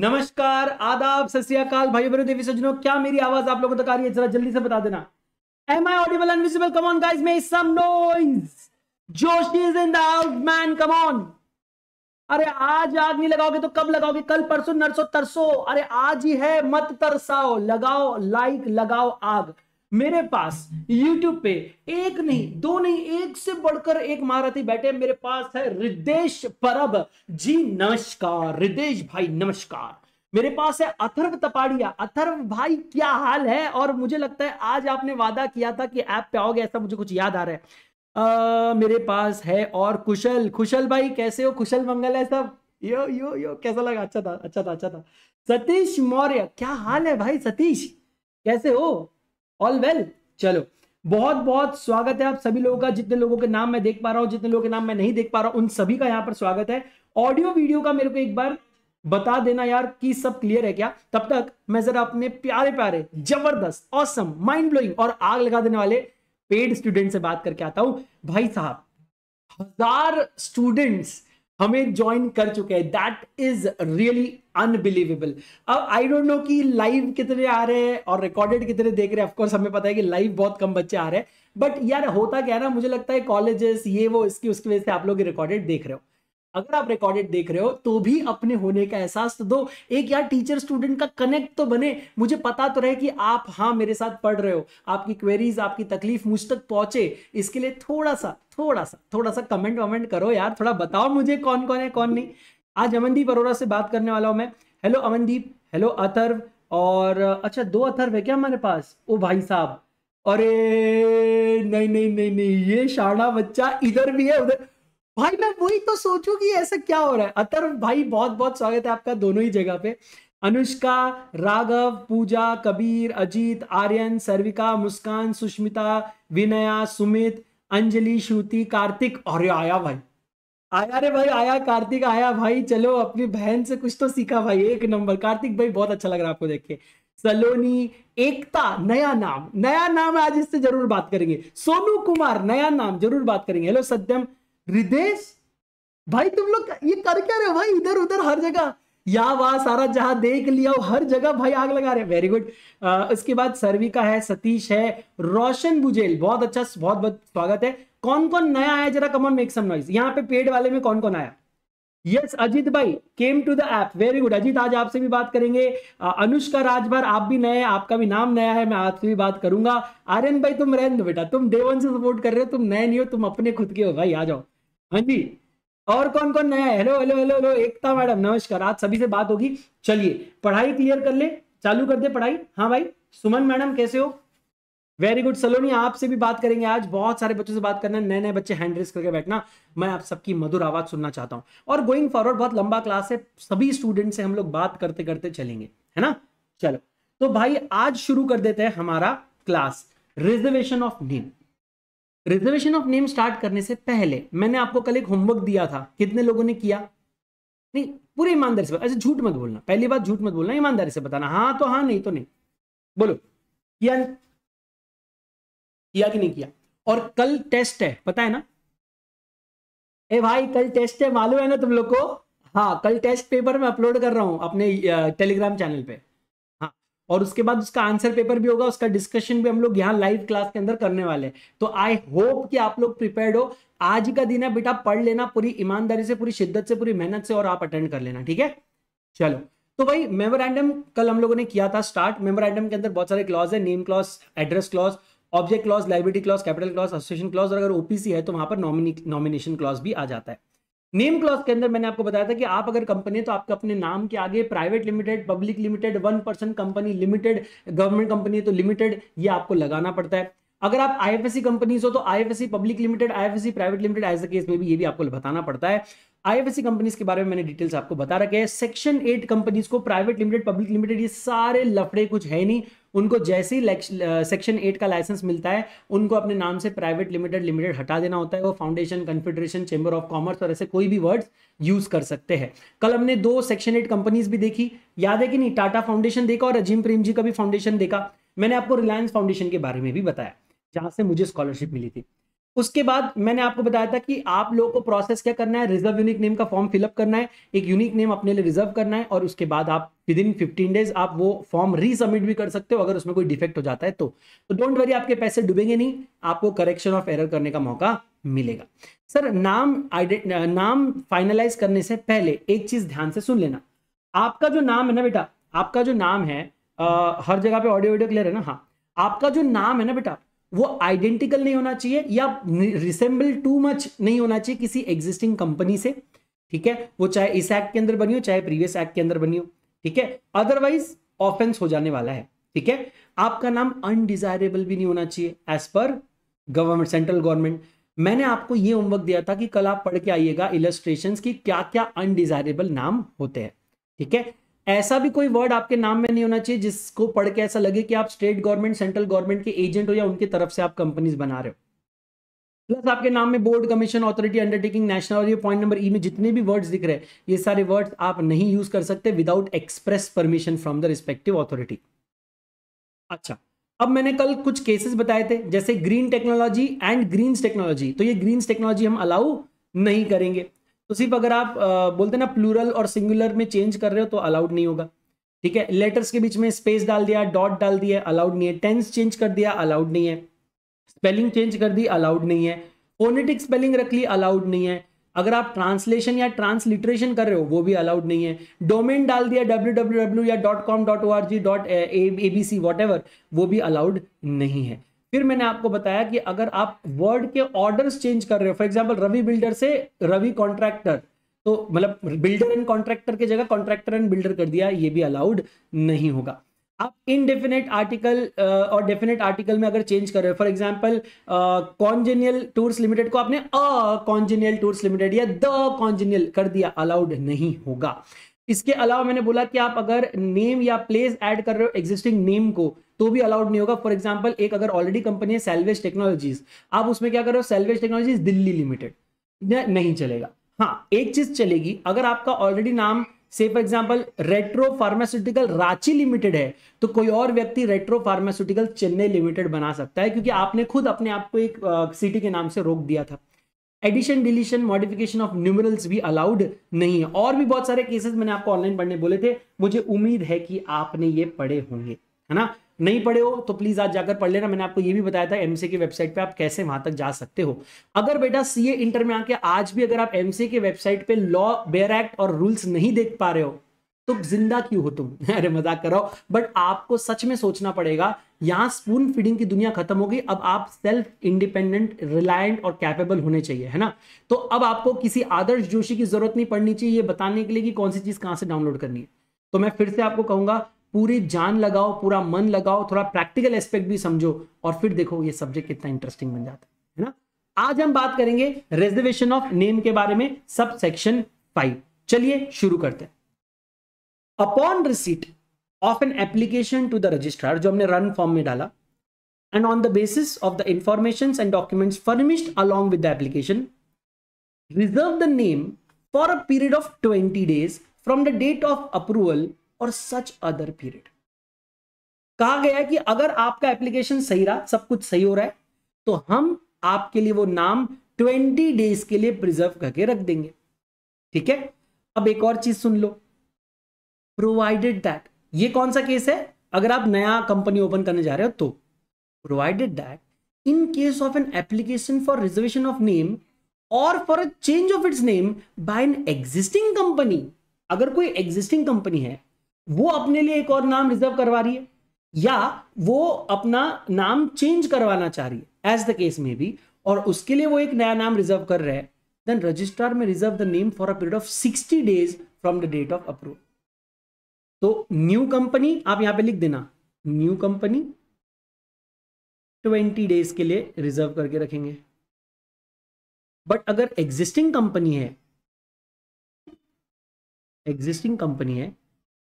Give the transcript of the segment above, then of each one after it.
नमस्कार, आदाब सत्याकाल भाई बहनों, देवी, सज्जनों, क्या मेरी आवाज़ आप लोगों तक आ रही है? जरा जल्दी से बता देना। Am I audible invisible come on guys make some noise जोश is in the man come अरे, आज आग नहीं लगाओगे तो कब लगाओगे? कल, परसों, नरसो, तरसो। अरे, आज ही है, मत तरसाओ, लगाओ लाइक लगाओ आग। मेरे पास YouTube पे एक नहीं दो नहीं एक से बढ़कर एक महारथी बैठे मेरे पास है रिदेश परब। जी नमस्कार रिदेश भाई नमस्कार। मेरे पास है अथर्व तपाड़िया। अथर्व भाई क्या हाल है? और मुझे लगता है आज आपने वादा किया था कि ऐप पे आओगे ऐसा मुझे कुछ याद आ रहा है। आ, मेरे पास है और कुशल। कुशल भाई कैसे हो? कुशल मंगल है सब? यो यो यो कैसा लगा? अच्छा था अच्छा था अच्छा था। सतीश मौर्य क्या हाल है भाई सतीश? कैसे हो? ऑल वेल चलो। बहुत बहुत स्वागत है आप सभी लोगों का, जितने लोगों के नाम मैं देख पा रहा हूँ, जितने लोगों के नाम मैं नहीं देख पा रहा हूँ, उन सभी का यहाँ पर स्वागत है। ऑडियो वीडियो का मेरे को एक बार बता देना यार कि सब क्लियर है क्या? तब तक मैं जरा अपने प्यारे प्यारे, ज़बरदस्त ऑसम माइंड ब्लोइंग और आग लगा देने वाले पेड स्टूडेंट से बात करके आता हूँ। भाई साहब, हज़ार स्टूडेंट्स हमें ज्वाइन कर चुके हैं। दैट इज़ रियली अनबिलीवेबल अब आई डोंट नो कि लाइव कितने आ रहे हैं और रिकॉर्डेड कितने देख रहे हैं। ऑफकोर्स हमें पता है कि लाइव बहुत कम बच्चे आ रहे हैं। बट यार, होता क्या है ना, मुझे लगता है कॉलेजेस ये वो, इसकी, उसकी वजह से आप लोग रिकॉर्डेड देख रहे हो। अगर आप रिकॉर्डेड देख रहे हो तो भी अपने होने का एहसास तो दो। एक यार टीचर स्टूडेंट का कनेक्ट तो बने। मुझे पता तो रहे कि आप हाँ मेरे साथ पढ़ रहे हो। आपकी क्वेरीज आपकी तकलीफ़ मुझ तक पहुँचे। इसके लिए थोड़ा सा थोड़ा सा थोड़ा सा कमेंट वमेंट करो यार। थोड़ा बताओ मुझे कौन कौन है, कौन नहीं। आज अमनदीप अरोरा से बात करने वाला हूँ मैं। हेलो अमनदीप। हेलो अथर्व। और अच्छा दो अथर्व है क्या हमारे पास? ओ, भाई साहब। अरे, नहीं नहीं नहीं नहीं, ये शाना बच्चा इधर भी है, उधर। भाई, मैं वही तो सोचू कि ऐसा क्या हो रहा है। अतर भाई बहुत बहुत स्वागत है आपका दोनों ही जगह पे। अनुष्का, राघव, पूजा, कबीर, अजीत, आर्यन, सर्विका, मुस्कान, सुष्मिता, विनया, सुमित, अंजलि, श्रुति, कार्तिक। और आया भाई। आया रे भाई, आया। कार्तिक आया भाई। चलो, अपनी बहन से कुछ तो सीखा भाई। एक नंबर। कार्तिक भाई, बहुत अच्छा लग रहा है आपको देख के। सलोनी, एकता, नया नाम। नया नाम आज इससे ज़रूर बात करेंगे। सोनू कुमार, नया नाम, ज़रूर बात करेंगे। हेलो, सत्यम। रिदेश? भाई, तुम लोग ये कर क्या रहे हो भाई? इधर उधर हर जगह। या वहाँ, सारा जहाँ देख लिया हर जगह भाई आग लगा रहे वेरी गुड उसके बाद सर्विका है, सतीश है, रोशन बुजेल। बहुत अच्छा बहुत बहुत स्वागत है। कौन कौन नया आया? जरा कमॉन मेक सम नॉइज़ यहाँ पे पेड वाले में कौन कौन आया? यस अजीत भाई came to the app very good Ajit, आज आपसे भी बात करेंगे। अनुष्का राजभर, आप भी नए आपका भी नाम नया है, मैं आपसे भी बात करूँगा। आर्यन भाई, तुम रहने दो बेटा। तुम डे वन से सपोर्ट कर रहे हो, तुम नए नहीं हो, तुम अपने खुद के हो। भाई, आ जाओ। हाँ जी। और कौन कौन नया है? Hello hello hello hello Ekta madam, नमस्कार। आज सभी से बात होगी। चलिए, पढ़ाई क्लियर कर ले, चालू कर दे पढ़ाई। हाँ भाई, सुमन मैडम, कैसे हो? वेरी गुड सलोनी, आपसे भी बात करेंगे आज। बहुत सारे बच्चों से बात करना नए नए बच्चे हैंड रेस करके बैठना। मैं आप सबकी मधुर आवाज़ सुनना चाहता हूँ। और गोइंग फॉरवर्ड बहुत लंबा क्लास है। सभी स्टूडेंट से हम लोग बात करते करते चलेंगे, है ना? चलो तो भाई, आज शुरू कर देते हैं हमारा class reservation of name reservation of name start करने से पहले मैंने आपको कल एक होमवर्क दिया था। कितने लोगों ने किया? नहीं, पूरी ईमानदारी से ऐसे झूठ मत बोलना। पहली बात झूठ मत बोलना, ईमानदारी से बताना। हाँ तो हाँ नहीं तो नहीं। बोलो। किया किया कि नहीं किया? और कल टेस्ट है, पता है ना? ए भाई, कल टेस्ट है, मालूम है ना तुम लोग को? हाँ कल टेस्ट पेपर में अपलोड कर रहा हूँ अपने टेलीग्राम चैनल पे। और उसके बाद उसका आंसर पेपर भी होगा, उसका डिस्कशन भी हम लोग यहाँ लाइव क्लास के अंदर करने वाले हैं। तो आई होप कि आप लोग प्रिपेयर्ड हो। आज का दिन है, बेटा, पढ़ लेना पूरी ईमानदारी से, पूरी शिद्दत से, पूरी मेहनत से और आप अटेंड कर लेना, ठीक है? चलो। तो भाई मेमोरेंडम कल हम लोगों ने किया था स्टार्ट मेमोरेंडम के अंदर बहुत सारे क्लॉज है name clause address clause object clause liability clause capital clause association clause और अगर ओपीसी है तो वहाँ पर नॉमिनेशन क्लॉज भी आ जाता है। नेम क्लॉज के अंदर मैंने आपको बताया था कि आप अगर कंपनी है तो आपके अपने नाम के आगे private limited, public limited, one person company limited, government company है तो लिमिटेड, ये आपको लगाना पड़ता है। अगर आप आईएफएससी कंपनीज़ हो तो IFSC public limited IFSC private limited edge case में भी ये भी आपको बताना पड़ता है। आईएफएससी कंपनीज़ के बारे में मैंने डिटेल्स आपको बता रखे हैं। सेक्शन एट कंपनीज़ को प्राइवेट लिमिटेड, पब्लिक लिमिटेड, ये सारे लफड़े कुछ है नहीं। उनको जैसे ही सेक्शन एट का लाइसेंस मिलता है, उनको अपने नाम से प्राइवेट लिमिटेड लिमिटेड हटा देना होता है। वो foundation confederation chamber of commerce और ऐसे कोई भी वर्ड्स यूज़ कर सकते हैं। कल हमने दो सेक्शन एट कंपनीज़ भी देखी। याद है कि नहीं? टाटा फाउंडेशन देखा और अजीम प्रेम जी का भी फाउंडेशन देखा। मैंने आपको रिलायंस फाउंडेशन के बारे में भी बताया, जहाँ से मुझे स्कॉलरशिप मिली थी। उसके बाद मैंने आपको बताया था कि आप लोगों को प्रोसेस क्या करना है? रिज़र्व यूनिक नेम का फॉर्म फिलअप करना है एक यूनिक नेम अपने लिए रिज़र्व करना है और उसके बाद आप विद इन फिफ्टीन डेज़ आप वो फॉर्म रीसबमिट भी कर सकते हो अगर उसमें कोई डिफेक्ट हो जाता है तो। डोंट तो वरी आपके पैसे डूबेंगे नहीं आपको करेक्शन ऑफ़ एरर करने का मौका मिलेगा। सर नाम नाम फाइनलाइज करने से पहले एक चीज़ ध्यान से सुन लेना। आपका जो नाम है ना बेटा आपका जो नाम है आ, हर जगह पे ऑडियो वीडियो क्लियर है ना? हाँ। आपका जो नाम है ना बेटा वो आइडेंटिकल नहीं होना चाहिए या रिसेंबल टू मच नहीं होना चाहिए किसी एग्जिस्टिंग कंपनी से, ठीक है? वो चाहे इस एक्ट के अंदर बनी हो, चाहे प्रीवियस एक्ट के अंदर बनी हो, ठीक है? अदरवाइज़ ऑफेंस हो जाने वाला है, ठीक है? आपका नाम अनडिजायरेबल भी नहीं होना चाहिए एज पर गवर्नमेंट सेंट्रल गवर्नमेंट मैंने आपको ये होमवर्क दिया था कि कल आप पढ़ के आइएगा इलस्ट्रेशन की क्या क्या अनडिजायरेबल नाम होते हैं, ठीक है? ऐसा भी कोई वर्ड आपके नाम में नहीं होना चाहिए जिसको पढ़ के ऐसा लगे कि आप स्टेट गवर्नमेंट सेंट्रल गवर्नमेंट के एजेंट हो या उनकी तरफ़ से आप कंपनीज़ बना रहे हो। प्लस आपके नाम में board commission authority undertaking national और ये पॉइंट नंबर ई में जितने भी वर्ड्स दिख रहे हैं, ये सारे वर्ड्स आप नहीं यूज़ कर सकते without express permission from the respective authority अच्छा अब मैंने कल कुछ केसेस बताए थे, जैसे green technology and greens technology तो ये ग्रीन्स टेक्नोलॉजी हम अलाउ नहीं करेंगे। तो सिर्फ़ अगर आप बोलते ना प्लूरल और सिंगुलर में चेंज कर रहे हो तो अलाउड नहीं होगा। ठीक है? लेटर्स के बीच में स्पेस डाल दिया डॉट डाल दिया अलाउड नहीं है। टेंस चेंज कर दिया अलाउड नहीं है। स्पेलिंग चेंज कर दी अलाउड नहीं है। फोनेटिक स्पेलिंग रख ली अलाउड नहीं है। अगर आप ट्रांसलेशन या ट्रांसलिटरेशन कर रहे हो, वो भी अलाउड नहीं है। डोमेन डाल दिया डब्ल्यू डब्ल्यू डब्ल्यू या dot com dot O R G dot A, B, C whatever वो भी अलाउड नहीं है। फिर मैंने आपको बताया कि अगर आप वर्ड के ऑर्डर्स चेंज कर रहे हो फॉर एग्ज़ाम्पल रवि बिल्डर से रवि कॉन्ट्रैक्टर तो मतलब बिल्डर एंड कॉन्ट्रैक्टर की जगह कॉन्ट्रैक्टर एंड बिल्डर कर दिया, ये भी अलाउड नहीं होगा। आप इनडेफिनेट आर्टिकल और डेफिनेट आर्टिकल में अगर चेंज कर रहे हो for example congenial tours limited को आपने अ कॉन्जेनियल टूर्स लिमिटेड या द कॉन्जेनियल कर दिया अलाउड नहीं होगा। इसके अलावा मैंने बोला कि आप अगर नेम या प्लेस ऐड कर रहे हो एग्जिस्टिंग नेम को तो भी अलाउड नहीं होगा। फॉर एग्ज़ाम्पल एक अगर ऑलरेडी कंपनी है सेल्वेज टेक्नोलॉजीज़ आप उसमें क्या कर रहे हो? सेल्वेज टेक्नोलॉजीज़ दिल्ली लिमिटेड नहीं चलेगा। हाँ एक चीज़ चलेगी। अगर आपका ऑलरेडी नाम से for example retro pharmaceutical Ranchi limited है तो कोई और व्यक्ति रेट्रो फार्मास्यूटिकल चेन्नई लिमिटेड बना सकता है, क्योंकि आपने खुद अपने आप को एक सिटी के नाम से रोक दिया था। Addition deletion modification of numerals भी अलाउड नहीं है। और भी बहुत सारे केसेस मैंने आपको ऑनलाइन पढ़ने बोले थे। मुझे उम्मीद है कि आपने ये पढ़े होंगे, है ना? नहीं पढ़े हो तो प्लीज़ आज जाकर पढ़ लेना। मैंने आपको ये भी बताया था एमसी की वेबसाइट पे आप कैसे वहाँ तक जा सकते हो। अगर बेटा सीए इंटर में आके आज भी अगर आप एमसी के वेबसाइट पे लॉ बेयर एक्ट और रूल्स नहीं देख पा रहे हो तो ज़िंदा क्यों हो तुम? अरे मज़ाक करो बट आपको सच में सोचना पड़ेगा, यहाँ स्पून फीडिंग की दुनिया खत्म होगी अब आप सेल्फ इंडिपेंडेंट रिलायंट और कैपेबल होने चाहिए, है ना? तो अब आपको किसी आदर्श जोशी की ज़रूरत नहीं पड़नी चाहिए ये बताने के लिए कि कौन सी चीज़ कहाँ से डाउनलोड करनी है। तो मैं फिर से आपको कहूँगा, पूरी जान लगाओ, पूरा मन लगाओ, थोड़ा प्रैक्टिकल एस्पेक्ट भी समझो और फिर देखो ये सब्जेक्ट कितना इंटरेस्टिंग बन जाता है ना? आज हम बात करेंगे रिजर्वेशन ऑफ़ नेम के बारे में सब सेक्शन फाइव चलिए शुरू करते हैं। Upon receipt of an application to the registrar जो हमने रन फॉर्म में डाला and on the basis of the information and documents furnished along with the application reserve the name for a period of twenty days from the date of approval और such other period कहा गया है कि अगर आपका application सही रहा, सब कुछ सही हो रहा है तो हम आपके लिए वो नाम 20 डेज़ के लिए प्रिजर्व करके रख देंगे। ठीक है? अब एक और चीज़ सुन लो। प्रोवाइडेड दैट ये कौन सा केस है? अगर आप नया कंपनी ओपन करने जा रहे हो तो। Provided that in case of an application for reservation of name और for a change of its name by an existing company अगर कोई एग्जिस्टिंग कंपनी है, वो अपने लिए एक और नाम रिज़र्व करवा रही है, या वो अपना नाम चेंज करवाना चाह रही है एज द केस में भी और उसके लिए वो एक नया नाम रिज़र्व कर रहे हैं देन रजिस्ट्रार में reserve the name for a period of sixty days from the date of approve तो न्यू कंपनी आप यहाँ पे लिख देना। न्यू कंपनी ट्वेंटी डेज़ के लिए रिज़र्व करके रखेंगे। बट अगर एग्जिस्टिंग कंपनी है एग्जिस्टिंग कंपनी है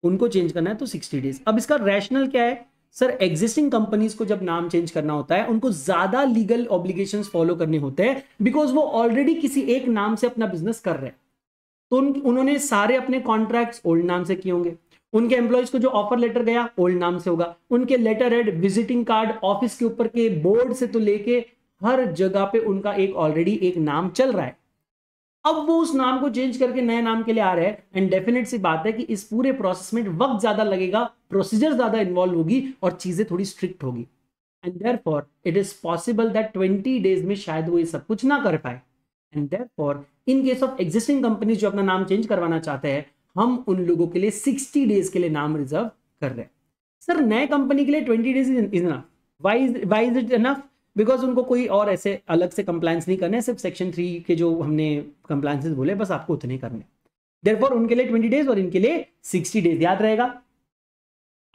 उनको चेंज करना है तो सिक्सटी डेज़ अब इसका रैशनल क्या है? सर एग्जिस्टिंग कंपनीज़ को जब नाम चेंज करना होता है उनको ज़्यादा लीगल ऑब्लिगेशंस फॉलो करने होते हैं बिकॉज़ वो ऑलरेडी किसी एक नाम से अपना बिज़नेस कर रहे हैं। तो उन, उन्होंने सारे अपने कॉन्ट्रैक्ट्स ओल्ड नाम से किए होंगे। उनके एम्प्लॉयज़ को जो ऑफ़र लेटर गया ओल्ड नाम से होगा। उनके letter head visiting card office के ऊपर के बोर्ड से तो लेके हर जगह पे उनका एक ऑलरेडी एक नाम चल रहा है। अब वो उस नाम को चेंज करके नए नाम के लिए आ रहे हैं। एंड डेफिनेट सी बात है कि इस पूरे प्रोसेस में वक्त ज़्यादा लगेगा प्रोसीजर ज़्यादा इन्वॉल्व होगी और चीज़ें थोड़ी स्ट्रिक्ट होगी। And therefore it is possible that twenty days में शायद वो ये सब कुछ ना कर पाए। And therefore in case of existing company जो अपना नाम चेंज करवाना चाहते हैं हम उन लोगों के लिए सिक्सटी डेज़ के लिए नाम रिज़र्व कर रहे हैं। सर, नए कंपनी के लिए twenty days is enough why why is it enough because उनको कोई और ऐसे अलग से कंप्लायंस नहीं करने, सिर्फ़ सेक्शन थ्री के जो हमने कंप्लायंसेस बोले, बस आपको उतने करने। देर उनके लिए ट्वेंटी डेज़ और इनके लिए सिक्सटी डेज़ याद रहेगा।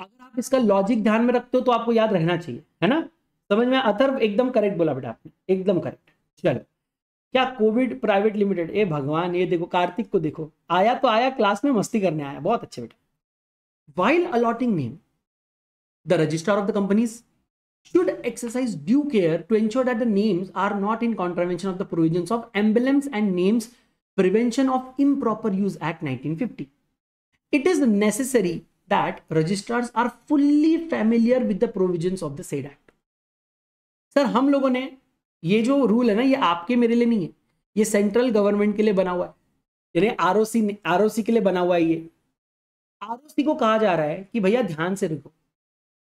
अगर आप इसका लॉजिक ध्यान में रखते हो तो आपको याद रहना चाहिए, है ना? समझ में अथर्व, एकदम करेक्ट बोला बेटा आपने। एकदम करेक्ट चलो। क्या कोविड प्राइवेट लिमिटेड ए भगवान ये देखो कार्तिक को देखो आया तो आया क्लास में मस्ती करने आया बहुत अच्छे बेटा while allotting name the registrar of the companies should exercise due care to ensure that the names are not in contravention of the provisions of emblems and names prevention of improper use act 1950 it is necessary that registrars are fully familiar with the provisions of the said act sir हम लोगों ने ये जो rule है ना, ये आपके मेरे लिए नहीं है। ये सेंट्रल गवर्नमेंट के लिए बना हुआ है। यानी आरओसी आरओसी के लिए बना हुआ है ये। आरओसी को कहा जा रहा है कि भैया ध्यान से रुको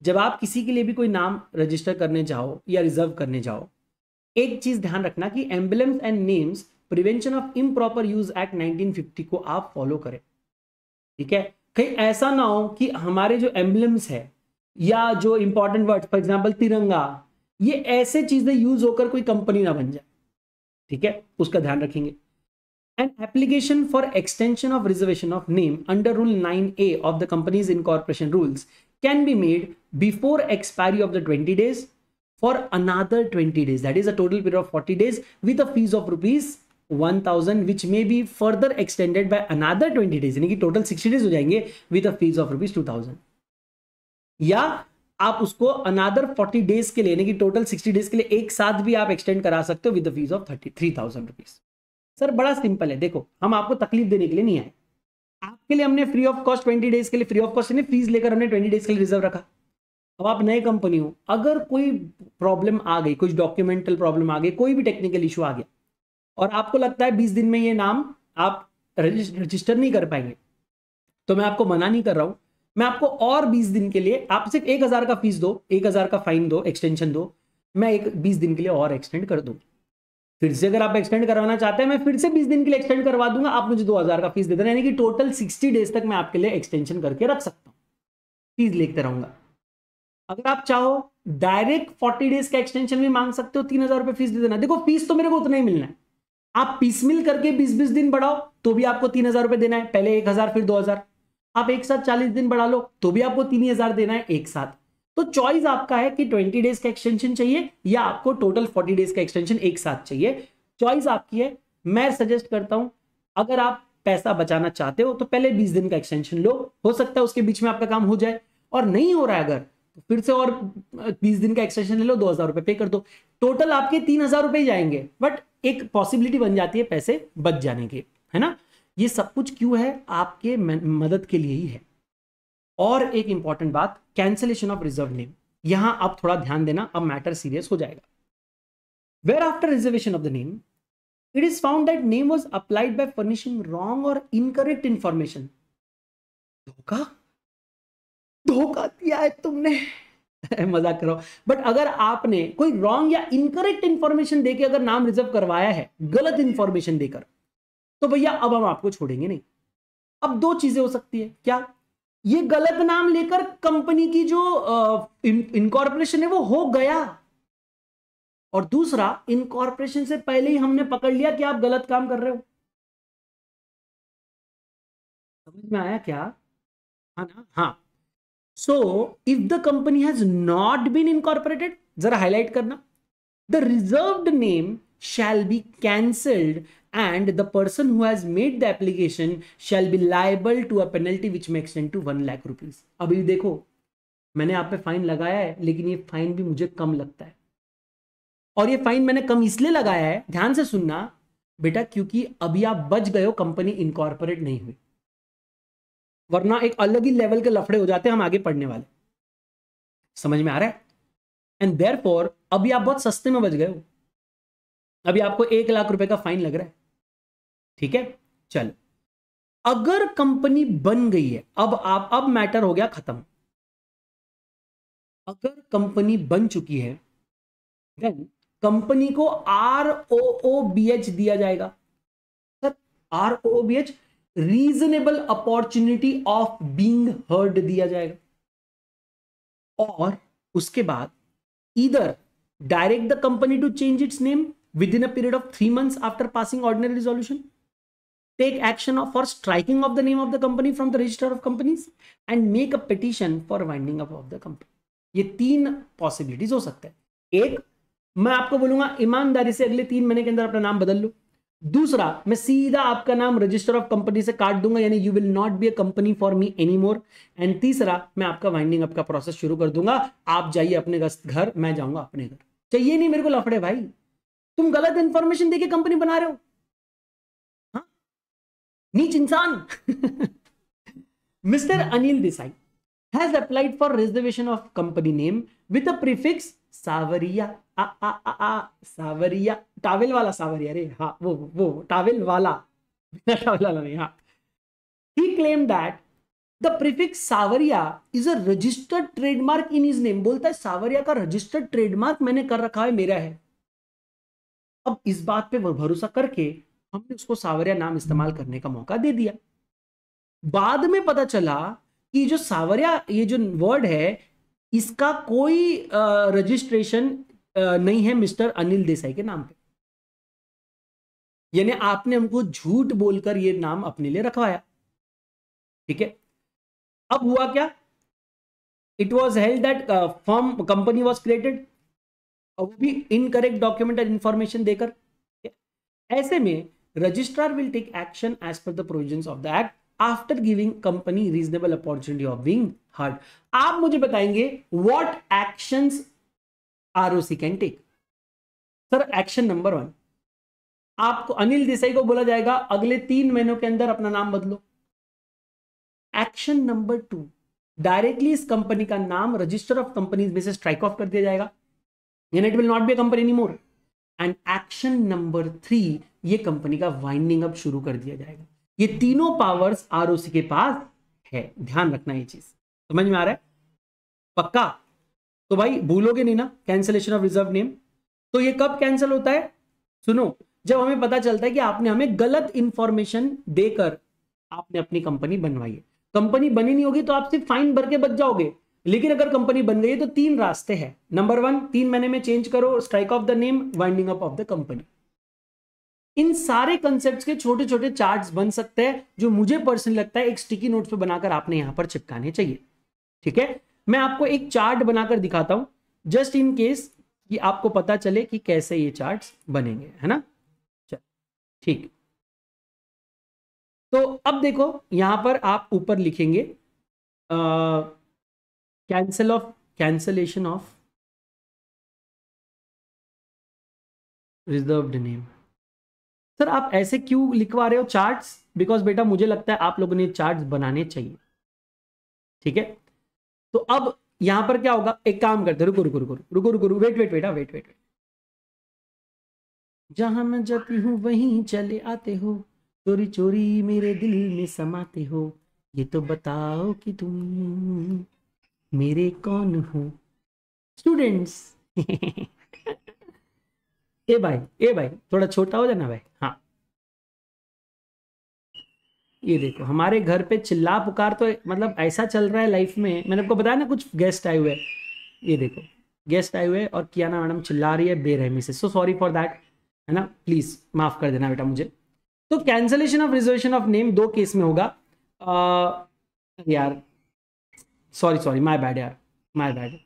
जब आप किसी के लिए भी कोई नाम रजिस्टर करने जाओ या रिज़र्व करने जाओ, एक चीज़ ध्यान रखना कि emblems and names prevention of improper use act 1950 को आप फॉलो करें। ठीक है? कहीं ऐसा ना हो कि हमारे जो एंबुलेंस है या जो इंपॉर्टेंट वर्ड फॉर एग्ज़ाम्पल तिरंगा ये ऐसे चीज़ें यूज़ होकर कोई कंपनी ना बन जाए। ठीक है? उसका ध्यान रखेंगे। An application for extension of reservation of name under rule nine A of the companies incorporation rule can be made before expiry of the twenty days for another twenty days that is a total period of forty days with a fee of rupees one thousand which may be further extended by another twenty days यानी कि total sixty days हो जाएँगे with a fee of rupees two thousand या आप उसको another 40 days के लिए कि टोटल 60 डेज़ के लिए एक साथ भी आप एक्सटेंड करा सकते हो with the fee of thirty three thousand rupees sir बड़ा सिंपल है। देखो, हम आपको तकलीफ़ देने के लिए नहीं आए। आपके लिए हमने free of cost twenty days के लिए फ्री ऑफ़ कॉस्ट फ़ीस लेकर हमने ट्वेंटी डेज़ के लिए रिज़र्व रखा। अब आप नए कंपनी हो, अगर कोई प्रॉब्लम आ गई कुछ डॉक्यूमेंटल प्रॉब्लम आ गई, कोई भी टेक्निकल इशू आ गया, और आपको लगता है बीस दिन में ये नाम आप रजिस्टर नहीं कर पाएँगे तो मैं आपको मना नहीं कर रहा हूँ। मैं आपको और बीस दिन के लिए, आप सिर्फ़ एक हज़ार का फ़ीस दो, एक हज़ार का फाइन दो एक्सटेंशन दो, मैं एक बीस दिन के लिए और एक्सटेंड कर दूँ। फिर से अगर आप एक्सटेंड करवाना चाहते हैं, मैं फिर से बीस दिन के लिए एक्सटेंड करवा दूँगा, आप मुझे दो हज़ार का फ़ीस दे देना, यानी कि टोटल सिक्सटी डेज़ तक मैं आपके लिए एक्सटेंशन करके रख सकता हूँ। फ़ीस लेते रहूँगा। अगर आप चाहो डायरेक्ट फोर्टी डेज़ का एक्सटेंशन भी मांग सकते हो, तीन हज़ार रुपए फ़ीस दे देना। देखो फ़ीस तो मेरे को उतना ही मिलना है। आप पीस मिल करके बीस बीस दिन बढ़ाओ तो भी आपको तीन हज़ार रुपए देना है, पहले एक हज़ार, फिर दो हज़ार। आप एक साथ चालीस दिन बढ़ा लो तो भी आपको तीन हज़ार देना है एक साथ। तो चॉइस आपका है कि ट्वेंटी डेज़ का एक्सटेंशन चाहिए या आपको टोटल फोर्टी डेज़ का एक्सटेंशन एक साथ चाहिए। चॉइस आपकी है। मैं सजेस्ट करता हूँ, अगर आप पैसा बचाना चाहते हो तो पहले बीस दिन का एक्सटेंशन लो। हो सकता है उसके बीच में आपका काम हो जाए। और नहीं हो रहा है अगर तो फिर से और बीस दिन का एक्सटेंशन ले लो, दो हज़ार रुपए पे कर दो। टोटल आपके तीन हज़ार रुपए जाएँगे बट एक पॉसिबिलिटी बन जाती है पैसे बच जाने की, है ना? ये सब कुछ क्यों है? आपके मदद के लिए ही है। और एक इंपॉर्टेंट बात कैंसिलेशन ऑफ़ रिज़र्व नेम यहाँ आप थोड़ा ध्यान देना, अब मैटर सीरियस हो जाएगा। Where after reservation of the name it is found that name was applied by furnishing wrong और इनकरेक्ट इंफॉर्मेशन धोखा? धोखा दिया है तुमने। मज़ाक करो। बट अगर आपने कोई रॉन्ग या इनकरेक्ट इंफॉर्मेशन देके अगर नाम रिज़र्व करवाया है, गलत इंफॉर्मेशन देकर तो भैया, अब हम आपको छोड़ेंगे नहीं। अब दो चीज़ें हो सकती है। क्या? ये गलत नाम लेकर कंपनी की जो इनकॉर्पोरेशन है, वो हो गया। और दूसरा इनकॉर्पोरेशन से पहले ही हमने पकड़ लिया कि आप गलत काम कर रहे हो। समझ में आया क्या? हाँ ना? हाँ। So if the company has not been incorporated जरा हाईलाइट करना। The reserved name shall be cancelled and the person who has made the application shall be liable to a penalty which may extend to one lakh rupees अभी देखो, मैंने आप पे fine लगाया है, लेकिन ये फाइन भी मुझे कम लगता है। और ये फाइन मैंने कम इसलिए लगाया है, ध्यान से सुनना, बेटा, क्योंकि अभी आप बच गए हो कंपनी इनकॉर्पोरेट नहीं हुई। वरना एक अलग ही लेवल के लफड़े हो जाते हैं हम आगे पढ़ने वाले। समझ में आ रहा है? एंड देर अभी आप बहुत सस्ते में बच गए हो। अभी आपको एक लाख रुपए का फाइन लग रहा है। ठीक है? चल। अगर कंपनी बन गई है, अब आप, अब मैटर हो गया खत्म। अगर कंपनी बन चुकी है देन कंपनी को R O O B H दिया जाएगा। Sir R O B H reasonable opportunity of being heard दिया जाएगा। और उसके बाद इधर direct the company to change its name within a period of three months after passing ordinary resolution take action for striking of the name of the company from the register of companies and make a petition for winding up of the company. ये तीन possibilities हो सकते हैं। एक, मैं आपको बोलूँगा, ईमानदारी से अगले तीन महीने के अंदर अपना नाम बदल लो। दूसरा, मैं सीधा आपका नाम रजिस्टर ऑफ़ कंपनी से काट दूँगा, यानी you will not be a company for me any more and तीसरा, मैं आपका वाइंडिंग अप का प्रोसेस शुरू कर दूँगा। आप जाइए अपने घर, मैं जाऊँगा अपने घर। चाहिए नहीं मेरे को लफड़े भाई। तुम गलत इंफॉर्मेशन देके कंपनी बना रहे हाँ। नीच इंसान mister Anil Desai has applied for reservation of company name with a prefix Sawariya आ आ आ आ सावरिया टावेल वाला सावरिया रे हाँ वो वो टावेल वाला टावेल वाला नहीं हाँ he claim that the prefix Sawariya is a registered trademark in his name बोलता है, सावरिया का रजिस्टर्ड ट्रेडमार्क मैंने कर रखा है, मेरा है. अब इस बात पे भरोसा करके हमने उसको सावरिया नाम इस्तेमाल करने का मौका दे दिया। बाद में पता चला कि जो सावरिया, ये जो वर्ड है, इसका कोई रजिस्ट्रेशन नहीं है मिस्टर अनिल देसाई के नाम पे। यानी आपने हमको झूठ बोलकर ये नाम अपने लिए रखवाया। ठीक है? अब हुआ क्या? It was held that form company was created वो भी इनकरेक्ट डॉक्यूमेंट इंफॉर्मेशन देकर। ऐसे में will take action as per the provision of the act after giving company reasonable opportunity of being heard आप मुझे बताएँगे what actions ROC can take sir action number one आपको अनिल देसाई को बोला जाएगा, अगले तीन महीनों के अंदर अपना नाम बदलो। एक्शन नंबर टू डायरेक्टली इस कंपनी का नाम रजिस्टर ऑफ़ कंपनीज़ में से स्ट्राइक ऑफ़ कर दिया जाएगा। यानी it will not be company any more and action number three ये कंपनी का वाइंडिंग अप शुरू कर दिया जाएगा। ये तीनों पावर्स आर के पास है। ध्यान रखना ये चीज़। समझ में आ रहा है? पक्का? तो भाई भूलोगे नहीं ना? कैंसिलेशन ऑफ़ रिज़र्व नेम तो ये कब कैंसिल होता है? सुनो, जब हमें पता चलता है कि आपने हमें गलत इंफॉर्मेशन देकर आपने अपनी कंपनी बनवाई है। कंपनी बनी नहीं होगी तो आप सिर्फ़ फाइन भर के बच जाओगे। लेकिन अगर कंपनी बन गई तो तीन रास्ते हैं। नंबर वन तीन महीने में चेंज करो strike off the name winding up of the company इन सारे कंसेप्ट के छोटे छोटे चार्ट्स बन सकते हैं, जो मुझे पर्सनली लगता है एक स्टिकी नोट्स पे बनाकर आपने यहाँ पर चिपकाने चाहिए। ठीक है? मैं आपको एक चार्ट बनाकर दिखाता हूँ जस्ट इन केस कि आपको पता चले कि कैसे ये चार्ट्स बनेंगे, है ना? चल, ठीक। तो अब देखो, यहाँ पर आप ऊपर लिखेंगे cancel of cancellation of reserved name sir आप ऐसे क्यों लिखवा रहे हो चार्ट्स बिकॉज़ बेटा मुझे लगता है आप लोगों ने चार्ट्स बनाने चाहिए। ठीक है? तो अब यहाँ पर क्या होगा? एक काम करते रुको रुको रुको रुको रुको रुको वेट वेट बेटा वेट वेट वेट जहाँ मैं जाती हूँ, वहीं चले आते हो। चोरी चोरी मेरे दिल में समाते हो। ये तो बताओ कि तुम मेरे कौन हो? स्टूडेंट्स ए भाई ए भाई थोड़ा छोटा हो जाना भाई। हाँ। ये देखो हमारे घर पे चिल्ला पुकार तो मतलब ऐसा चल रहा है लाइफ में। मैंने आपको बताया ना कुछ गेस्ट आए हुए। ये देखो गेस्ट आए हुए और किया ना मैडम चिल्ला रही है बेरहमी से। सो सॉरी फॉर दैट है ना? प्लीज़ माफ़ कर देना बेटा मुझे। तो cancellation of reservation of name दो केस में होगा। आ, यार सॉरी सॉरी माय बैड यार माय बैड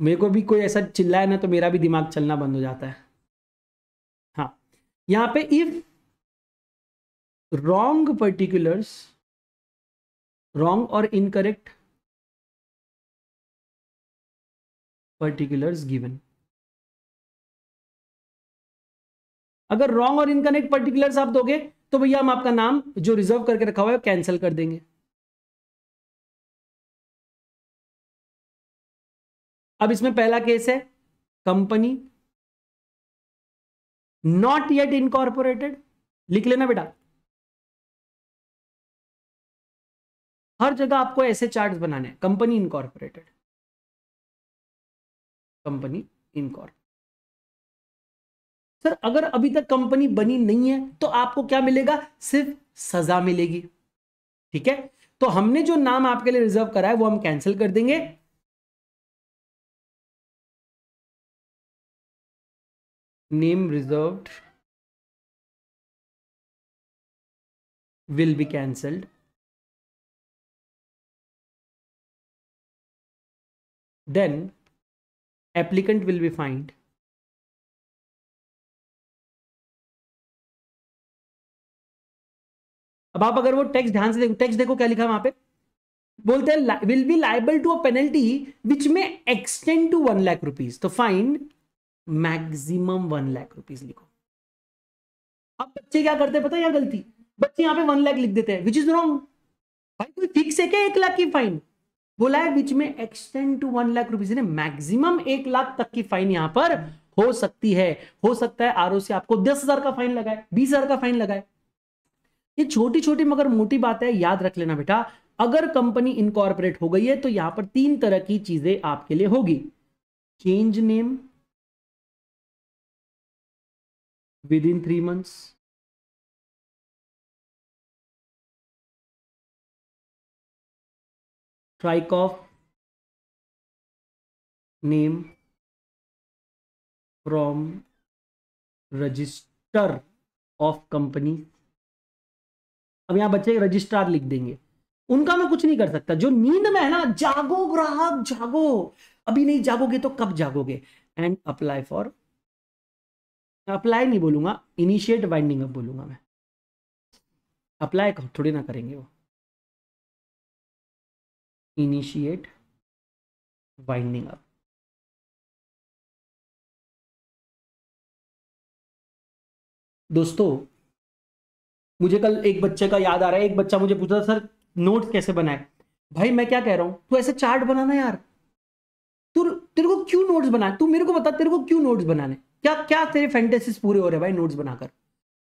मेरे को भी कोई ऐसा चिल्लाए ना तो मेरा भी दिमाग चलना बंद हो जाता है। हाँ यहाँ पे इफ़ रॉन्ग पर्टिकुलर्स रॉन्ग और इनकरेक्ट पर्टिकुलर्स गिवन अगर रॉन्ग और इनकरेक्ट पर्टिकुलर्स आप दोगे तो भैया हम आपका नाम जो रिज़र्व करके रखा हुआ है कैंसिल कर देंगे। अब इसमें पहला केस है कंपनी नॉट येट इनकॉर्पोरेटेड लिख लेना बेटा। हर जगह आपको ऐसे चार्ट्स बनाने हैं company incorporated company incorporated sir, अगर अभी तक कंपनी बनी नहीं है तो आपको क्या मिलेगा? सिर्फ़ सजा मिलेगी। ठीक है? तो हमने जो नाम आपके लिए रिज़र्व करा है, वो हम कैंसिल कर देंगे। Name reserved will be cancelled. Then applicant will be fined. अब आप अगर वो टेक्स्ट ध्यान से देखो टेक्स्ट देखो क्या लिखा वहाँ पे? बोलते हैं will be liable to a penalty which may extend to one lakh rupees तो fine maximum one lakh rupees लिखो। अब बच्चे क्या करते हैं पता है क्या गलती? बच्चे यहाँ पे वन लाख लिख देते हैं विच इज़ रॉन्ग भाई, कोई फिक्स है क्या एक लाख की फाइन बोला है which may extend to one lakh rupees maximum एक लाख तक की फाइन यहाँ पर हो सकती है। हो सकता है आर आपको दस हज़ार का फाइन लगाए, बीस हज़ार का फाइन लगाए। ये छोटी छोटी मगर मोटी बात है, याद रख लेना बेटा। अगर कंपनी इनकॉर्पोरेट हो गई है तो यहाँ पर तीन तरह की चीज़ें आपके लिए होगी। Change name three months strike off name from register of company. अब यहाँ बच्चे रजिस्ट्रार लिख देंगे। उनका मैं कुछ नहीं कर सकता। जो नींद में है ना, जागो ग्राहक, जागो। अभी नहीं जागोगे तो कब जागोगे? एंड अप्लाई फॉर अप्लाई नहीं बोलूँगा इनिशिएट बाइंडिंग अप बोलूँगा मैं। अप्लाई थोड़ी ना करेंगे वो। Initiate winding up दोस्तों, मुझे कल एक बच्चे का याद आ रहा है, एक बच्चा मुझे पूछा सर नोट्स कैसे बनाए? भाई, मैं क्या कह रहा हूँ, तू ऐसे चार्ट बनाना यार। तू, तेरे को क्यों नोट्स बनाए? तू मेरे को बता, तेरे को क्यों नोट्स बनाने? क्या क्या तेरे फैंटेसिस पूरे हो रहे भाई नोट्स बनाकर?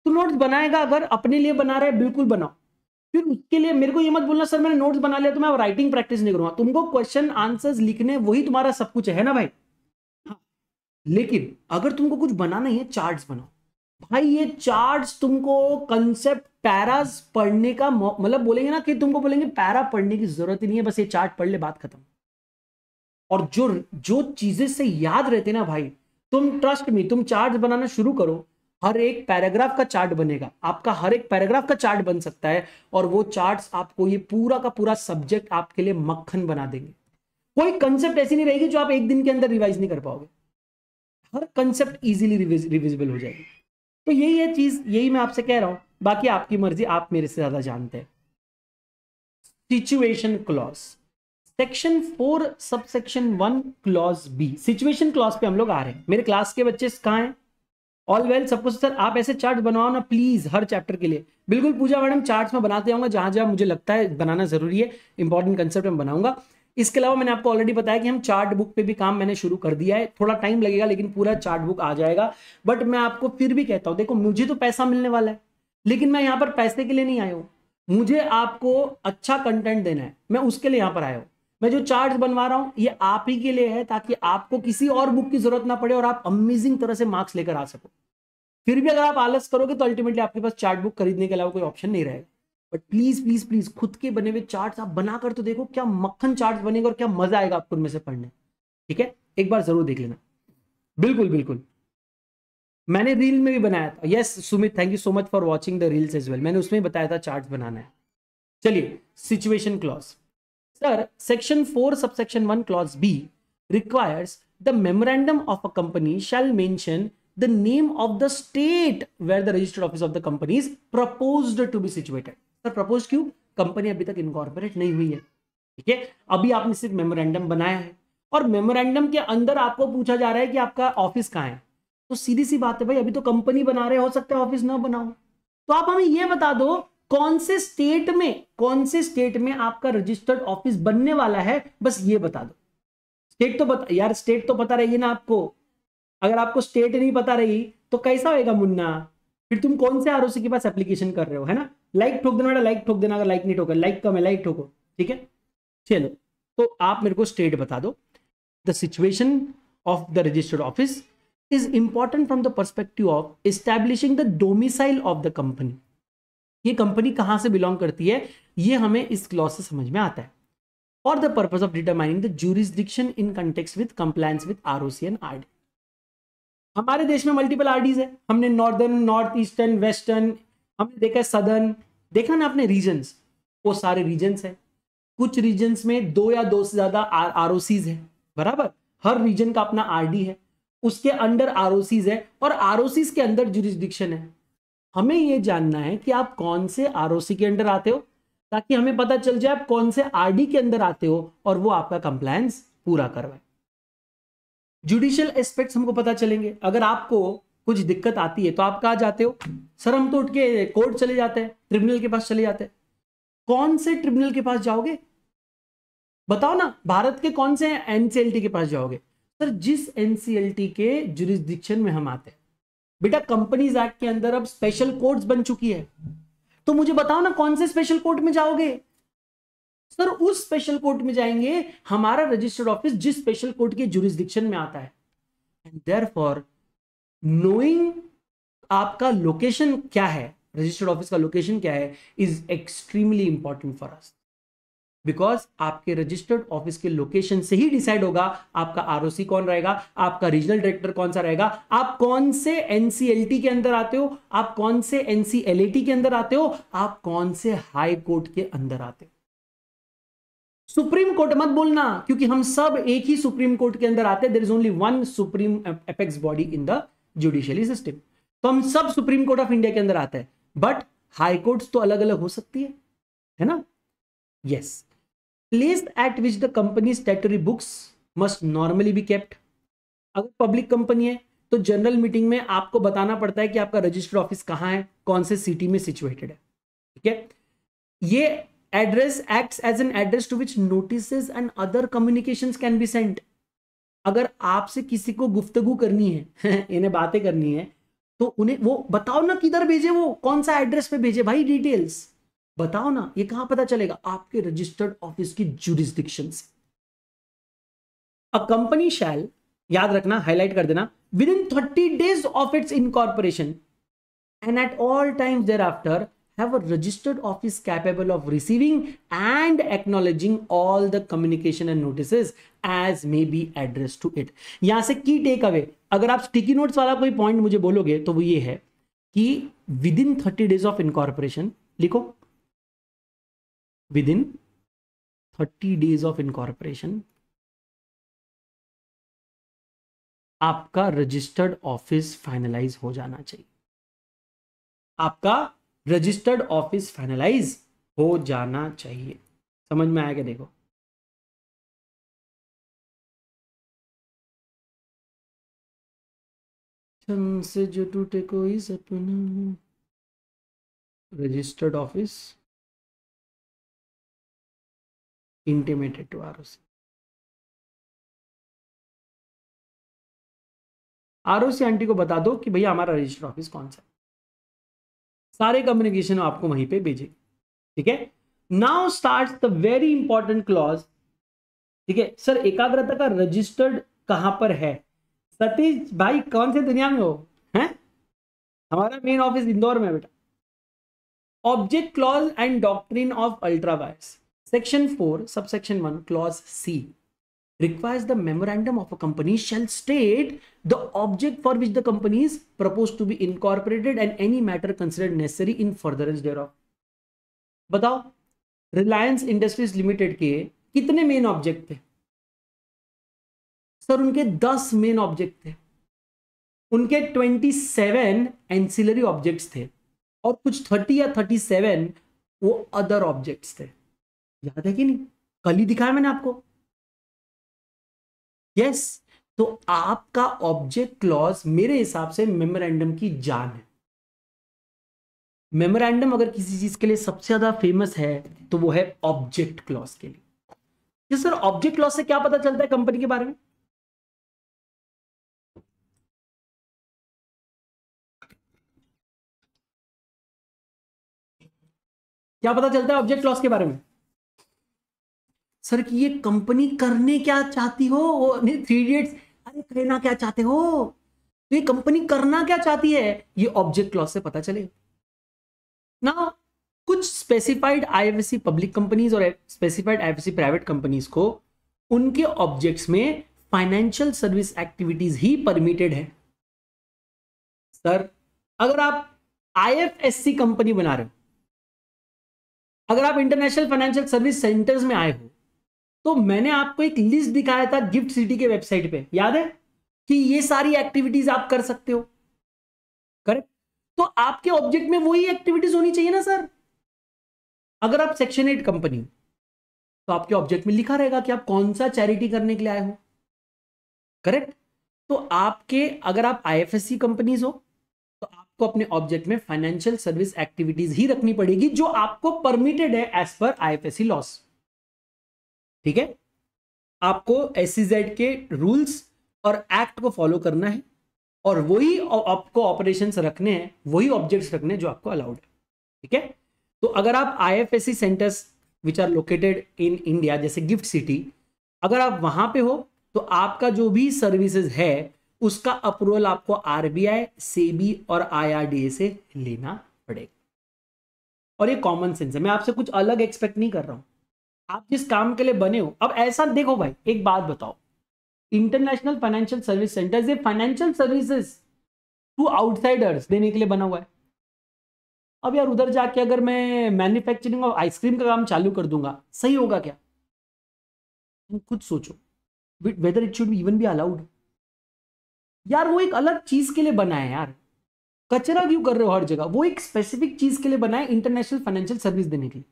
तू नोट्स बनाएगा अगर अपने लिए बना रहा है, बिल्कुल बनाओ। फिर उसके लिए मेरे को ये मत बोलना, सर, मैंने नोट्स बना लिया तो मैं राइटिंग प्रैक्टिस नहीं करूँगा। तुमको क्वेश्चन आंसर्स लिखने, वही तुम्हारा सब कुछ है ना भाई? हाँ। लेकिन अगर तुमको कुछ बनाना ही चार्ट्स बनाओ। भाई, ये चार्ट्स तुमको कंसेप्ट पैरास पढ़ने का मतलब बोलेंगे ना कि तुमको बोलेंगे पैरा पढ़ने की ज़रूरत ही नहीं है, बस ये चार्ट पढ़ ले, बात खत्म। और जो जो चीज़ें से याद रहते ना भाई तुम ट्रस्ट में तुम चार्ट बनाना शुरू करो। हर एक पैराग्राफ का चार्ट बनेगा। आपका हर एक पैराग्राफ का चार्ट बन सकता है और वो चार्ट्स आपको ये पूरा का पूरा सब्जेक्ट आपके लिए मक्खन बना देंगे। कोई कंसेप्ट ऐसी नहीं रहेगी जो आप एक दिन के अंदर रिवाइज नहीं कर पाओगे। हर कंसेप्ट इजीली रिविजिबल हो जाएगी। तो यही है चीज़, यही मैं आपसे कह रहा हूँ। बाकी आपकी मर्ज़ी, आप मेरे से ज़्यादा जानते हैं। Situation clause section four subsection one clause B situation clause पे हम लोग आ रहे हैं। मेरे क्लास के बच्चे कहाँ हैं? All well suppose sir? आप ऐसे चार्ट बनवाओ ना प्लीज़ हर चैप्टर के लिए। बिल्कुल पूजा मैडम चार्ट्स में बनाते आऊँगा जहाँ जहाँ मुझे लगता है बनाना ज़रूरी है। इंपॉर्टेंट कंसेप्ट में बनाऊँगा। इसके अलावा मैंने आपको ऑलरेडी बताया कि हम चार्ट बुक पे भी काम मैंने शुरू कर दिया है। थोड़ा टाइम लगेगा, लेकिन पूरा चार्ट बुक आ जाएगा। बट मैं आपको फिर भी कहता हूँ, देखो, मुझे तो पैसा मिलने वाला है। लेकिन मैं यहाँ पर पैसे के लिए नहीं आया हूँ। मुझे आपको अच्छा कंटेंट देना है। मैं उसके लिए यहाँ पर आया हूँ। मैं जो चार्ट बनवा रहा हूँ, ये आप ही के लिए है ताकि आपको किसी और बुक की ज़रूरत ना पड़े और आप अमेजिंग तरह से मार्क्स लेकर आ सको। फिर भी अगर आप आलस करोगे तो अल्टीमेटली आपके पास चार्ट बुक खरीदने के अलावा कोई ऑप्शन नहीं रहेगा। बट प्लीज़ प्लीज़ प्लीज़ खुद के बने हुए चार्ट आप बनाकर तो देखो क्या मक्खन चार्ट बनेगा और क्या मज़ा आएगा आपको उनमें से पढ़ने। ठीक है? एक बार ज़रूर देख लेना। बिल्कुल बिल्कुल। मैंने रील में भी बनाया था। Yes Sumit thank you so much for watching the reels as well मैंने उसमें बताया था चार्ट बनाना है। चलिए situation clause section four subsection one clause B requires the memorandum of a company shall mention the name of the state where the registered office of the company is proposed to be situated. Sir propose क्यों? Company अभी तक incorporate नहीं हुई है। ठीक है? अभी आपने सिर्फ़ मेमोरेंडम बनाया है। और मेमोरेंडम के अंदर आपको पूछा जा रहा है कि आपका ऑफ़िस कहाँ है। तो सीधी सी बात है भाई, अभी तो कंपनी बना रहे हो सकता है ऑफ़िस ना बनाओ। तो आप हमें यह बता दो कौन से स्टेट में, कौन से स्टेट में आपका रजिस्टर्ड ऑफ़िस बनने वाला है? बस ये बता दो। स्टेट तो बता, यार स्टेट तो पता रही ना आपको। अगर आपको स्टेट नहीं पता रही तो कैसा होएगा मुन्ना? फिर तुम कौन से आरओसी के पास एप्लीकेशन कर रहे हो, है ना? लाइक ठोक देना लाइक ठोक देना। अगर लाइक नहीं ठोकर लाइक कम है लाइक ठोको, ठीक है? चलो तो आप मेरे को स्टेट बता दो। The situation of the registered office is important from the perspective of establishing the domicile of the company ये कंपनी कहाँ से बिलोंग करती है, ये हमें इस क्लॉज से समझ में आता है। For the purpose of determining the jurisdiction in context with compliance with ROC and RD हमारे देश में मल्टीपल आरडीज है। हमने नॉर्दर्न नॉर्थ ईस्टर्न वेस्टर्न हमने देखा है सदर्न देखा ना आपने रीजन्स वो सारे रीजन्स है। कुछ रीजन्स में दो या दो से ज़्यादा आर है। बराबर? हर रीजन का अपना आरडी है। उसके अंडर आर है और आर के अंदर जुरिस्डिक्शन है। हमें ये जानना है कि आप कौन से आरओसी के अंडर आते हो, ताकि हमें पता चल जाए आप कौन से आरडी के अंदर आते हो और वो आपका कंप्लायंस पूरा करवाए। जुडिशियल एस्पेक्ट्स हमको पता चलेंगे। अगर आपको कुछ दिक्कत आती है तो आप कहा जाते हो? सर, हम तो उठ के कोर्ट चले जाते हैं ट्रिब्यूनल के पास चले जाते हैं। कौन से ट्रिब्यूनल के पास जाओगे? बताओ ना, भारत के कौन से एनसीएलटी के पास जाओगे? सर, जिस एनसीएलटी के जुरिस्डिक्शन में हम आते हैं बेटा कंपनीज़ एक्ट के अंदर अब स्पेशल कोर्ट्स बन चुकी है। तो मुझे बताओ ना, कौन से स्पेशल कोर्ट में जाओगे? सर, उस स्पेशल कोर्ट में जाएँगे, हमारा रजिस्टर्ड ऑफ़िस जिस स्पेशल कोर्ट के जुरिस्डिक्शन में आता है। एंड देयर फॉर नोइंग आपका लोकेशन क्या है रजिस्टर्ड ऑफ़िस का लोकेशन क्या है is extremely important for us because आपके रजिस्टर्ड ऑफ़िस के लोकेशन से ही डिसाइड होगा, आपका आरओसी कौन रहेगा, आपका रीजनल डायरेक्टर कौन सा रहेगा, आप कौन से एनसीएलटी के अंदर आते हो, आप कौन से एनसीएलएटी के अंदर आते हो, आप कौन से हाई कोर्ट के अंदर आते हो। सुप्रीम कोर्ट मत बोलना, क्योंकि हम सब एक ही सुप्रीम कोर्ट के अंदर आते हैं there is only one supreme apex body in the judicially system तो हम सब सुप्रीम कोर्ट ऑफ़ इंडिया के अंदर आते हैं बट हाई कोर्ट्स तो अलग अलग हो सकती है है ना? Yes place at which the company statutory books must normally be kept अगर पब्लिक कंपनी है तो जनरल मीटिंग में आपको बताना पड़ता है कि आपका रजिस्टर ऑफ़िस कहाँ है, कौन से सिटी में सिचुएटेड है। ठीक है? ये address acts as an address to which notice and other communication can be sent अगर आपसे किसी को गुफ्तगु करनी है, इन्हें बातें करनी है तो उन्हें वो बताओ ना किधर भेजे वो, कौन सा एड्रेस पे भेजे? भाई डिटेल्स बताओ ना, ये कहाँ पता चलेगा? आपके रजिस्टर्ड ऑफ़िस की जुरिस्डिक्शन से। अ कंपनी शैल याद रखना हाईलाइट कर देना within thirty days of its incorporation and at all times thereafter have a registered office capable of receiving and acknowledging all the communication and notices as may be addressed to it. यहाँ से key takeaway अगर आप sticky notes वाला कोई point मुझे बोलोगे तो वो ये है कि within thirty days of incorporation लिखो in thirty days of incorporation आपका रजिस्टर्ड ऑफ़िस फाइनलाइज हो जाना चाहिए। आपका रजिस्टर्ड ऑफ़िस फाइनलाइज हो जाना चाहिए। समझ में आया क्या देखो? से जो टूटे कोई सपना registered office intimated to R R aunty को बता दो कि भैया हमारा रजिस्टर ऑफ़िस कौन सा सारे कम्युनिकेशन आपको वहीं पे भेजे ठीक है? Now start the very important clause ठीक है? सर एकाग्रता का रजिस्टर्ड कहाँ पर है? सतीश भाई, कौन से दुनिया में हो? हैं? हमारा मेन ऑफ़िस इंदौर में बेटा। Object clause and doctrine of ultra vires section four subsection one clause C requires the memorandum of a company shall state the object for which the company is proposed to be incorporated and any matter considered necessary in furtherance thereof बताओ Reliance industries limited के कितने main object थे sir उनके दस main object थे उनके twenty seven ancillary objects थे और कुछ थर्टी या थर्टी सेवन वो अदर ऑब्जेक्ट्स थे याद है कि नहीं? कल ही दिखाया मैंने आपको। यस yes, तो आपका ऑब्जेक्ट क्लॉज मेरे हिसाब से मेमोरेंडम की जान है। मेमोरेंडम अगर किसी चीज़ के लिए सबसे ज़्यादा फ़ेमस है तो वो है ऑब्जेक्ट क्लॉज के लिए। जी सर ऑब्जेक्ट क्लॉज से क्या पता चलता है कंपनी के बारे में? क्या पता चलता है ऑब्जेक्ट क्लॉज के बारे में? सर, कि ये कंपनी करने क्या चाहती हो? थ्री इडियट्स अरे, कहना क्या चाहते हो? तो ये कंपनी करना क्या चाहती है? ये ऑब्जेक्ट क्लॉज से पता चले। ना, कुछ स्पेसिफाइड आईएफएससी पब्लिक कंपनीज़ और स्पेसिफाइड आईएफएससी प्राइवेट कंपनीज़ को उनके ऑब्जेक्ट्स में फाइनेंशियल सर्विस एक्टिविटीज़ ही परमिटेड है। सर, अगर आप आईएफएससी कंपनी बना रहे हो, अगर आप इंटरनेशनल फाइनेंशियल सर्विस सेंटर्स में आए हो तो मैंने आपको एक लिस्ट दिखाया था गिफ्ट सिटी के वेबसाइट पे। याद है? कि ये सारी एक्टिविटीज़ आप कर सकते हो। करेक्ट तो आपके ऑब्जेक्ट में वही एक्टिविटीज़ होनी चाहिए ना सर अगर आप सेक्शन एट कंपनी तो आपके ऑब्जेक्ट में लिखा रहेगा कि आप कौन सा चैरिटी करने के लिए आए हो। करेक्ट तो आपके, अगर आप आईएफएससी कंपनीज़ हो तो आपको अपने ऑब्जेक्ट में फाइनेंशियल सर्विस एक्टिविटीज़ ही रखनी पड़ेगी, जो आपको परमिटेड है एज पर आईएफएससी लॉस ठीक है? आपको एससीजेड के रूल्स और एक्ट को फॉलो करना है और वही आपको ऑपरेशंस रखने हैं, वही ऑब्जेक्ट्स रखने हैं जो आपको अलाउड है, ठीक है? तो अगर आप IFSC centres which are located in India जैसे गिफ्ट सिटी अगर आप वहाँ पे हो तो आपका जो भी सर्विसेज़ है, उसका अप्रूवल आपको आरबीआई सेबी और आईआरडीए से लेना पड़ेगा। और ये कॉमन सेंस है। मैं आपसे कुछ अलग एक्सपेक्ट नहीं कर रहा हूँ। आप जिस काम के लिए बने हो, अब ऐसा देखो भाई, एक बात बताओ। इंटरनेशनल फाइनेंशियल सर्विस सेंटर ये फाइनेंशियल सर्विसेज़ टू आउटसाइडर्स देने के लिए बना हुआ है। अब यार उधर जाके अगर मैं मैन्युफैक्चरिंग और आइसक्रीम का काम चालू कर दूँगा, सही होगा क्या? तुम खुद सोचो whether it should even be allowed यार वो एक अलग चीज़ के लिए बना है यार। कचरा क्यों कर रहे हो हर जगह? वो एक स्पेसिफिक चीज़ के लिए बना है इंटरनेशनल फाइनेंशियल सर्विस देने के लिए।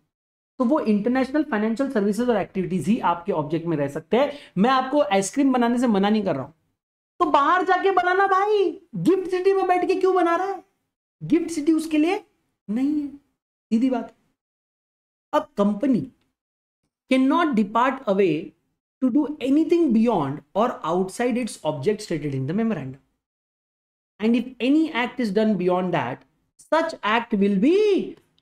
तो वो इंटरनेशनल फाइनेंशियल सर्विसेज़ और एक्टिविटीज़ ही आपके ऑब्जेक्ट में रह सकते हैं। मैं आपको आइसक्रीम बनाने से मना नहीं कर रहा हूँ। तो बाहर जाके बनाना भाई। गिफ्ट सिटी में बैठ के क्यों बना रहा है? गिफ्ट सिटी उसके लिए नहीं है। सीधी बात। अब company can not depart away to do anything beyond और outside its object stated in the memorandum and if any act is done beyond that such act will be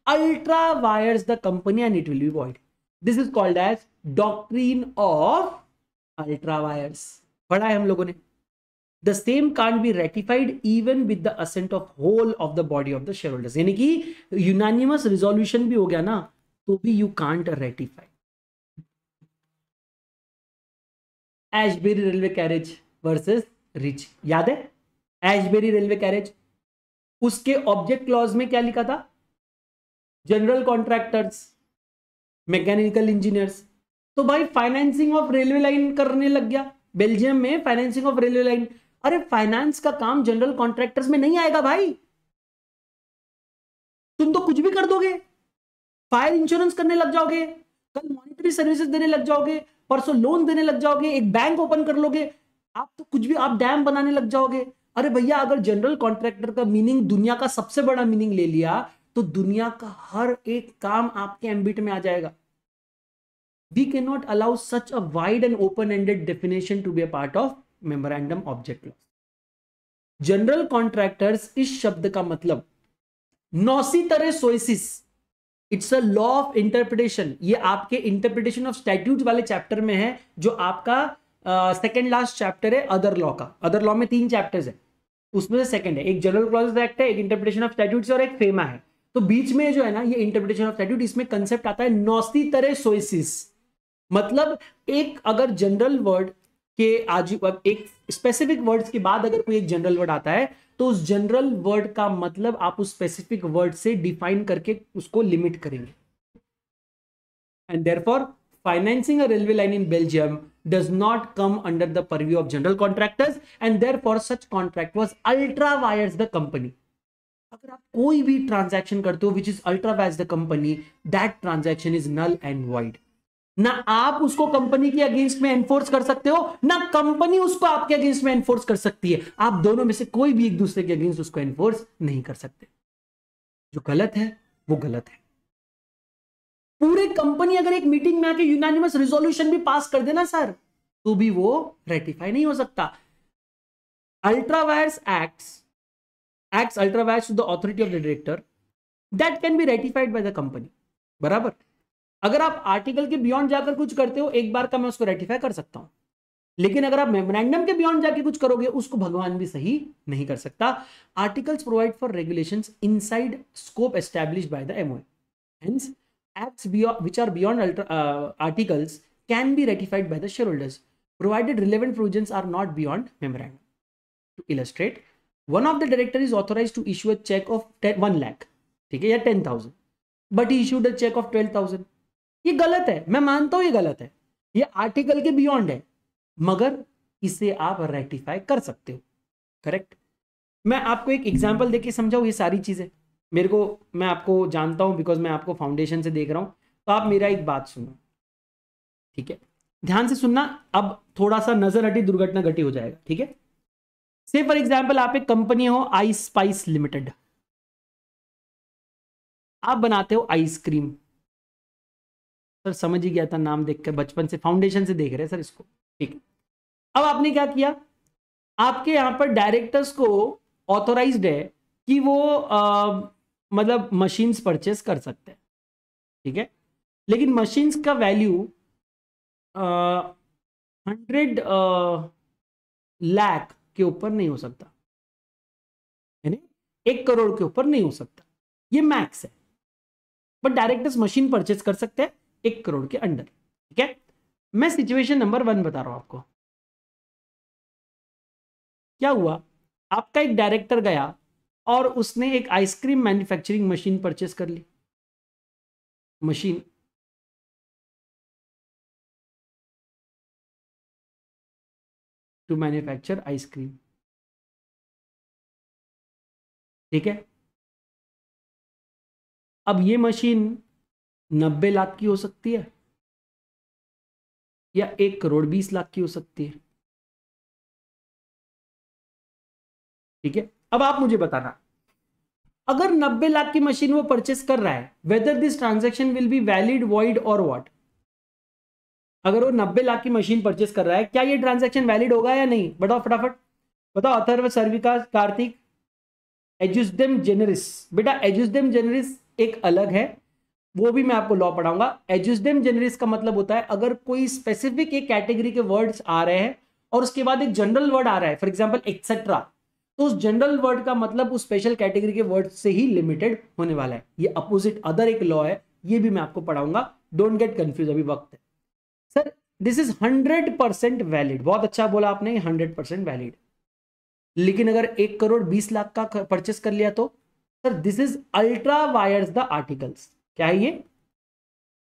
ultra wires the company and it will be void. This is called as doctrine of ultra wires. पढ़ा है हम लोगों ने. The same can't be ratified even with the assent of whole of the body of the shareholders यानी कि unanimous resolution भी हो गया ना तो भी you can't ratify Ashbury Railway Carriage versus Riche याद है? एशबेरी रेलवे कैरेज उसके ऑब्जेक्ट क्लॉज में क्या लिखा था? जनरल कॉन्ट्रैक्टर्स मैकेनिकल इंजीनियर्स तो भाई फाइनेंसिंग ऑफ़ रेलवे लाइन करने लग गया। बेल्जियम में फाइनेंसिंग ऑफ़ रेलवे लाइन अरे फाइनेंस का काम जनरल कॉन्ट्रैक्टर्स में नहीं आएगा भाई। तुम तो कुछ भी कर दोगे। फायर इंश्योरेंस करने लग जाओगे। कल मॉनिटरी सर्विसेज़ देने लग जाओगे। परसों लोन देने लग जाओगे। एक बैंक ओपन कर लोगे। आप तो कुछ भी, आप डैम बनाने लग जाओगे। अरे भैया, अगर जनरल कॉन्ट्रैक्टर का मीनिंग दुनिया का सबसे बड़ा मीनिंग ले लिया तो दुनिया का हर एक काम आपके एम्बिट में आ जाएगा। We can not allow such a wide and open ended definition to be a part of memorandum object laws general contractors इस शब्द का मतलब नौसी तरह सोइसिस it's a law of interpretation ये आपके इंटरप्रिटेशन ऑफ़ स्टैट्यूट वाले चैप्टर में है, जो आपका सेकेंड लास्ट चैप्टर है अदर लॉ का। अदर लॉ में तीन चैप्टर्स है। उसमें से सेकंड है। एक जनरल क्लॉज एक्ट है, एक इंटरप्रिटेशन ऑफ़ स्टैट्यूट और एक फेमा है। तो बीच में जो है ना, ये इंटरप्रिटेशन ऑफ़ स्टैट्यूट इसमें कंसेप्ट आता है नौस्ती तरह सोइसिस मतलब एक अगर जनरल वर्ड के आज एक स्पेसिफिक वर्ड्स के बाद अगर कोई एक जनरल वर्ड आता है तो उस जनरल वर्ड का मतलब आप उस स्पेसिफिक वर्ड से डिफाइन करके उसको लिमिट करेंगे। And therefore financing a railway line in Belgium does not come under the purview of general contractors and therefore such contract was ultra vires the company अगर आप कोई भी ट्रांजैक्शन करते हो which is ultra vires the company that transaction is null and void ना आप उसको company के अगेंस्ट में एनफोर्स कर सकते हो, ना कंपनी उसको आपके अगेंस्ट में एनफोर्स कर सकती है। आप दोनों में से कोई भी एक दूसरे के अगेंस्ट उसको एनफोर्स नहीं कर सकते। जो गलत है, वो गलत है। पूरे कंपनी अगर एक मीटिंग में आके यूनानिमस रिजोल्यूशन भी पास कर देना सर तो भी वो रेटिफाई नहीं हो सकता। Ultra vires acts acts ultra vires to the authority of the director that can be ratified by the company बराबर अगर आप आर्टिकल के बियॉन्ड जाकर कुछ करते हो एक बार का मैं उसको रेटिफाई कर सकता हूँ लेकिन अगर आप मेमोरेंडम के बियॉन्ड जाके कुछ करोगे उसको भगवान भी सही नहीं कर सकता articles provide for regulation inside scope establish by the MO hence beyond, which are beyond ultra, uh, articles can be ratified by the shareholders provided relevant provisions are not beyond memorandum to illustrate of the director is authorized to issue a check of 10, 1 lakh. ठीक है या 10000 but he issued a check of 12000 ये गलत है। मैं मानता हूँ ये गलत है। ये आर्टिकल के बियॉन्ड है। मगर इसे आप रेटिफाई कर सकते हो। करेक्ट मैं आपको एक एग्जांपल देके समझाऊं ये सारी चीज़ें। मेरे को मैं आपको जानता हूँ बिकॉज़ मैं आपको फाउंडेशन से देख रहा हूँ। तो आप मेरा एक बात सुनो। ठीक है? ध्यान से सुनना। अब थोड़ा सा नज़र हटी दुर्घटना घटी हो जाएगा। ठीक है? से फॉर एग्ज़ाम्पल आप एक कंपनी हो आई स्पाइस लिमिटेड आप बनाते हो आइसक्रीम सर समझ ही गया था नाम देखकर बचपन से फाउंडेशन से देख रहे हैं सर इसको। ठीक अब आपने क्या किया? आपके यहाँ पर डायरेक्टर्स को ऑथोराइज्ड है कि वो आ, मतलब मशीन्स परचेस कर सकते हैं। ठीक है? लेकिन मशीन्स का वैल्यू हंड्रेड लाख के ऊपर नहीं हो सकता। यानी एक करोड़ के ऊपर नहीं हो सकता। ये मैक्स है। बट डायरेक्टर्स मशीन परचेस कर सकते हैं एक करोड़ के अंडर ठीक है? मैं सिचुएशन नंबर वन बता रहा हूँ आपको। क्या हुआ? आपका एक डायरेक्टर गया और उसने एक आइसक्रीम मैन्युफैक्चरिंग मशीन परचेस कर ली। Machine to manufacture ice cream ठीक है? अब ये मशीन नब्बे लाख की हो सकती है या एक करोड़ बीस लाख की हो सकती है। ठीक है? अब आप मुझे बताना। अगर नब्बे लाख की मशीन वो परचेस कर रहा है whether this transaction will be valid void और वॉट अगर वो नब्बे लाख की मशीन परचेस कर रहा है, क्या ये ट्रांजेक्शन वैलिड होगा या नहीं? बताओ फटाफट। बताओ अथर्व सर्विका कार्तिक एजुसडेम जेनरिस बेटा एजुसडेम जेनरिस एक अलग है, वो भी मैं आपको लॉ पढ़ाऊँगा। एजुसडेम जेनरिस का मतलब होता है, अगर कोई स्पेसिफिक एक कैटेगरी के वर्ड्स आ रहे हैं और उसके बाद एक जनरल वर्ड आ रहा है फॉर एग्ज़ाम्पल एक्सेट्रा तो उस जनरल वर्ड का मतलब उस स्पेशल कैटेगरी के वर्ड से ही लिमिटेड होने वाला है। ये अपोजिट अदर एक लॉ है, ये भी मैं आपको पढ़ाऊँगा। डोंट गेट कंफ्यूज अभी वक्त है। Sir this is hundred percent valid बहुत अच्छा बोला आपने हंड्रेड परसेंट वैलिड लेकिन अगर एक करोड़ बीस लाख का परचेस कर लिया तो? Sir this is ultra vires the articles क्या है ये?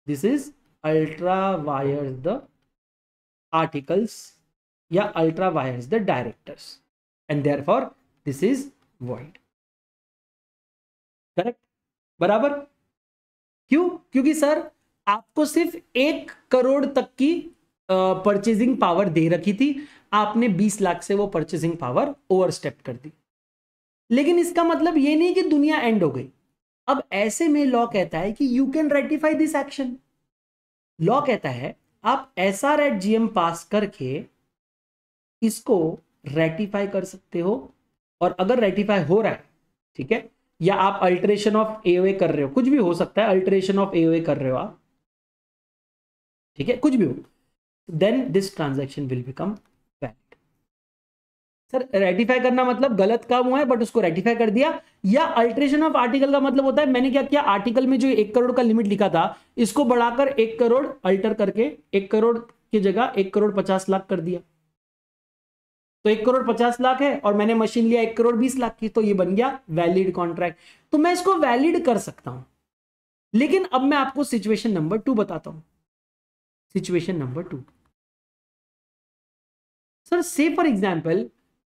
This is ultra vires the articles या ultra vires the directors and therefore this is world correct बराबर? क्यों? क्योंकि सर आपको सिर्फ़ एक करोड़ तक की परचेजिंग पावर दे रखी थी। आपने 20 लाख से वो परचेजिंग पावर ओवरस्टेप कर दी। लेकिन इसका मतलब ये नहीं कि दुनिया एंड हो गई। अब ऐसे में लॉ कहता है कि you can ratify this action law कहता है, आप S R at GM pass करके इसको रेटिफाई कर सकते हो। और अगर रेटिफाई हो रहा है, ठीक है, या आप अल्ट्रेशन ऑफ़ ए कर रहे हो, कुछ भी हो सकता है अल्ट्रेशन ऑफ़ ए कर रहे हो आप। ठीक है? कुछ भी हो then this transaction will become valid sir ratify करना मतलब गलत काम हुआ है बट उसको रेटिफाई कर दिया। या अल्ट्रेशन ऑफ़ आर्टिकल का मतलब होता है, मैंने क्या किया? आर्टिकल में जो एक करोड़ का लिमिट लिखा था, इसको बढ़ाकर एक करोड़ अल्टर करके, एक करोड़ की जगह एक करोड़ पचास लाख कर दिया। तो एक करोड़ पचास लाख है, और मैंने मशीन लिया एक करोड़ बीस लाख की तो ये बन गया वैलिड कॉन्ट्रैक्ट तो मैं इसको वैलिड कर सकता हूँ। लेकिन अब मैं आपको सिचुएशन नंबर टू बताता हूँ। Situation number two. Sir, say for example,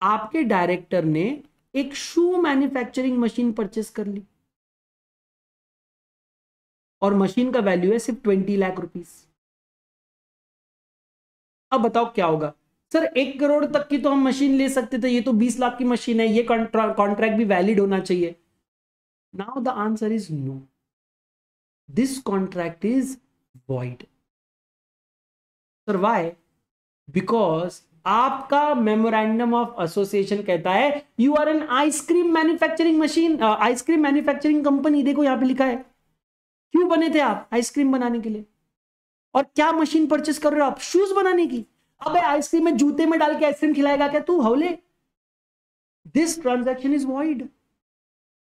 आपके डायरेक्टर ने एक शू मैन्युफैक्चरिंग मशीन परचेस कर ली। और मशीन का वैल्यू है सिर्फ़ ट्वेंटी लाख रुपीस। अब बताओ क्या होगा? सर, एक करोड़ तक की तो हम मशीन ले सकते थे, ये तो बीस लाख की मशीन है, ये कॉन्ट्रैक्ट भी वैलिड होना चाहिए। Now the answer is no this contract is void sir why because आपका मेमोरेंडम ऑफ़ एसोसिएशन कहता है you are an ice cream manufacturing machine ice cream manufacturing company देखो यहाँ पे लिखा है। क्यों बने थे आप आइसक्रीम बनाने के लिए? और क्या मशीन परचेस कर रहे हो आप? शूज़ बनाने की। अब आइसक्रीम में जूते में डाल के आइसक्रीम खिलाएगा क्या तू? हवले this transaction is void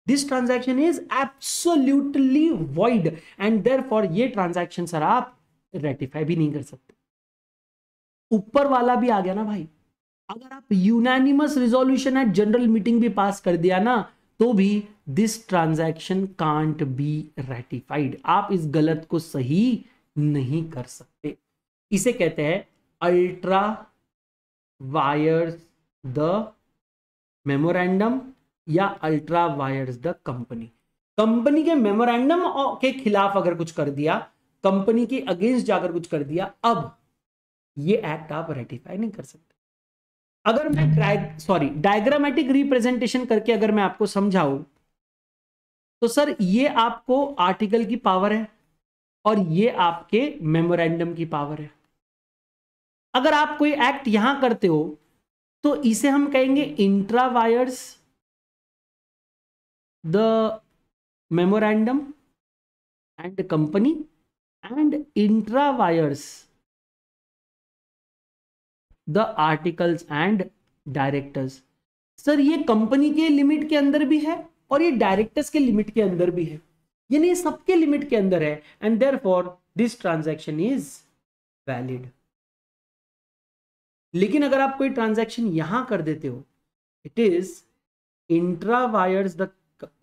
this transaction is absolutely void and therefore ये ट्रांजेक्शन सर आप रेटिफाई भी नहीं कर सकते। ऊपर वाला भी आ गया ना भाई। अगर आप unanimous resolution at general meeting भी पास कर दिया ना तो भी this transaction can't be ratified आप इस गलत को सही नहीं कर सकते। इसे कहते हैं अल्ट्रा वायर्स द मेमोरेंडम या ultra vires the company company के मेमोरेंडम के खिलाफ अगर कुछ कर दिया कंपनी के अगेंस्ट जाकर कुछ कर दिया, अब ये एक्ट आप रेटिफाई नहीं कर सकते। अगर मैं सॉरी डायग्रामेटिक रिप्रेजेंटेशन करके अगर मैं आपको समझाऊं तो सर ये आपको आर्टिकल की पावर है और ये आपके मेमोरेंडम की पावर है। अगर आप कोई एक्ट यहाँ करते हो तो इसे हम कहेंगे intra vires the memorandum and company and intra vires the articles and directors. Sir, ये कंपनी के लिमिट के अंदर भी है और ये डायरेक्टर्स के लिमिट के अंदर भी है। यानी सबके लिमिट के अंदर है and therefore this transaction is valid लेकिन अगर आप कोई ट्रांजेक्शन यहाँ कर देते हो it is intra vires the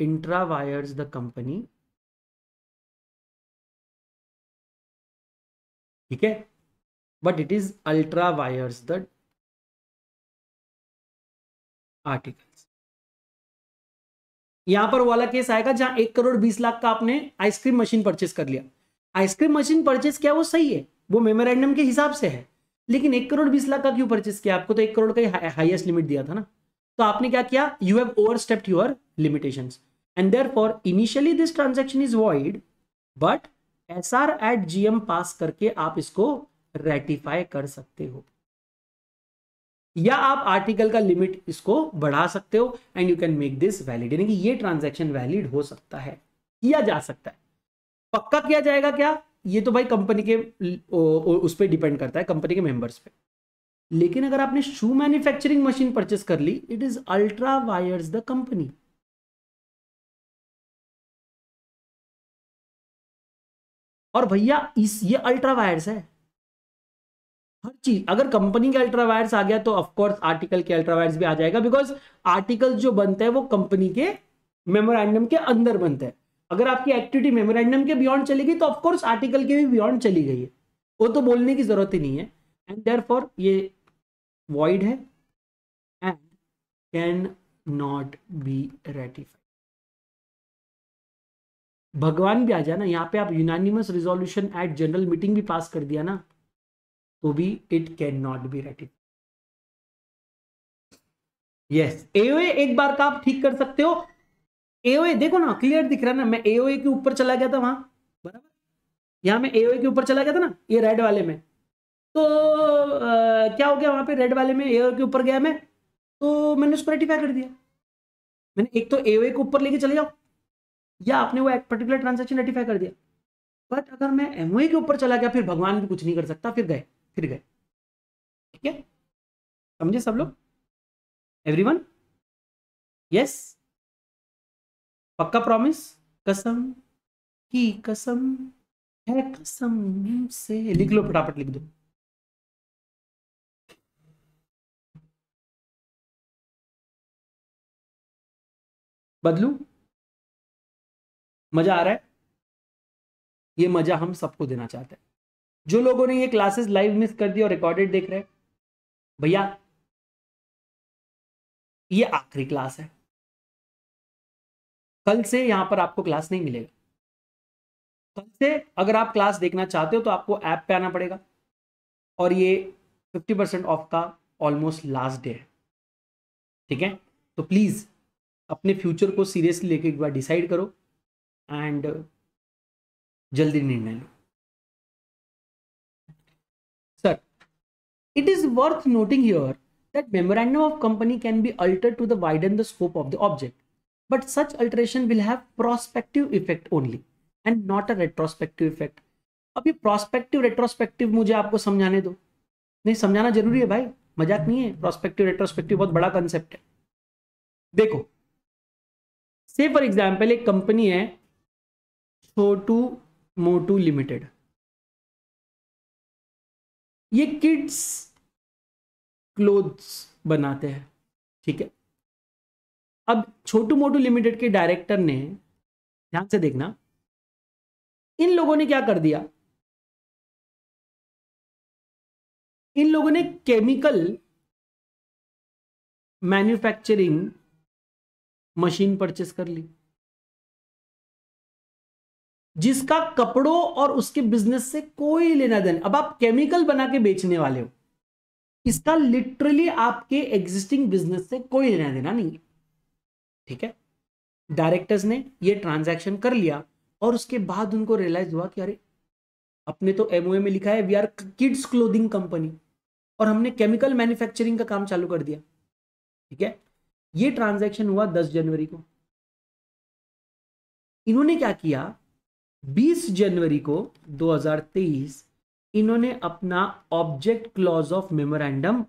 intra vires the company ठीक है? But it is ultra wires, the articles. यहाँ पर वाला केस आएगा जहाँ एक करोड़ बीस लाख का आपने आइसक्रीम मशीन परचेस कर लिया। आइसक्रीम मशीन परचेस किया वो सही है? वो मेमोरेंडम के हिसाब से है। लेकिन एक करोड़ बीस लाख का क्यों परचेस किया? आपको तो एक करोड़ का हाईएस्ट लिमिट दिया था ना। तो आपने क्या किया? You have overstepped your limitation and therefore initially this transaction is void but S R at GM pass करके आप इसको रेटिफाई कर सकते हो। या आप आर्टिकल का लिमिट इसको बढ़ा सकते हो and you can make this valid यानी कि ये ट्रांजैक्शन वैलिड हो सकता है, किया जा सकता है। पक्का किया जाएगा क्या? ये तो भाई कंपनी के उस पर डिपेंड करता है कंपनी के मेंबर्स पे। लेकिन अगर आपने शू मैन्युफैक्चरिंग मशीन परचेस कर ली it is ultra vires the company और भैया, इस, ये अल्ट्रा वायर्स है। हर चीज़, अगर कंपनी के अल्ट्रावायर्स आ गया तो ऑफकोर्स आर्टिकल के अल्ट्रावायर्स भी आ जाएगा बिकॉज़ आर्टिकल जो बनते हैं वो कंपनी के मेमोरेंडम के अंदर बनते हैं। अगर आपकी एक्टिविटी मेमोरेंडम के बियॉन्ड चली गई तो ऑफकोर्स आर्टिकल के भी बियॉन्ड चली गई है। वो तो बोलने की ज़रूरत ही नहीं है। एंड देयर ये वॉइड है and can not be ratified भगवान भी आ जाए ना, यहाँ पे आप unanimous resolution at general meeting भी पास कर दिया ना तो भी it can not be ratified yes AOA एक बार का आप ठीक कर सकते हो। एओए देखो ना क्लियर दिख रहा है ना मैं एओए के ऊपर चला गया था वहाँ। बराबर? यहाँ मैं एओए के ऊपर चला गया था ना ये रेड वाले में। तो आ, क्या हो गया वहाँ पे? रेड वाले में एओए के ऊपर गया मैं। तो मैंने उसको रेटिफाई कर दिया। मैंने एक तो एओए के ऊपर लेके चले जाओ। या आपने वो एक पर्टिकुलर ट्रांजेक्शन रेटिफाई कर दिया। बट अगर मैं एमओए के ऊपर चला गया फिर भगवान भी कुछ नहीं कर सकता फिर गए। फिर गए। ठीक है? समझे सब लोग? एवरीवन यस पक्का प्रॉमिस कसम की कसम, है कसम से। लिख लो, फटाफट लिख दो। बदलू? मज़ा आ रहा है? ये मज़ा हम सबको देना चाहते हैं। जो लोगों ने ये क्लासेस लाइव मिस कर दी और रिकॉर्डेड देख रहे हैं, भैया, ये आखिरी क्लास है। कल से यहाँ पर आपको क्लास नहीं मिलेगा। कल से अगर आप क्लास देखना चाहते हो तो आपको ऐप पे आना पड़ेगा। और ये 50 परसेंट ऑफ़ का ऑलमोस्ट लास्ट डे है। ठीक है? तो प्लीज़ अपने फ्यूचर को सीरियसली लेके एक बार डिसाइड करो। एंड जल्दी निर्णय लो। It is worth noting here that memorandum of company can be altered to the widen the scope of the object, but such alteration will have prospective effect only. And not a retrospective effect अब ये prospective retrospective मुझे आपको समझाने दो नहीं समझाना ज़रूरी है भाई मज़ाक नहीं है प्रोस्पेक्टिव रेट्रोस्पेक्टिव बहुत बड़ा कंसेप्ट है देखो से फॉर एग्ज़ाम्पल एक कंपनी है छोटू मोटू लिमिटेड ये किड्स क्लोथ्स बनाते हैं, ठीक है? अब छोटू मोटू लिमिटेड के डायरेक्टर ने, ध्यान से देखना, इन लोगों ने क्या कर दिया? इन लोगों ने केमिकल मैन्युफैक्चरिंग मशीन परचेस कर ली। जिसका कपड़ों और उसके बिज़नेस से कोई लेना देना। अब आप केमिकल बना के बेचने वाले हो। इसका लिटरली आपके एग्जिस्टिंग बिज़नेस से कोई लेना देना नहीं है। ठीक है? डायरेक्टर्स ने ये ट्रांजैक्शन कर लिया और उसके बाद उनको रियलाइज़ हुआ कि अरे, अपने तो एमओए में लिखा है we are kids clothing company और हमने केमिकल मैन्युफैक्चरिंग का काम चालू कर दिया। ठीक है? ये ट्रांजैक्शन हुआ 10 जनवरी को। इन्होंने क्या किया? 20 जनवरी को 2023 इन्होंने अपना object clause of memorandum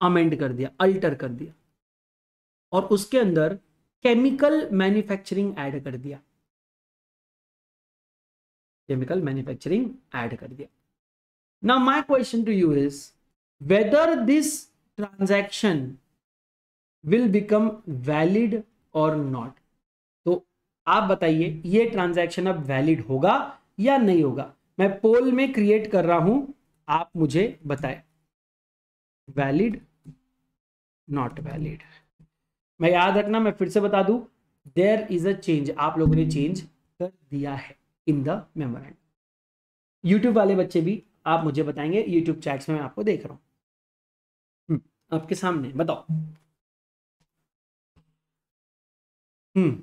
amend कर दिया अल्टर कर दिया। और उसके अंदर केमिकल मैन्युफैक्चरिंग ऐड कर दिया। केमिकल मैन्युफैक्चरिंग ऐड कर दिया। Now my question to you is whether this transaction will become valid और नॉट आप बताइए ये ट्रांजैक्शन अब वैलिड होगा या नहीं होगा? मैं पोल में क्रिएट कर रहा हूँ आप मुझे बताएँ। वैलिड नॉट वैलिड मैं याद रखना मैं फिर से बता दूँ देर इज़ अ चेंज आप लोगों ने चेंज कर दिया है इन द मेमोरेंड यूट्यूब वाले बच्चे भी आप मुझे बताएँगे यूट्यूब चैट्स में मैं आपको देख रहा हूँ। हम्म, आपके सामने बताओ। हम्म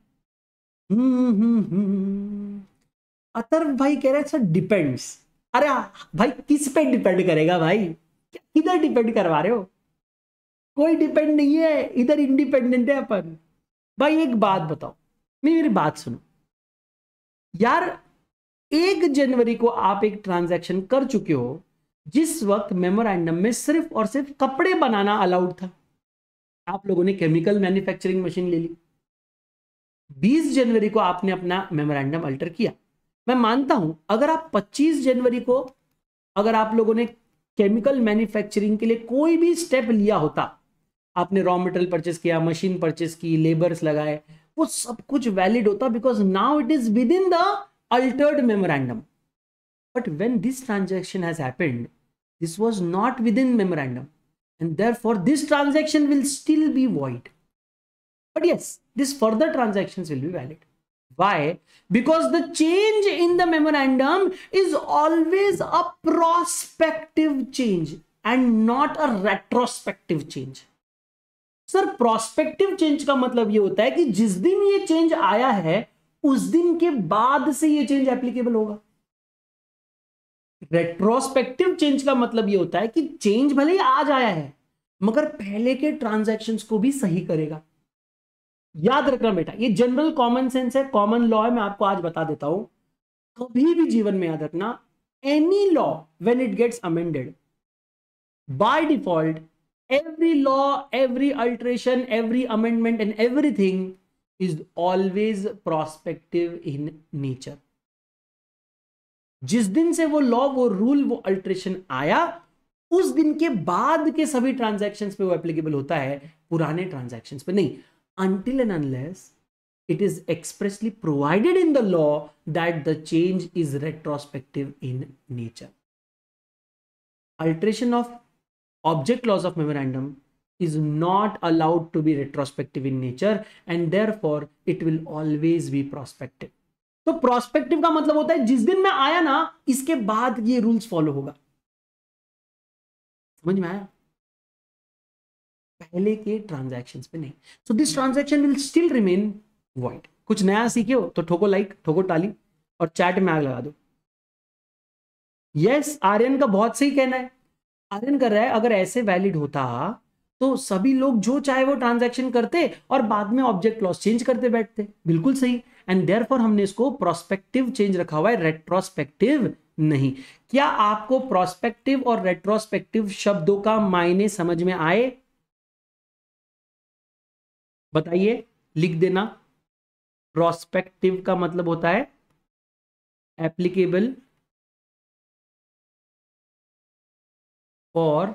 अतर भाई कह रहे सर डिपेंड्स अरे, भाई, किस पे डिपेंड करेगा भाई? किधर डिपेंड करवा रहे हो? कोई डिपेंड नहीं है, इधर इंडिपेंडेंट है अपन। भाई, एक बात बताओ मेरी बात सुनो। यार, एक जनवरी को आप एक ट्रांजैक्शन कर चुके हो, जिस वक्त मेमोरेंडम में सिर्फ़ और सिर्फ़ कपड़े बनाना अलाउड था। आप लोगों ने केमिकल मैन्युफैक्चरिंग मशीन ले ली। 20 जनवरी को आपने अपना मेमोरेंडम अल्टर किया। मैं मानता हूँ, अगर आप 25 जनवरी को, अगर आप लोगों ने केमिकल मैन्युफैक्चरिंग के लिए कोई भी स्टेप लिया होता, आपने रॉ मटेरियल परचेस किया मशीन परचेस की लेबर्स लगाए, वो सब कुछ वैलिड होता because now it is within the altered memorandum but when this transaction has happened this was not within memorandum and therefore this transaction will still be void. But yes this further transactions will be valid why because the change in the memorandum is always a prospective change and not a retrospective change sir prospective change का मतलब ये होता है कि जिस दिन ये change आया है उस दिन के बाद से ये चेंज एप्लीकेबल होगा रेट्रोस्पेक्टिव चेंज का मतलब ये होता है कि चेंज भले ही आज आया है मगर पहले के ट्रांजैक्शन को भी सही करेगा याद रखना बेटा, ये जनरल कॉमन सेंस है कॉमन लॉ है, मैं आपको आज बता देता हूँ। कभी भी जीवन में याद रखना any law when it gets amended by default every law every alteration every amendment and everything is always prospective in nature जिस दिन से वो लॉ वो रूल वो अल्ट्रेशन आया, उस दिन के बाद के सभी ट्रांजेक्शन पे वो एप्लीकेबल होता है, पुराने ट्रांजेक्शन पे नहीं। Until and unless it is expressly provided in the law that the change is retrospective in nature. Alteration of object clause of memorandum is not allowed to be retrospective in nature and therefore it will always be prospective तो prospective का मतलब होता है जिस दिन मैं आया ना इसके बाद ये रूल्स फॉलो होगा समझ में आया पहले के ट्रांजैक्शंस पे नहीं। So this transaction will still remain void कुछ नया सीखे हो तो ठोको लाइक ठोको टाली और चैट में आग लगा दो। यस आर्यन का बहुत सही कहना है। आर्यन कर रहा है, अगर ऐसे वैलिड होता तो सभी लोग जो चाहे वो ट्रांजैक्शन करते और बाद में ऑब्जेक्ट क्लॉज चेंज करते बैठते। बिल्कुल सही। एंड देयर हमने इसको प्रोस्पेक्टिव चेंज रखा हुआ है रेट्रोस्पेक्टिव नहीं। क्या आपको प्रोस्पेक्टिव और रेट्रोस्पेक्टिव शब्दों का मायने समझ में आए? बताइए, लिख देना। प्रोस्पेक्टिव का मतलब होता है applicable for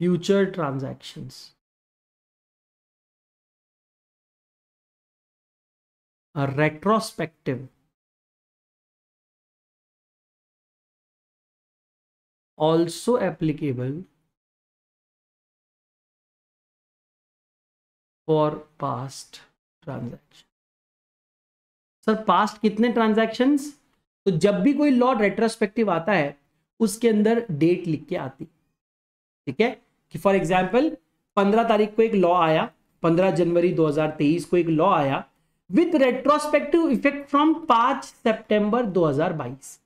future transactions retrospective also applicable for past transaction. Sir past कितने ट्रांजैक्शंस तो जब भी कोई लॉ रेट्रोस्पेक्टिव आता है, उसके अंदर डेट लिख के आती ठीक है? कि फॉर एग्ज़ाम्पल पंद्रह तारीख को एक लॉ आया, पंद्रह जनवरी 2023 को एक लॉ आया विथ रेट्रोस्पेक्टिव इफ़ेक्ट फ्रॉम पाँच सितंबर 2022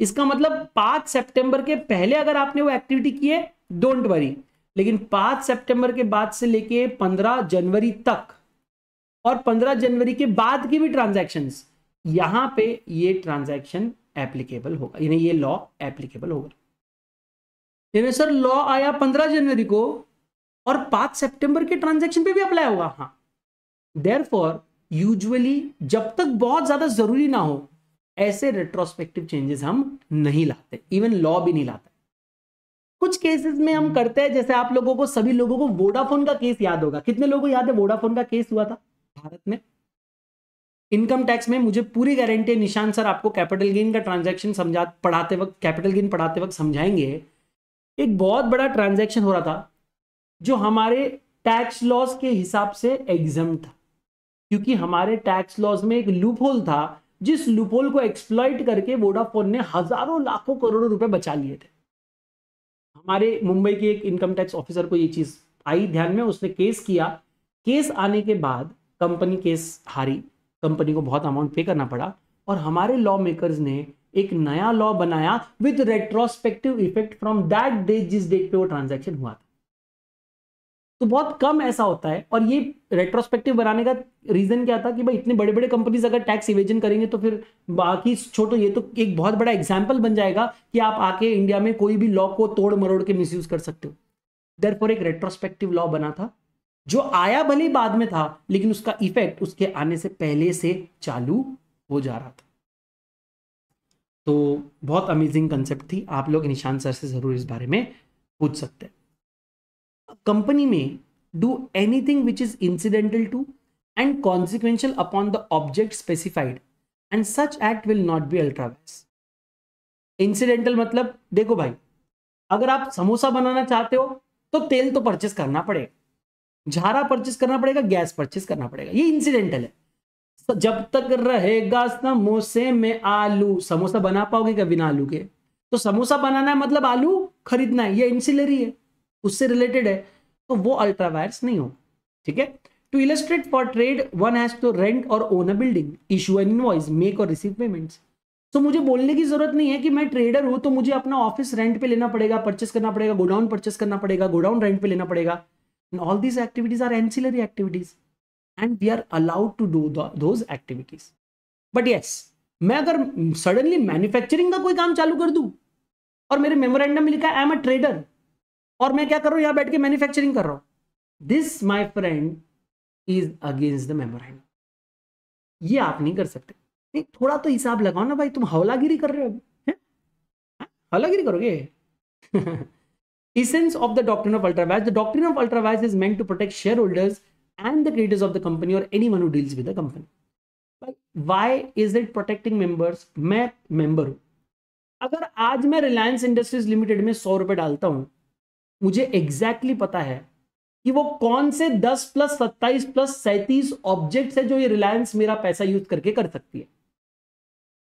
इसका मतलब पाँच सितंबर के पहले अगर आपने वो एक्टिविटी की है डोंट वरी लेकिन पाँच सितंबर के बाद से लेके पंद्रह जनवरी तक और पंद्रह जनवरी के बाद की भी ट्रांजेक्शन यहाँ पे ये ट्रांजैक्शन एप्लीकेबल होगा, यानी ये लॉ एप्लीकेबल होगा। यानी सर लॉ आया पंद्रह जनवरी को और पाँच सितंबर के ट्रांजेक्शन पे भी अप्लाई होगा हाँ। देर यूजली जब तक बहुत ज़्यादा ज़रूरी ना हो, ऐसे रेट्रोस्पेक्टिव चेंजेस हम नहीं लाते इवन लॉ भी नहीं लाते। कुछ केसेस में हम करते हैं जैसे आप लोगों को सभी लोगों को वोडाफोन का केस याद होगा। कितने लोगों को याद है वोडाफोन का केस हुआ था? भारत में। इनकम टैक्स में मुझे पूरी गारंटी है निशान सर आपको कैपिटल गेन का ट्रांजैक्शन समझा पढ़ाते वक्त कैपिटल गेन पढ़ाते वक्त समझाएँगे। एक बहुत बड़ा ट्रांजैक्शन हो रहा था जो हमारे टैक्स लॉस के हिसाब से एग्ज़ाम था। क्योंकि हमारे टैक्स लॉस में एक लूप होल था जिस लूप होल को एक्सप्लॉइट करके वोडाफोन ने हज़ारों लाखों करोड़ों रुपए बचा लिए थे। हमारे मुंबई के एक इनकम टैक्स ऑफिसर को ये चीज़ आई ध्यान में, उसने केस किया। केस आने के बाद कंपनी केस हारी। कंपनी को बहुत अमाउंट पे करना पड़ा और हमारे लॉ मेकर्स ने एक नया लॉ बनाया with retrospective effect from that day जिस डेट पे वो ट्रांजैक्शन हुआ था। तो बहुत कम ऐसा होता है। और ये रेट्रोस्पेक्टिव बनाने का रीजन क्या था कि भाई इतने बड़े बड़े कंपनीज़ अगर टैक्स इवेजन करेंगे तो फिर बाकी छोटो ये तो एक बहुत बड़ा एग्ज़ाम्पल बन जाएगा कि आप आके इंडिया में कोई भी लॉ को तोड़ मरोड़ के मिसयूज कर सकते हो। देर एक रेट्रोस्पेक्टिव लॉ बना था, जो आया भले बाद में था, लेकिन उसका इफ़ेक्ट उसके आने से पहले से चालू हो जा रहा था। तो बहुत अमेजिंग कंसेप्ट थी। आप लोग निशान सर से ज़रूर इस बारे में पूछ सकते हैं। कंपनी में do anything which is incidental to and consequential upon the object specified and such act will not be ultra vires incidental मतलब देखो भाई, अगर आप समोसा बनाना चाहते हो तो तेल तो परचेस करना पड़ेगा। झारा परचेस करना पड़ेगा गैस परचेस करना पड़ेगा। ये इंसिडेंटल है। जब तक रहेगा समोसे में आलू, समोसा बना पाओगे क्या बिना आलू के? तो समोसा बनाना है मतलब आलू खरीदना है, ये इंसिलरी है। उससे रिलेटेड है तो वो अल्ट्रावायरस नहीं हो, ठीक है? To illustrate for trade one has to rent or own a building issue an invoice make or receive payments तो मुझे बोलने की ज़रूरत नहीं है कि मैं ट्रेडर हूँ तो मुझे अपना ऑफ़िस रेंट पे लेना पड़ेगा परचेस करना पड़ेगा गोडाउन परचेस करना पड़ेगा गोडाउन रेंट पे लेना पड़ेगा। All these activities are ancillary activities and we are allowed to do those activities but yes मैं अगर सडनली मैन्युफैक्चरिंग का कोई काम चालू कर दूँ, और मेरे मेमोरेंडम में लिखा आई एम अ ट्रेडर और मैं क्या कर रहा हूँ? यहाँ बैठ के मैन्युफैक्चरिंग कर रहा हूँ। This my friend is against the memorandum ये आप नहीं कर सकते। नहीं, थोड़ा तो हिसाब लगाओ ना भाई, तुम हवलागिरी कर रहे हो अभी हवलागिरी हाँ? करोगे? Essence of the doctor of ultra vires the doctrine of ultra vires is meant to protect shareholders and the creators of the company or anyone deals with the company Why is it protecting members? मैं member हूँ। अगर आज मैं Reliance industries limited में सौ रुपए डालता हूँ मुझे एग्जैक्टली exactly पता है कि वो कौन से 10 प्लस सत्ताईस प्लस सैतीस ऑब्जेक्ट्स है जो ये रिलायंस मेरा पैसा यूज़ करके कर सकती है।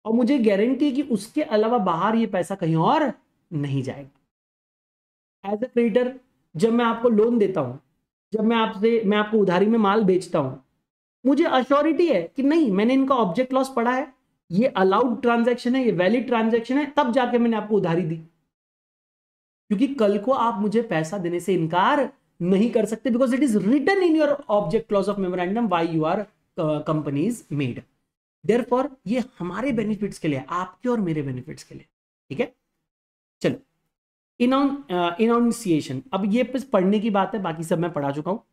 और मुझे गारंटी है कि उसके अलावा बाहर ये पैसा कहीं और नहीं जाएगा। एज ए क्रेडिटर जब मैं आपको लोन देता हूँ, जब मैं आपसे, मैं आपको उधारी में माल बेचता हूँ, मुझे अश्योरिटी है कि नहीं, मैंने इनका ऑब्जेक्ट लॉस पढ़ा है, ये अलाउड ट्रांजेक्शन है, ये वैलिड ट्रांजेक्शन है, तब जाके मैंने आपको उधारी दी। क्योंकि कल को आप मुझे पैसा देने से इनकार नहीं कर सकते because it is written in your object clause of memorandum why you are companies made therefore ये हमारे बेनिफिट्स के लिए आपके और मेरे बेनिफिट्स के लिए ठीक है चलो इनाउंसिएशन uh, अब ये पढ़ने की बात है बाकी सब मैं पढ़ा चुका हूँ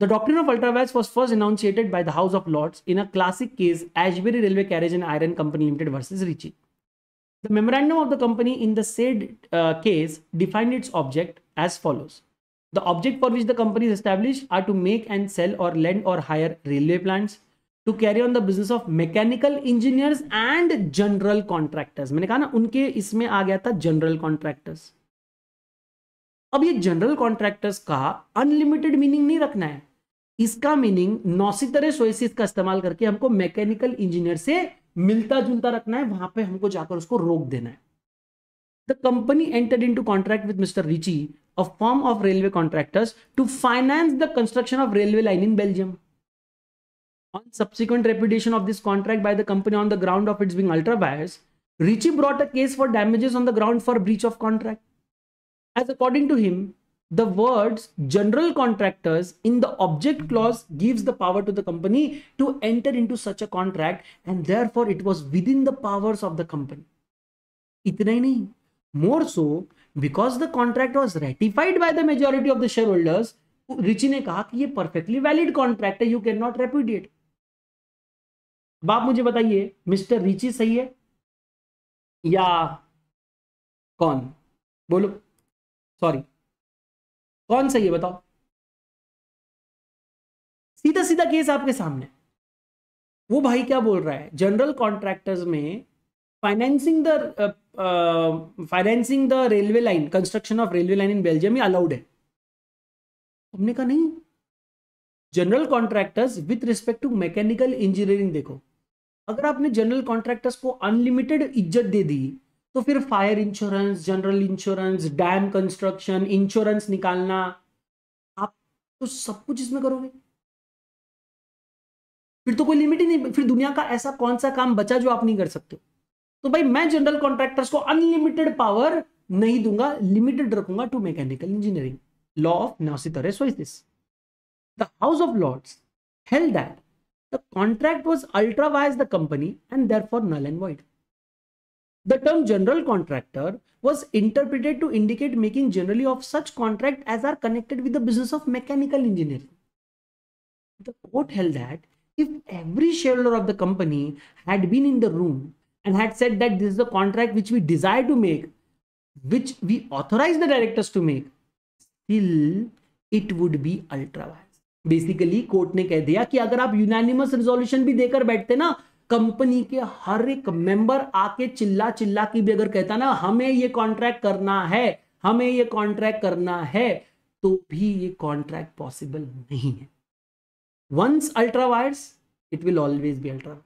The doctrine of ultraviolet was first enunciated by the House of Lords in a classic case, Ashbury Railway Carriage and Iron Company Limited versus Ritchie. The memorandum of the company in the said uh, case defined its object as follows. The object for which the company is established are to make and sell or lend or hire railway plants, to carry on the business of mechanical engineers and general contractors. मैंने कहा ना उनके इसमें आ गया था general contractors. अब ये general contractors का अनलिमिटेड मीनिंग नहीं रखना है इसका मीनिंग नौसीतरे सोएसिस का इस्तेमाल करके हमको मैकेनिकल इंजीनियर से मिलता जुलता रखना है, वहाँ पे हमको जाकर उसको रोक देना है। The company entered into contract with mister Riche a firm of railway contractors to finance the construction of railway line in Belgium on subsequent repudiation of this contract by the company on the ground of its being ultra vires Riche brought a case for damages on the ground for breach of contract as according to him the words general contractors in the object clause gives the power to the company to enter into such a contract and therefore it was within the powers of the company. इतना ही नहीं more so because the contract was ratified by the majority of the shareholders Riche ने कहा कि ये perfectly valid contract है you can not repudiate अब आप मुझे बताइए सही है या कौन बोलो सॉरी कौन सही है बताओ? सीधा सीधा केस आपके सामने। वो भाई क्या बोल रहा है? जनरल कॉन्ट्रैक्टर्स में financing the financing the railway line construction of railway line in Belgium allowed है हमने कहा नहीं। General contractors with respect to mechanical engineering देखो। अगर आपने जनरल कॉन्ट्रैक्टर्स को अनलिमिटेड इज़्ज़त दे दी तो फिर fire insurance general insurance dam construction insurance निकालना। आप तो सब कुछ इसमें करोगे। फिर तो कोई लिमिट ही नहीं, फिर दुनिया का ऐसा कौन सा काम बचा जो आप नहीं कर सकते? तो भाई मैं जनरल कॉन्ट्रैक्टर्स को अनलिमिटेड पावर नहीं दूँगा लिमिटेड रखूँगा to mechanical engineering law of नासितर so is this the House of Lords held that the contract was ultra vires the company and therefore null The term general contractor was interpreted to indicate making generally of such contract as are connected with the business of mechanical engineering. The court held that if every shareholder of the company had been in the room and had said that this is the contract which we desire to make, which we authorize the directors to make, still it would be ultra vires. Basically court ने कह दिया कि अगर आप unanimous resolution भी देकर बैठते ना कंपनी के हर एक मेंबर आके चिल्ला चिल्ला की भी अगर कहता ना, हमें ये कॉन्ट्रैक्ट करना है, हमें ये कॉन्ट्रैक्ट करना है तो भी ये कॉन्ट्रैक्ट पॉसिबल नहीं है। Once ultra vires it will always be ultra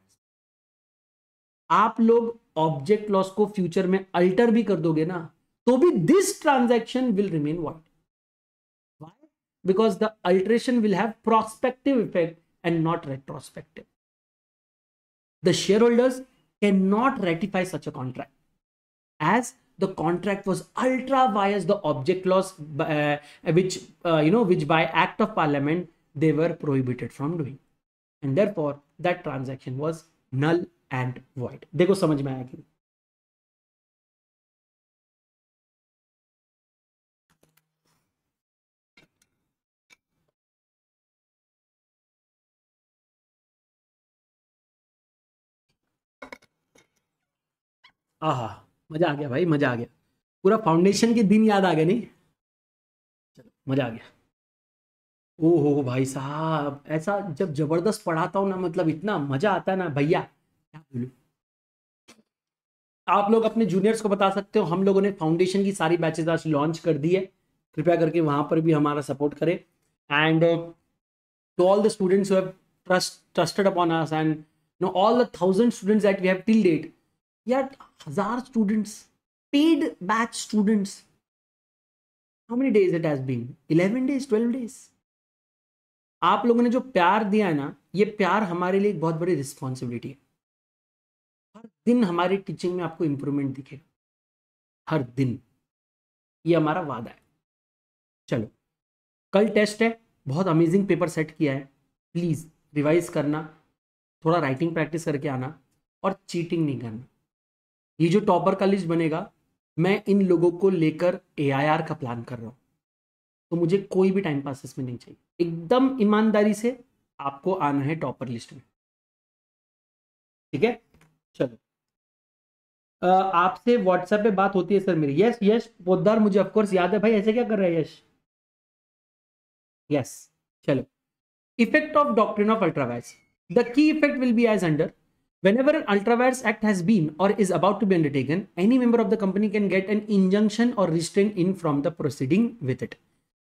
आप लोग ऑब्जेक्ट लॉस को फ्यूचर में अल्टर भी कर दोगे ना तो भी this transaction will remain void because the alteration will have prospective effect and not retrospective the shareholders cannot ratify such a contract as the contract was ultra vires the object clause uh, which uh, you know which by act of parliament they were prohibited from doing and therefore that transaction was null and void देखो समझ में आया कि आहा, मज़ा आ गया भाई, मज़ा आ गया। पूरा फाउंडेशन के दिन याद आ गया नहीं? चलो, मज़ा आ गया। ओहो भाई साहब, ऐसा जब ज़बरदस्त पढ़ाता हूँ ना मतलब इतना मज़ा आता है ना, भैया, क्या बोलू? आप लोग अपने जूनियर्स को बता सकते हो, हम लोगों ने फाउंडेशन की सारी बैचेज आज लॉन्च कर दी है। कृपया करके वहाँ पर भी हमारा सपोर्ट करें। And to all the students trust trusted upon us and no all the thousand students that we have till date यार, हज़ार students paid batch students how many days it has been 11 days 12 days आप लोगों ने जो प्यार दिया है ना, ये प्यार हमारे लिए एक बहुत बड़ी रिस्पॉन्सिबिलिटी है। हर दिन हमारी टीचिंग में आपको इंप्रूवमेंट दिखेगा। हर दिन। ये हमारा वादा है। चलो, कल टेस्ट है, बहुत अमेजिंग पेपर सेट किया है। प्लीज़ रिवाइज करना, थोड़ा राइटिंग प्रैक्टिस करके आना और चीटिंग नहीं करना। ये जो टॉपर का लिस्ट बनेगा, मैं इन लोगों को लेकर एआईआर का प्लान कर रहा हूँ। तो मुझे कोई भी टाइम पास इसमें नहीं चाहिए। एकदम ईमानदारी से आपको आना है टॉपर लिस्ट में। ठीक है? चलो। आपसे व्हाट्सएप पे बात होती है सर मेरी। यस यस पोदार मुझे ऑफकोर्स याद है भाई। ऐसे क्या कर रहे हैं यश यस चलो। Effect of doctrine of ultra vires the की effect will be as under whenever an ultravirus act has been or is about to be undertaken any member of the company can get an injunction or restraint in from the proceeding with it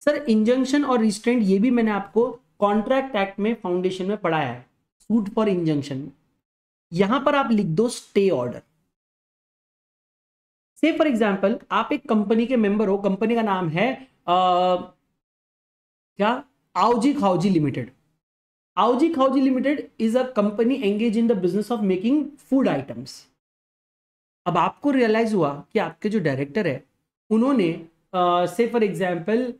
sir injunction or restraint ये भी मैंने आपको contract act में foundation में पढ़ाया है suit for injunction में यहाँ पर आप लिख दो stay order say for example आप एक कंपनी के मेंबर हो कंपनी का नाम है आ, क्या Auji Khauji limited Auji Khauji limited is a company engage in the business of making food items अब आपको रियलाइज़ हुआ कि आपके जो डायरेक्टर है, उन्होंने say for example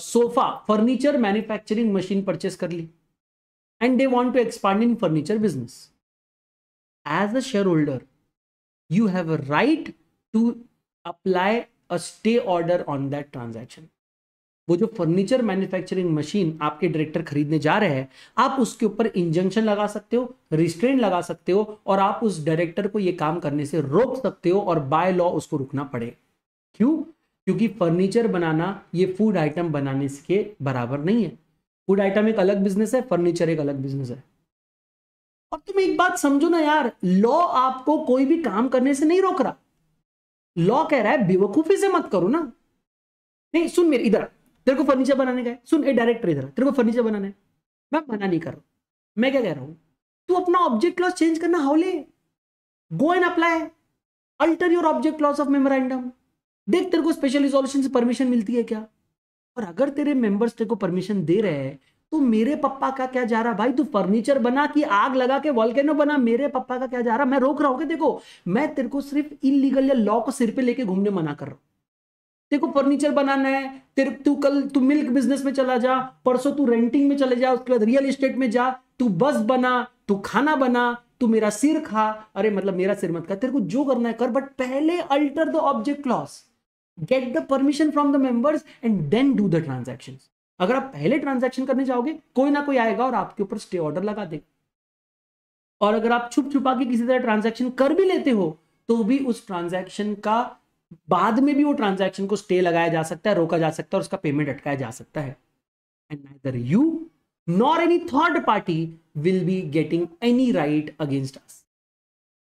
sofa furniture manufacturing machine purchase कर ली। And they want to expand in furniture business as a shareholder you have a right to apply a stay order on that transaction वो जो furniture manufacturing machine आपके director खरीदने जा रहे हैं, आप उसके ऊपर इंजंक्शन लगा सकते हो रिस्ट्रेन लगा सकते हो और आप उस डायरेक्टर को ये काम करने से रोक सकते हो और बाय लॉ उसको रुकना पड़े क्यों? क्योंकि फर्नीचर बनाना, ये फ़ूड आइटम बनाने के बराबर नहीं है। फ़ूड आइटम एक अलग बिज़नेस है फर्नीचर एक अलग बिज़नेस है। और तुम एक बात समझो ना यार लॉ आपको कोई भी काम करने से नहीं रोक रहा। लॉ कह रहा है, बेवकूफ़ी से मत करो ना। नहीं, सुन मेरे, इधर तेरे को फर्नीचर बनाने का है। सुन ए डायरेक्टर इधर तेरे को फर्नीचर बनाना है। मैं मना नहीं कर रहा मैं क्या कह रहा हूँ? तू अपना ऑब्जेक्ट क्लॉज चेंज करना, हाउले। Go and apply alter your object clause of memorandum देख, तेरे को स्पेशल रिजोल्यूशन से परमिशन मिलती है क्या? और अगर तेरे मेंबर्स तेरे को परमिशन दे रहे हैं तो मेरे पप्पा का क्या जा रहा? भाई, तू फर्नीचर बना कि आग लगा के वॉल्केनो बना, मेरे पप्पा का क्या जा रहा? मैं रोक रहा हूँ देखो, मैं तेरे को सिर्फ़ इलीगल या लॉ को सिर पे लेके घूमने मना कर रहा हूँ। तेरे को फर्नीचर बनाना है, तेरे, तू कल, तू मिल्क बिज़नेस में चला जा, परसों तू रेंटिंग में चले जा, उसके बाद रियल एस्टेट में जा, तू बस बना, तू खाना बना, तू मेरा सिर खा। अरे मतलब मेरा सिर मत खा, तेरे को जो करना है कर बट पहले alter the object clause get the permission from the members and then do the transaction अगर आप पहले ट्रांजेक्शन करने जाओगे, कोई ना कोई आएगा और आपके ऊपर स्टे ऑर्डर लगा देगा। और अगर आप छुप छुपा के किसी तरह ट्रांजेक्शन कर भी लेते हो तो भी उस ट्रांजेक्शन का बाद में भी वो ट्रांजेक्शन को स्टे लगाया जा सकता है, रोका जा सकता है और उसका पेमेंट अटकाया जा सकता है। And neither you nor any third party will be getting any right against us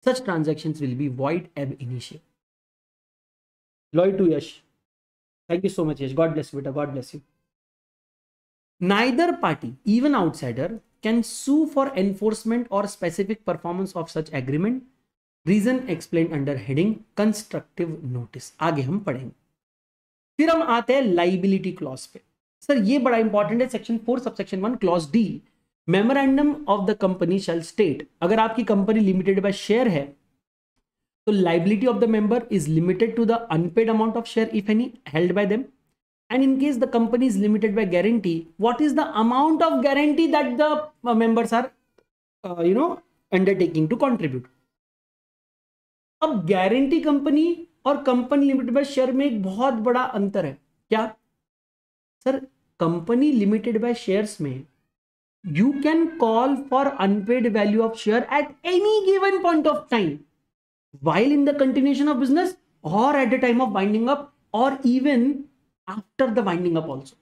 such transaction will be void ab initial Loy to Yash thank you so much Yash God bless बेटा God bless you neither party even outsider can sue for enforcement or specific performance of such agreement reason explain under heading constructive notice आगे हम पढ़ेंगे। फिर हम आते हैं liability clause पे। Sir ये बड़ा इंपॉर्टेंट है section four subsection one clause D memorandum of the company shall state अगर आपकी कंपनी लिमिटेड बाय शेयर है तो liability of the member is limited to the unpaid amount of share if any held by them and in case the company is limited by guarantee what is the amount of guarantee that the members are you know undertaking to contribute अब guarantee company और company limited by share में एक बहुत बड़ा अंतर है। क्या? Sir company limited by shares में you can call for unpaid value of share at any given point of time while in the continuation of business or at the time of winding up or even after the winding up also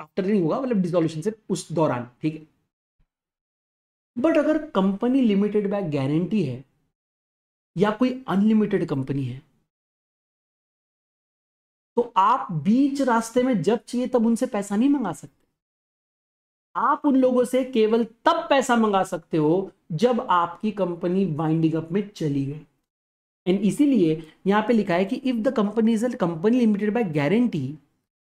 after नहीं होगा मतलब dissolution से उस दौरान, ठीक है? But अगर company limited by guarantee है या कोई अनलिमिटेड कंपनी है। तो आप बीच रास्ते में जब चाहिए तब उनसे पैसा नहीं मंगा सकते। आप उन लोगों से केवल तब पैसा मंगा सकते हो जब आपकी कंपनी बाइंडिंग अप में चली गई। एंड इसीलिए यहाँ पे लिखा है कि if the company is a company limited by guarantee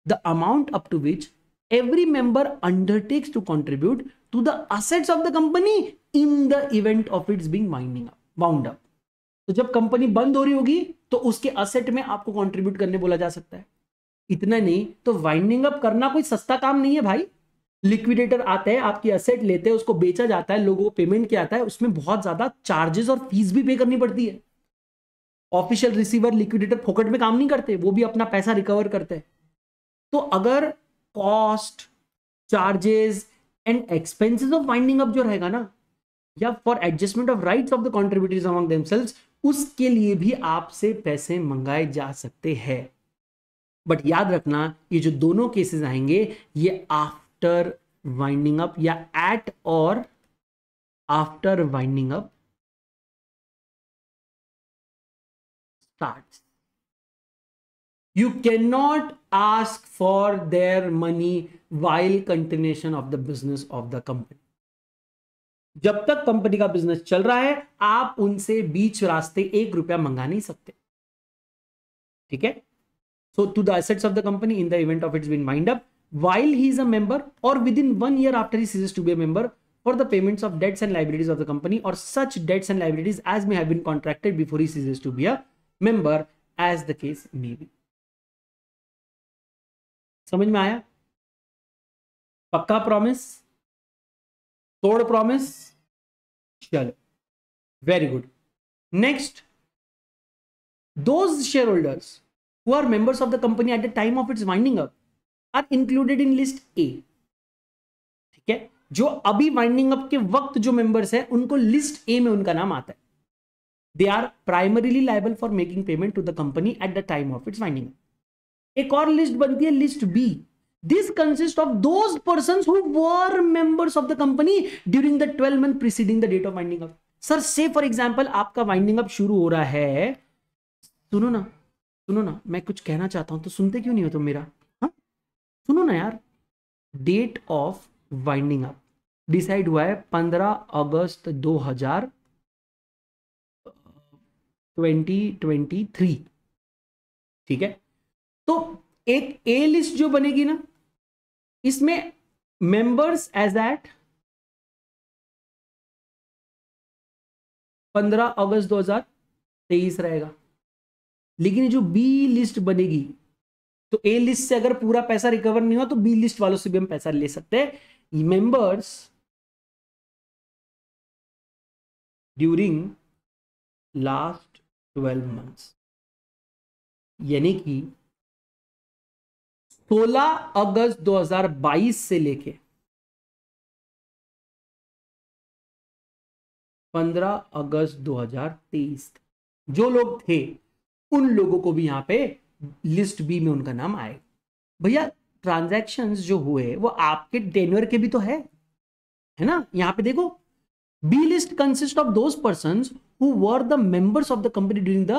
the amount up to which every member undertakes to contribute to the assets of the company in the event of its being winding up bound up तो जब company बंद हो रही होगी तो उसके asset में आपको कंट्रीब्यूट करने बोला जा सकता है। इतना नहीं तो वाइंडिंग अप करना कोई सस्ता काम नहीं है भाई। लिक्विडेटर आता है, आपकी असेट लेते हैं, उसको बेचा जाता है, लोगों को पेमेंट किया जाता है, उसमें बहुत ज़्यादा चार्जेस और फ़ीस भी पे करनी पड़ती है। ऑफिशियल रिसीवर लिक्विडेटर फोकट में काम नहीं करते, वो भी अपना पैसा रिकवर करते हैं। तो अगर cost charges and expenses of winding up जो रहेगा ना, या for adjustment of rights of the contributors among themselves उसके लिए भी आपसे पैसे मंगाए जा सकते हैं। बट याद रखना, ये जो दोनों केसेस आएँगे, ये आफ्टर वाइंडिंग अप या एट और after winding up start you can not ask for their money while continuation of the business of the company जब तक कंपनी का बिज़नेस चल रहा है, आप उनसे बीच रास्ते एक रुपया मंगा नहीं सकते। ठीक है? So to the company in the event of its been wound up while he is a member और within one year after he to be member for the payments of debts and liabilities of the company और such debts and liabilities as may have been contracted before he ceases to be a member as the case may be समझ में आया? पक्का promise थोड़ promise चलो very good next दो shareholders who are members of the company at the time of its winding up are included in list A ठीक है? जो अभी वाइंडिंग अप के वक्त जो मेंबर्स हैं, उनको लिस्ट ए में उनका नाम आता है। They are primarily liable for making payment to the company at the time of its winding up एक और लिस्ट बनती है list B this consist of those person who were members of the company during the twelve month preceding the date of winding up sir से for example आपका winding up शुरू हो रहा है। सुनो ना सुनो ना, मैं कुछ कहना चाहता हूँ तो सुनते क्यों नहीं हो तुम मेरा? हा? सुनो ना यार। Date of winding up decide हुआ है पंद्रह अगस्त दो हज़ार 2023 ठीक है? तो एक ए लिस्ट जो बनेगी ना इसमें मेंबर्स एज एट 15 अगस्त 2023 रहेगा। लेकिन जो बी लिस्ट बनेगी तो ए लिस्ट से अगर पूरा पैसा रिकवर नहीं हुआ तो बी लिस्ट वालों से भी हम पैसा ले सकते हैं। Members during last twelve months यानी कि 16 अगस्त 2022 से लेके 15 अगस्त 2023 जो लोग थे, उन लोगों को भी यहाँ पे लिस्ट बी में उनका नाम आए भैया ट्रांजैक्शंस जो हुए, वो आपके टेन्यूर के भी तो है है ना? यहाँ पे देखो B list consist of those person who were the members of the company during the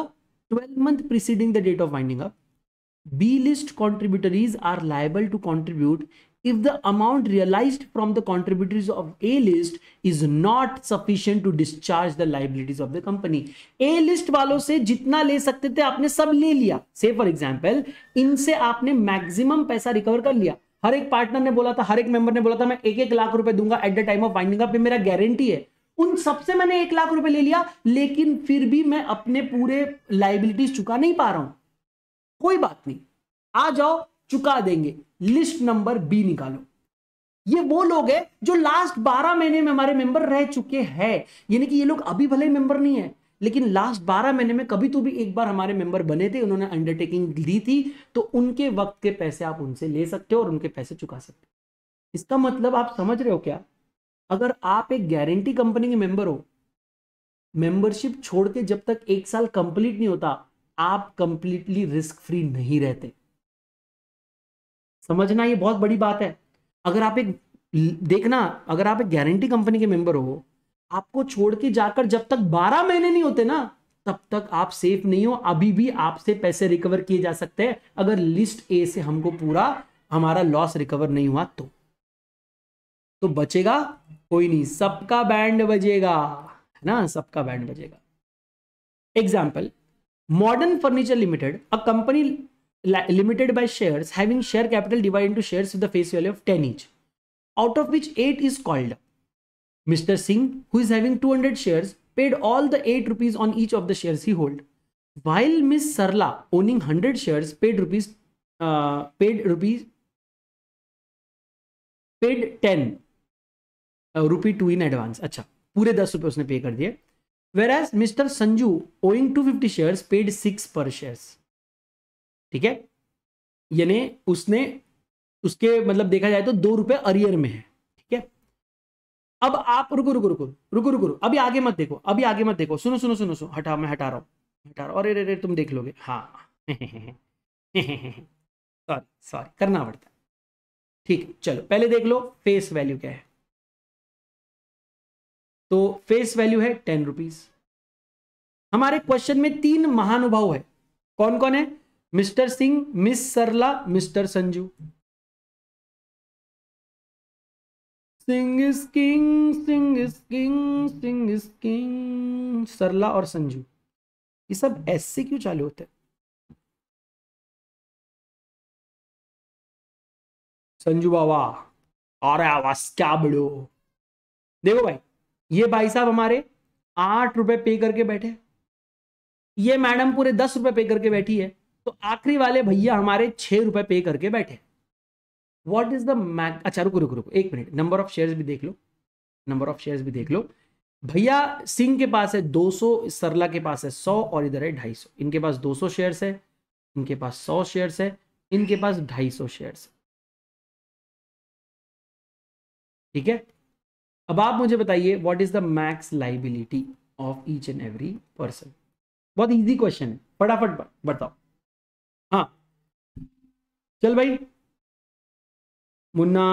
12 month preceding the date of winding up. B list contributories are liable to contribute if the amount realized from the contributors of A list is not sufficient to discharge the liabilities of the company. A list वालों से जितना ले सकते थे, आपने सब ले लिया। से फॉर एग्ज़ाम्पल इनसे आपने मैक्सिमम पैसा रिकवर कर लिया। हर एक पार्टनर ने बोला था, हर एक मेंबर ने बोला था, मैं एक एक लाख रुपए दूँगा at the time of winding up मेरा गारंटी है। उन सबसे मैंने एक लाख रुपए ले लिया, लेकिन फिर भी मैं अपने पूरे लाइबिलिटीज चुका नहीं पा रहा हूँ। कोई बात नहीं। आ जाओ, चुका देंगे। लिस्ट नंबर बी निकालो। ये वो लोग हैं जो लास्ट 12 महीने में हमारे मेंबर रह चुके हैं। यानी कि ये लोग अभी भले मेंबर नहीं है, लेकिन लास्ट 12 महीने में कभी तो भी एक बार हमारे मेंबर बने थे, उन्होंने अंडरटेकिंग ली थी तो उनके वक्त के पैसे आप उनसे ले सकते हो और उनके पैसे चुका सकते हो। इसका मतलब आप समझ रहे हो क्या? अगर आप एक गारंटी कंपनी के मेंबर हो मेंबरशिप छोड़ के जब तक एक साल कंप्लीट नहीं होता आप कंप्लीटली रिस्क फ्री नहीं रहते। समझना ये बहुत बड़ी बात है। अगर आप एक, देखना, अगर आप एक गारंटी कंपनी के मेंबर हो, आपको छोड़ के जाकर जब तक 12 महीने नहीं होते ना, तब तक आप सेफ़ नहीं हो। अभी भी आपसे पैसे रिकवर किए जा सकते हैं। अगर लिस्ट ए से हमको पूरा हमारा लॉस रिकवर नहीं हुआ तो। तो बचेगा कोई नहीं। सबका बैंड बजेगा, है ना? सबका बैंड बजेगा। Example modern furniture limited a company limited by shares having share capital divided into shares with the face value of 10 each out of which 8 is called mr singh who is having 200 shares paid all the 8 rupees on each of the shares he hold while miss sarla owning 100 shares paid rupees uh, paid rupees paid 10 rupee two in advance अच्छा पूरे दस रुपए उसने पे कर दिए as mister Sanju owing two fifty share paid six per share ठीक है? यानी उसने, उसके मतलब देखा जाए तो दो रुपए अरियर में है, ठीक है? अब आप, रुको रुको रुको रुको रुको रुको, अभी आगे मत देखो, अभी आगे मत देखो, सुनो सुनो सुनो सुनो हटा मैं हटा रहा हूँ, हटा रहा हूँ। अरे अरे तुम देख लोगे। हाँ। सॉरी सॉरी करना पड़ता है। ठीक, चलो, पहले देख लो फेस वैल्यू क्या है। तो फेस वैल्यू है टेन रुपीज़ हमारे क्वेश्चन में तीन महानुभाव है। कौन कौन है? Mister Singh, miss Sarla, mister Sanju. Singh is king Singh is king Singh is king Sarla और संजू। ये सब एस से क्यों चालू होते हैं? संजू बाबा और आवाज़ क्या बड़ो। देखो भाई ये भाई साहब हमारे आठ रुपए पे करके बैठे ये मैडम पूरे दस रुपए पे करके बैठी है तो आखिरी वाले भैया हमारे छह रुपए पे करके बैठे व्हाट इज़ द अच्छा रुको रुको रुको, एक मिनट नंबर ऑफ़ शेयर भी देख लो नंबर ऑफ़ शेयर्स भी देख लो। भैया सिंह के पास है 200 सरला के पास है 100 और इधर है 250 इनके पास 200 शेयर्स है, इनके पास 100 शेयर्स है, इनके पास 250 शेयर्स ठीक है? अब आप मुझे बताइए what is the max liability of each and every person बहुत इजी क्वेश्चन है, फटाफट बताओ। हाँ। चल भाई। मुन्ना।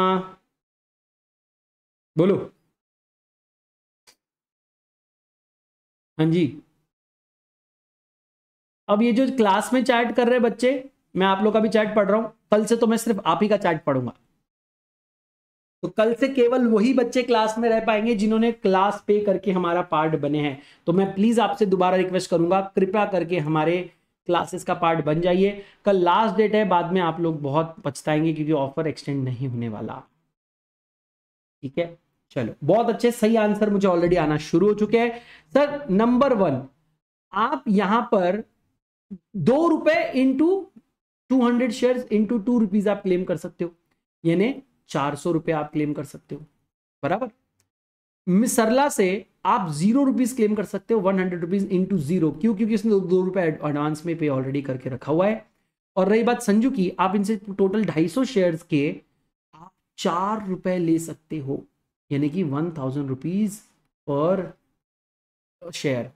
बोलो। हाँ जी। अब ये जो क्लास में चैट कर रहे बच्चे, मैं आप लोग का भी चैट पढ़ रहा हूँ। कल से तो मैं सिर्फ़ आप ही का चैट पढ़ूँगा। तो कल से केवल वही बच्चे क्लास में रह पाएँगे जिन्होंने क्लास पे करके हमारा पार्ट बने हैं। तो मैं प्लीज़ आपसे दोबारा रिक्वेस्ट करूँगा, कृपया करके हमारे क्लासेस का पार्ट बन जाइए। कल लास्ट डेट है, बाद में आप लोग बहुत पछताएँगे क्योंकि ऑफ़र एक्सटेंड नहीं होने वाला। ठीक है? चलो, बहुत अच्छे, सही आंसर मुझे ऑलरेडी आना शुरू हो चुके हैं। सर, नंबर वन, आप यहाँ पर दो रुपए into two hundred share into two rupees आप क्लेम कर सकते हो। यानी चार सौ रुपए आप क्लेम कर सकते हो। बराबर? सरला से आप ज़ीरो रुपीज़ क्लेम कर सकते हो one hundred rupees into zero क्यों? क्योंकि उसने दो रुपए एडवांस में पे ऑलरेडी करके रखा हुआ है। और रही बात संजू की, आप इनसे टोटल ढाई सौ शेयर के आप चार रुपए ले सकते हो, यानी कि one thousand rupees per share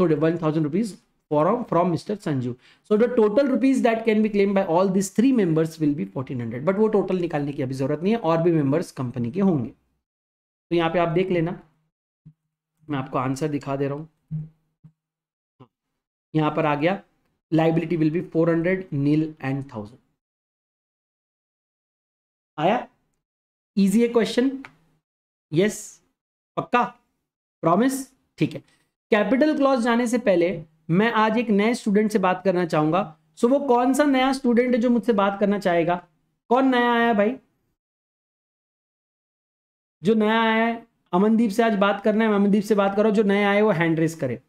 थोड़े one thousand rupees from, from Mr. Sanju. So the total rupees that can be claimed by all these three members will be 1400. But वो total निकालने की अभी ज़रूरत नहीं है और भी members कंपनी के होंगे। तो यहाँ पे आप देख लेना। मैं आपको आंसर दिखा दे रहा हूँ। यहाँ पर आ गया। Liability will be 400 nil and thousand आया? इजी है क्वेश्चन यस पक्का? प्रॉमिस ठीक है। कैपिटल क्लॉज जाने से पहले मैं आज एक नए स्टूडेंट से बात करना चाहूँगा। सो वो कौन सा नया स्टूडेंट है जो मुझसे बात करना चाहेगा? कौन नया आया भाई? जो नया आया है अमनदीप से आज बात करना है अमनदीप से बात करो जो नया आए वो हैंड रेस करे।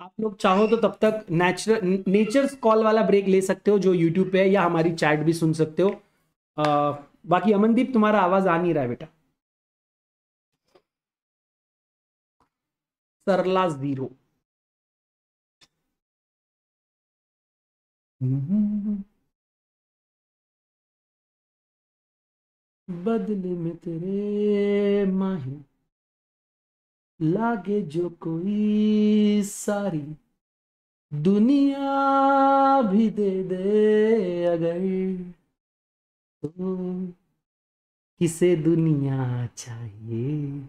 आप लोग चाहो तो तब तक नेचुरल नेचर्स कॉल वाला ब्रेक ले सकते हो जो यूट्यूब पे है या हमारी चैट भी सुन सकते हो। आ, बाकी अमनदीप तुम्हारा आवाज़ आ नहीं रहा है बेटा। सरला ज़ीरो बदले में तेरे माही लागे जो कोई सारी दुनिया भी दे दे अगर तो किसे दुनिया चाहिए?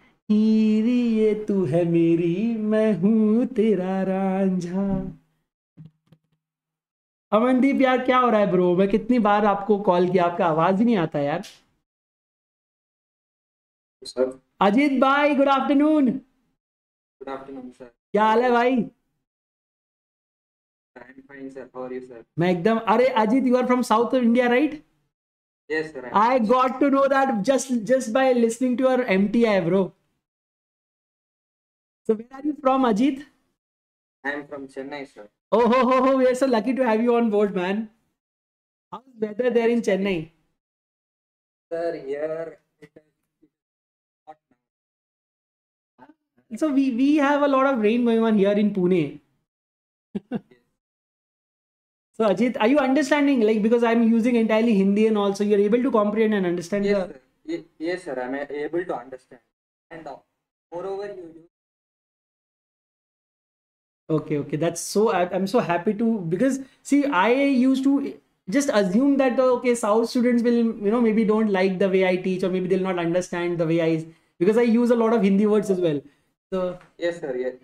हीरी ये तू है मेरी मैं हूँ तेरा रांझा। अमनदीप यार क्या हो रहा है ब्रो? मैं कितनी बार आपको कॉल किया आपका आवाज़ ही नहीं आता यार। सर। अजीत भाई good afternoon. Good afternoon sir. क्या हाल है भाई? I am fine sir how are you मैं एकदम अरे Ajit you are from south of India right yes sir I got to know that just just by listening to your MTI, bro. So where are you from, Ajit? I am from Chennai sir Oh, ho, ho, ho, we are so lucky to have you on board, man. How's weather there in Chennai? sir here it is hot now. So we we have a lot of rain going on here in Pune. so Ajit, are you understanding? Like because I'm using entirely Hindi and also you're able to comprehend and understand yes the sir yes sir I am able to understand and uh, moreover you use Okay, okay. That's so I, I'm so happy to because see I used to just assume that okay South students will you know maybe don't like the way I teach or maybe they'll not understand the way I because I use a lot of Hindi words as well. So yes sir yes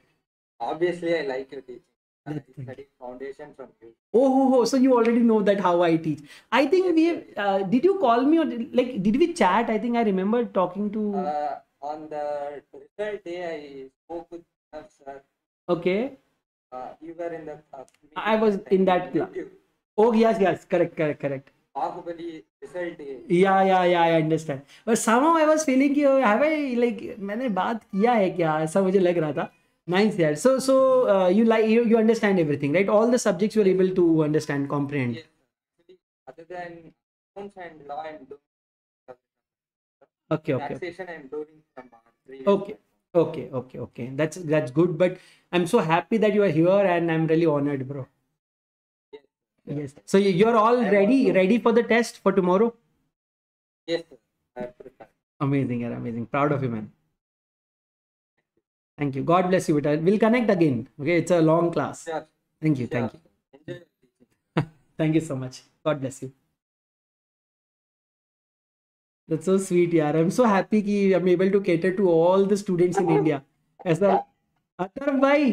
obviously I like your teaching foundation from you oh, ho, ho, so you already know that how I teach. I think we uh, did you call me or did, like did we chat? I think I remember talking to uh, on the result day I spoke with sir okay. uh, you were in the uh, I was meeting in that class. YouTube. Oh yes, yes, correct, correct, correct. Bahubali result day या या या I understand but somehow I was feeling कि have I like मैंने बात किया है क्या ऐसा मुझे लग रहा था nice यार so so uh, you like you, you understand everything right all the subjects you are able to understand comprehend Yes, actually, other than accounts and law, I'm doing okay okay taxation. I'm doing from uh, three Okay. okay okay okay that's that's good but I'm so happy that you are here and I'm really honored, bro. Yes. yes. So you're all I'm ready, also... ready for the test for tomorrow? Yes, sir. Amazing, you're amazing. Proud of you, man. Thank you. God bless you, Vita. We'll connect again. Okay, it's a long class. Yeah. Thank you. Yeah. Thank you. thank you so much. God bless you. That's so sweet, yeah. I'm so happy that I'm able to cater to all the students in India. As a अतर भाई।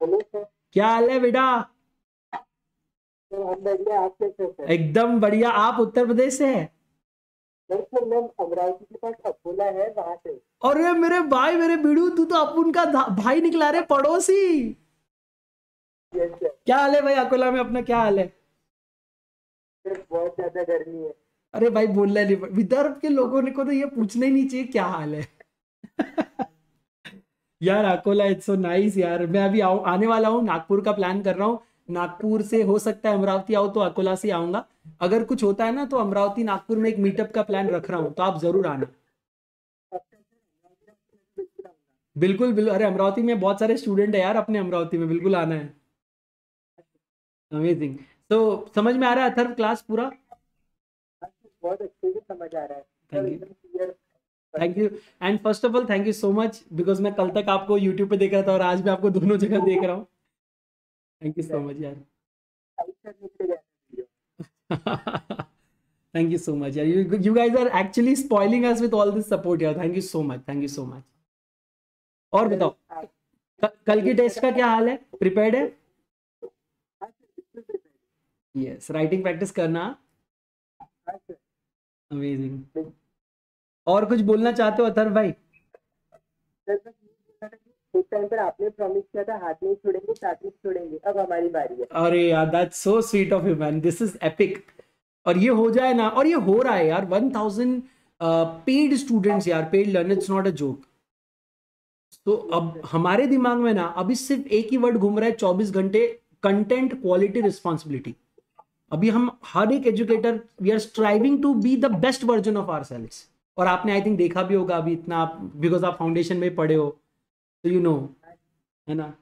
क्या हाल है बेटा एकदम बढ़िया। आप उत्तर प्रदेश से है? सर सर मैं अमरावती के पास अकोला है वहाँ पे अरे मेरे भाई मेरे बिड़ू तू तो अपुन का भाई निकला रे पड़ोसी। क्या हाल है भाई अकोला में अपना? क्या हाल है? बहुत ज़्यादा गर्मी है। अरे भाई बोलना नहीं विदर्भ के लोगों ने को तो ये पूछना ही नहीं चाहिए क्या हाल है? यार अकोला इट्स सो नाइस यार। मैं अभी आऊँ आने वाला हूँ नागपुर का प्लान कर रहा हूँ। नागपुर से हो सकता है अमरावती आओ तो अकोला से आऊँगा। अगर कुछ होता है ना तो अमरावती नागपुर में एक मीटअप का प्लान रख रहा हूँ तो आप ज़रूर आना। बिल्कुल बिल्कुल। अरे अमरावती में बहुत सारे स्टूडेंट है यार अपने अमरावती में बिल्कुल आना है। अमेजिंग तो समझ में आ रहा है अथर्व क्लास पूरा? बहुत अच्छे से समझ आ रहा है। Thank you. Thank you and first of all thank you so much because मैं कल तक आपको यूट्यूब पे देख रहा था और आज मैं आपको दोनों जगह देख रहा हूँ। थैंक यू सो मच यार। थैंक यू सो मच यार। You guys are actually spoiling us with all this support यार। Thank you so much thank you so much और बताओ कल की टेस्ट का क्या हाल है? प्रिपेयर्ड है। यस राइटिंग प्रैक्टिस करना। अमेजिंग और कुछ बोलना चाहते हो अथर्व भाई? सर बस ये बोलना था कि एक टाइम पर आपने प्रॉमिस किया था हाथ नहीं छोड़ेंगे साथ नहीं छोड़ेंगे। अब हमारी बारी है। अरे यार that's so sweet of you man this is epic और ये हो जाए ना और ये हो रहा है यार वन थाउज़ेंड पेड स्टूडेंट्स यार paid learn it's not a joke तो अब हमारे दिमाग में ना अभी सिर्फ़ एक ही वर्ड घूम रहा है चौबीस घंटे कंटेंट क्वालिटी रिस्पॉन्सिबिलिटी अभी हम हर एक educator we are striving to be the best version of ourselves और आपने आई थिंक देखा भी होगा अभी इतना बिकॉज़ आप फाउंडेशन में पढ़े हो तो यू नो है ना?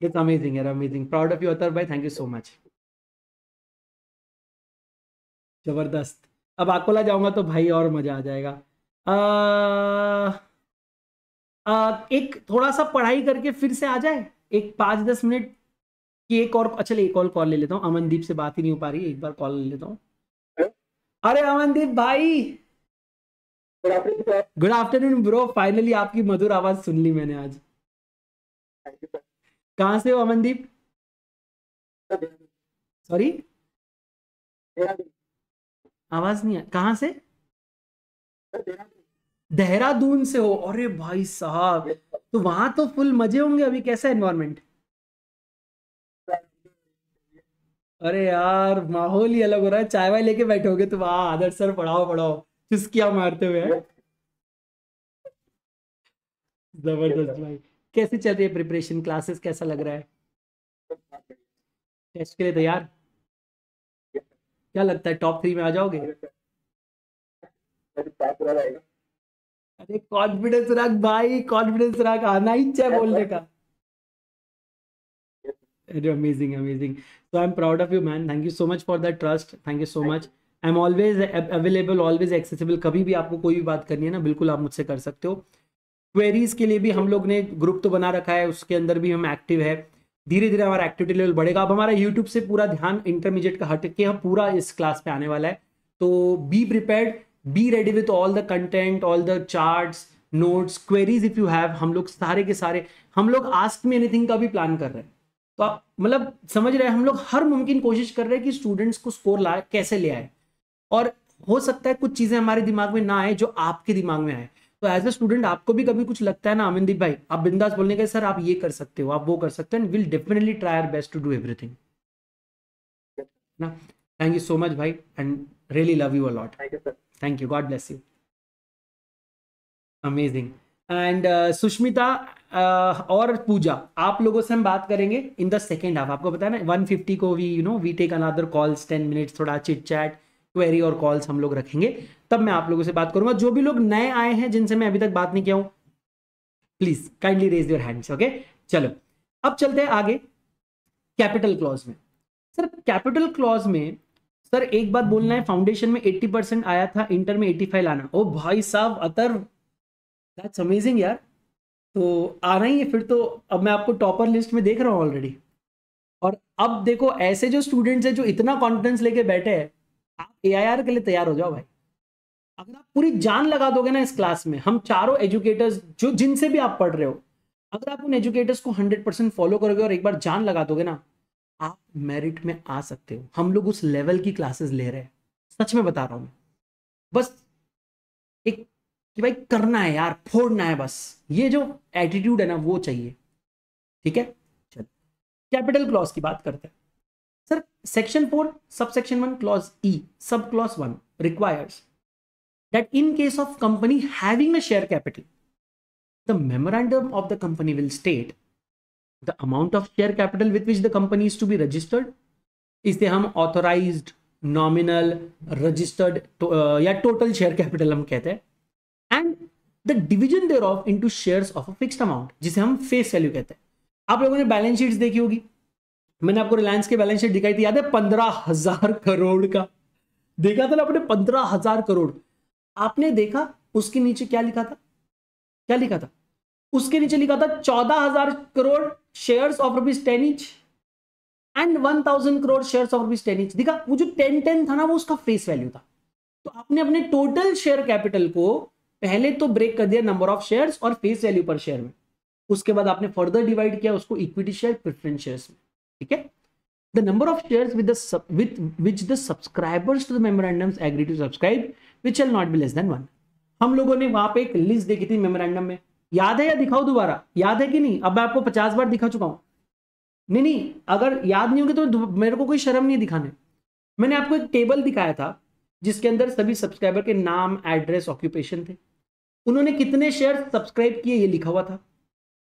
इट्स अमेजिंग यार amazing proud of you Atar भाई थैंक यू सो मच ज़बरदस्त. अब अकोला जाऊँगा तो भाई और मज़ा आ जाएगा. आ, आ, एक थोड़ा सा पढ़ाई करके फिर से आ जाए? एक पाँच दस मिनट की एक और अच्छा एक और कॉल ले लेता हूँ. अमनदीप से बात ही नहीं हो पा रही एक बार कॉल ले लेता हूँ? अरे अमनदीप भाई! गुड आफ्टरनून ब्रो फाइनली आपकी मधुर आवाज़ सुन ली मैंने आज। कहाँ से हो अमनदीप? सॉरी आवाज़ नहीं है कहाँ से? देहरादून। से हो। अरे भाई साहब तो वहाँ तो फुल मज़े होंगे अभी कैसा एनवायरमेंट अरे यार माहौल ही अलग हो रहा है। चाय वाय लेके बैठोगे तो वहाँ आदर्श सर पढ़ाओ पढ़ाओ चुस्किया मारते हुए ज़बरदस्त भाई। कैसे चल रही है प्रिपरेशन क्लासेस कैसा लग रहा है? टेस्ट के लिए तैयार? क्या लगता है? टॉप थ्री में आ जाओगे? अरे कॉन्फिडेंस रख भाई कॉन्फिडेंस रख। आना ही चाहिए बोलने का। अरे amazing amazing so i'm proud of you man. Thank you so much for that trust. Thank you so much. I am always available always accessible कभी भी आपको कोई भी बात करनी है ना, बिल्कुल आप मुझसे कर सकते हो। क्वेरीज के लिए भी हम लोग ने ग्रुप तो बना रखा है, उसके अंदर भी हम एक्टिव है। धीरे धीरे हमारा एक्टिविटी लेवल बढ़ेगा। अब हमारा यूट्यूब से पूरा ध्यान इंटरमीडिएट का हट के हम पूरा इस क्लास पे आने वाला है। तो be prepared be ready with all the content all the charts notes queries if you have हम लोग सारे के सारे, हम लोग आस्क में एनीथिंग का भी प्लान कर रहे हैं। तो आप मतलब समझ रहे हैं, हम लोग हर मुमकिन कोशिश कर रहे हैं कि स्टूडेंट्स को स्कोर लाए कैसे ले आए। और हो सकता है कुछ चीज़ें हमारे दिमाग में ना आए जो आपके दिमाग में आए। तो एज ए स्टूडेंट आपको भी कभी कुछ लगता है ना अमिनदीप भाई आप बिंदास बोलने के सर आप ये कर सकते हो आप वो कर सकते हैं will definitely try our best to do everything ना? थैंक यू सो मच भाई and really love you a lot thank you god bless you amazing and Sushmita और पूजा आप लोगों से हम बात करेंगे इन द सेकेंड हाफ़ आपको पता है ना 150 को we you know we take another calls 10 minutes थोड़ा चिट चैट क्वेरी और कॉल्स हम लोग रखेंगे, तब मैं आप लोगों से बात करूँगा। जो भी लोग नए आए हैं, जिनसे मैं अभी तक बात नहीं किया हूँ please kindly raise your hands okay चलो, अब चलते हैं आगे कैपिटल क्लॉज में। सर कैपिटल क्लॉज में, सर, एक बात बोलना है फाउंडेशन में 80 परसेंट आया था इंटर में 85 लाना। ओ भाई साहब, अतर दैट्स अमेजिंग यार। तो आना ही है फिर तो अब मैं आपको टॉपर लिस्ट में देख रहा हूँ ऑलरेडी और अब देखो, ऐसे जो स्टूडेंट्स हैं, जो इतना कॉन्फिडेंस लेके बैठे हैं आप एआईआर के लिए तैयार हो जाओ भाई। अगर आप पूरी जान लगा दोगे ना इस क्लास में, हम चारों एजुकेटर्स जो जिनसे भी आप पढ़ रहे हो, अगर आप उन एजुकेटर्स को हंड्रेड परसेंट फॉलो करोगे और एक बार जान लगा दोगे ना, आप मेरिट में आ सकते हो। हम लोग उस लेवल की क्लासेस ले रहे हैं। सच में बता रहा हूँ मैं। बस एक कि भाई करना है यार, फोड़ना है बस। ये जो एटीट्यूड है ना, वो चाहिए। ठीक है? चल। कैपिटल क्लॉज की बात करते हैं। Sir section four sub section one clause E sub clause one requires that in case of company having a share capital the memorandum of the company will state the amount of share capital with which the company is to be registered इसे हम authorise nominal registered या total share capital हम कहते हैं. And the division there of into share of a fix amount जिसे हम face value कहते हैं. आप लोगों ने बैलेंस शीट देखी होगी. मैंने आपको रिलायंस की बैलेंस शीट दिखाई थी, याद है? पंद्रह हज़ार करोड़ का। देखा था ना आपने? पंद्रह हज़ार करोड़। आपने देखा? उसके नीचे क्या लिखा था? क्या लिखा था? उसके नीचे लिखा था चौदह हज़ार crore shares of rupees ten each and one thousand crore shares of rupees ten each दिखा? वो जो टेन टेन था ना, वो उसका फेस वैल्यू था। तो आपने अपने टोटल शेयर कैपिटल को पहले तो ब्रेक कर दिया नंबर ऑफ़ शेयर्स और फेस वैल्यू पर शेयर में। उसके बाद आपने फर्दर डिवाइड किया उसको इक्विटी शेयर प्रेफरेंस शेयर्स में। ठीक है? The number of shares with with, which the subscribers to the memorandums agree to subscribe, which shall not be हम लोगों ने वहाँ पे एक लिस्ट देखी थी मेमोरेंडम में। याद है या दिखाओ दोबारा? याद है कि नहीं? अब मैं आपको पचास बार दिखा चुका हूँ। नहीं नहीं, अगर याद नहीं होगी तो मेरे को कोई शर्म नहीं दिखाने। मैंने आपको एक टेबल दिखाया था, जिसके अंदर सभी सब्सक्राइबर के नाम एड्रेस ऑक्यूपेशन थे। उन्होंने कितने शेयर सब्सक्राइब किए, ये लिखा हुआ था।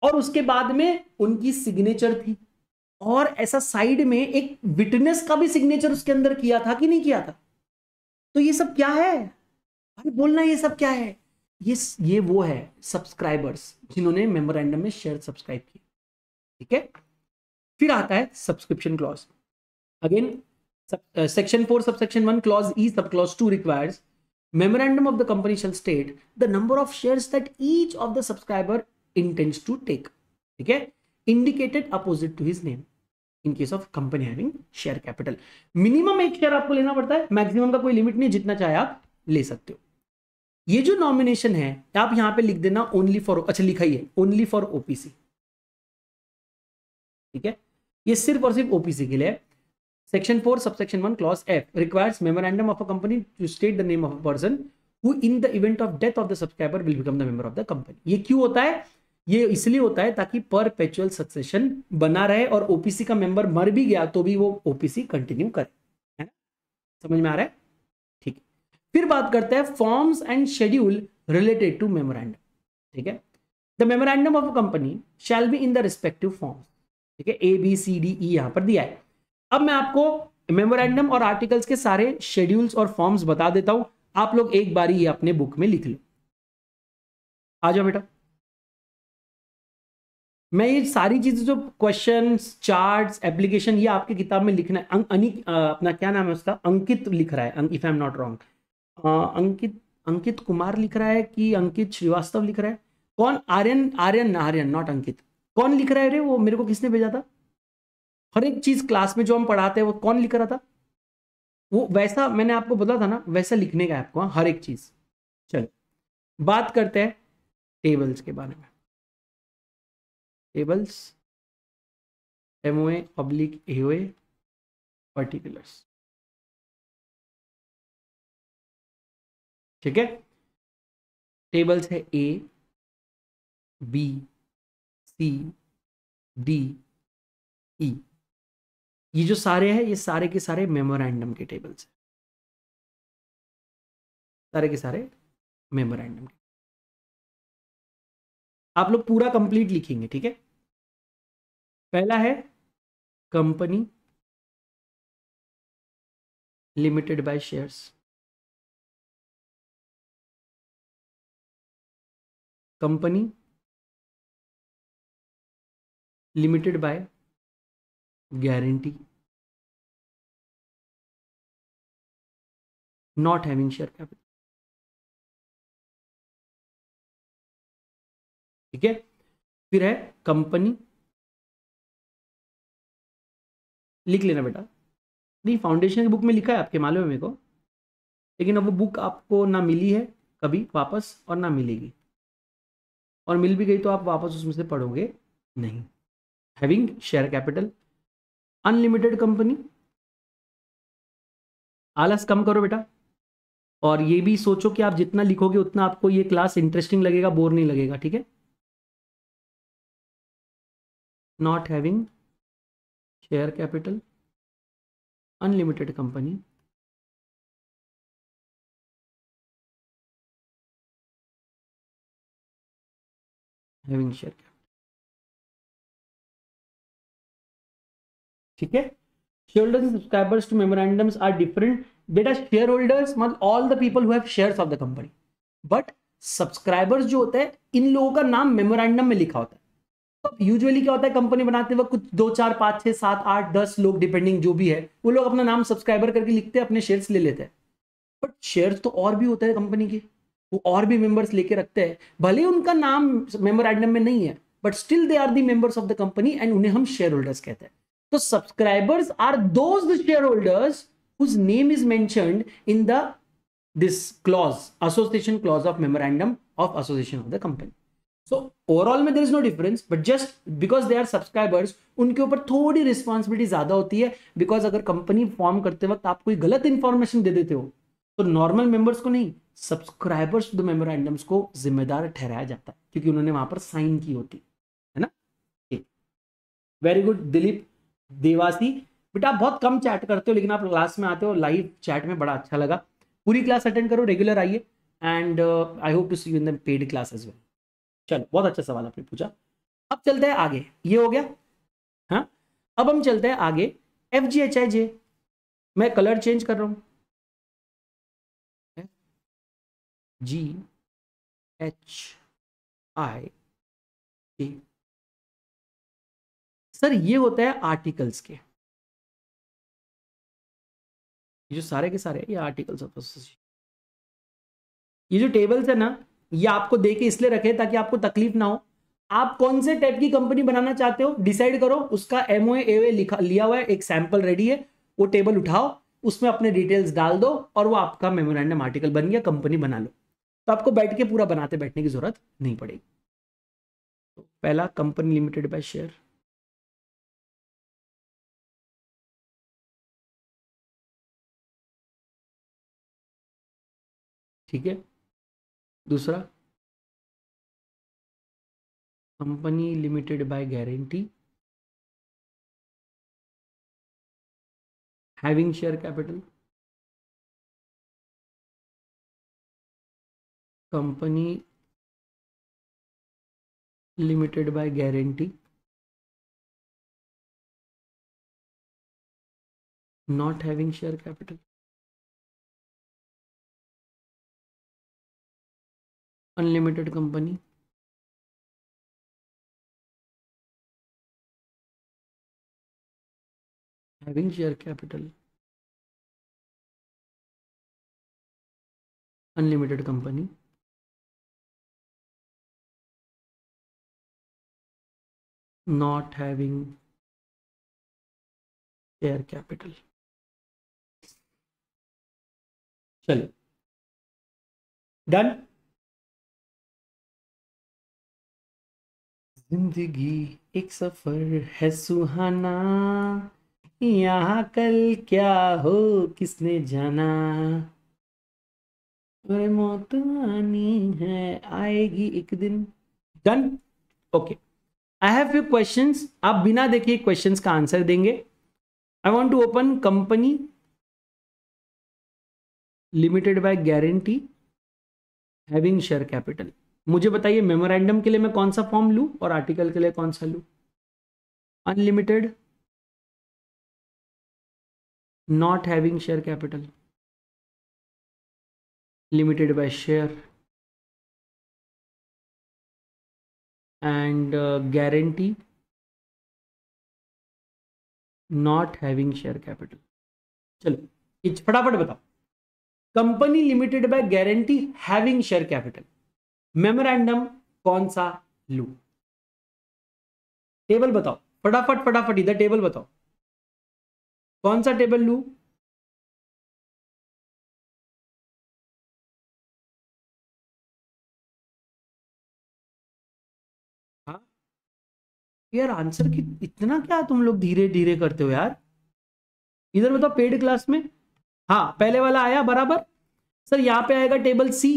और उसके बाद में उनकी सिग्नेचर थी। और ऐसा साइड में एक विटनेस का भी सिग्नेचर उसके अंदर किया था कि नहीं किया था? तो ये सब क्या है? अरे बोलना ये सब क्या है? ये ये वो है सब्सक्राइबर्स जिन्होंने मेमोरेंडम में शेयर सब्सक्राइब किया ठीक है? फिर आता है subscription clause again section four subsection one clause E sub clause two requires memorandum of the company shall state the number of shares that each of the subscriber intends to take ठीक है? Indicated opposite to his name in case of company having share capital minimum एक share आपको लेना पड़ता है maximum का कोई limit नहीं, जितना चाहे आप ले सकते हो। ये जो नॉमिनेशन है, आप यहाँ पे लिख देना ओनली फॉर अच्छा लिखा ही है ओनली फॉर ओपीसी ठीक है? ये सिर्फ़ और सिर्फ़ ओपीसी के लिए section four sub section one clause F requires memorandum of a company to state the name of a person who in the event of death of the subscriber will become the member of the company ये क्यों होता है? ये इसलिए होता है ताकि perpetual succession बना रहे और ओपीसी का मेंबर मर भी गया तो भी वो ओपीसी कंटिन्यू करे, है ना? समझ में आ रहा है? ठीक। है फिर बात करते हैं forms and schedule related to memorandum ठीक है? The memorandum of company shall be in the respective forms ठीक है? ए बी सी डी ई यहाँ पर दिया है। अब मैं आपको मेमोरेंडम और आर्टिकल्स के सारे शेड्यूल्स और फॉर्म्स बता देता हूँ। आप लोग एक बार ये अपने बुक में लिख लो। आ जाओ बेटा। मैं ये सारी चीज़ें जो क्वेश्चन चार्ट एप्लीकेशन ये आपकी किताब में लिखना है। अं, अनिक अपना क्या नाम है उसका? अंकित लिख रहा है if I am not wrong Ankit Ankit Kumar लिख रहा है कि अंकित श्रीवास्तव लिख रहा है। कौन? आर्यन आर्यन आर्यन नॉट अंकित। कौन लिख रहा है? रे वो मेरे को किसने भेजा था? हर एक चीज़ क्लास में जो हम पढ़ाते हैं वो कौन लिख रहा था? वो वैसा मैंने आपको बोला था ना वैसा लिखने का आपको हाँ, हर एक चीज़। चलो बात करते हैं टेबल्स के बारे में। Tables MOA public AOA particulars ठीक है? टेबल्स है A B C D E ये जो सारे हैं, ये सारे के सारे मेमोरेंडम के टेबल्स हैं। सारे के सारे मेमोरेंडम के। आप लोग पूरा कंप्लीट लिखेंगे, ठीक है? पहला है company limited by shares company limited by guarantee not having share capital. ठीक है? फिर है कंपनी लिख लेना बेटा। नहीं फाउंडेशन की बुक में लिखा है आपके, मालूम है मेरे को। लेकिन अब वो बुक आपको ना मिली है कभी वापस और ना मिलेगी। और मिल भी गई तो आप वापस उसमें से पढ़ोगे नहीं। Having share capital unlimited company आलस कम करो बेटा। और ये भी सोचो कि आप जितना लिखोगे उतना आपको ये क्लास इंटरेस्टिंग लगेगा बोर नहीं लगेगा, ठीक है? Not having share capital unlimited company having share capital ठीक है? Shareholders and subscribers to memorandums are different. बेटा शेयर होल्डर्स मतलब all the people who have shares of the company but subscribers जो होते हैं, इन लोगों का नाम मेमोरेंडम में लिखा होता है। यूजुअली क्या होता है कंपनी बनाते वक्त कुछ दो, चार, पाँच, छह, सात, आठ, दस लोग डिपेंडिंग जो भी है, वो लोग अपना नाम सब्सक्राइबर करके लिखते हैं, अपने शेयर्स ले लेते हैं। बट शेयर्स तो और भी होते हैं कंपनी के, वो और भी मेंबर्स लेके रखते हैं। भले उनका नाम मेमोरेंडम में नहीं है but still they are the members of the company and उन्हें हम शेयर होल्डर्स कहते हैं। So subscribers are those shareholders whose name is mentioned in the this clause association clause of memorandum of association of the company. So, overall में there is no difference but just because they are subscribers उनके ऊपर थोड़ी responsibility ज़्यादा होती है because अगर company form करते वक्त आप कोई गलत इंफॉर्मेशन दे देते हो तो नॉर्मल मेंबर्स को नहीं सब्सक्राइबर्स द मेमोरेंडम्स को जिम्मेदार ठहराया जाता है, क्योंकि उन्होंने वहाँ पर साइन की होती, है ना? Very good Dilip Dewasi. बेटा, आप बहुत कम चैट करते हो, लेकिन आप क्लास में आते हो लाइव चैट में बड़ा अच्छा लगा। पूरी क्लास अटेंड करो रेगुलर आइए and I hope to see you in the paid class as well चलो, बहुत अच्छा सवाल आपने पूछा। अब चलते हैं आगे। ये हो गया। हाँ? अब हम चलते हैं आगे। F G H I J मैं कलर चेंज कर रहा हूँ। G H I T sir, ये होता है आर्टिकल्स के। ये जो सारे के सारे ये आर्टिकल्स ऑफ़ एसोसिएशन ये जो टेबल्स है ना ये आपको दे के इसलिए रखे ताकि आपको तकलीफ़ ना हो। आप कौन से टाइप की कंपनी बनाना चाहते हो, डिसाइड करो। उसका एमओ ए लिखा, लिया हुआ है, एक सैंपल रेडी है। वो टेबल उठाओ, उसमें अपने डिटेल्स डाल दो और वो आपका मेमोरेंडम आर्टिकल बन गया कंपनी बना लो। तो आपको बैठ के पूरा बनाते बैठने की ज़रूरत नहीं पड़ेगी। तो पहला कंपनी लिमिटेड बाय शेयर ठीक है? दूसरा, company limited by guarantee, having share capital, company limited by guarantee not having share capital unlimited company having share capital unlimited company not having share capital चलिए डन ज़िंदगी एक सफ़र है सुहाना। यहाँ कल क्या हो, किसने जाना? अरे मौत आनी है, आएगी एक दिन। Done okay I have few questions आप बिना देखे क्वेश्चंस का आंसर देंगे। I want to open company limited by guarantee having share capital मुझे बताइए मेमोरेंडम के लिए मैं कौन सा फॉर्म लूँ और आर्टिकल के लिए कौन सा लूँ? Unlimited not having share capital limited by share and guarantee not having share capital चलो फटाफट बताओ। Company limited by guarantee having share capital memorandum कौन सा लू? टेबल बताओ, फटाफट फटाफट इधर टेबल बताओ। कौन सा टेबल लू? हाँ? यार आंसर की इतना क्या तुम लोग धीरे धीरे करते हो यार? इधर बताओ, पेड क्लास में? हाँ पहले वाला आया, बराबर? सर, यहाँ पे आएगा टेबल सी।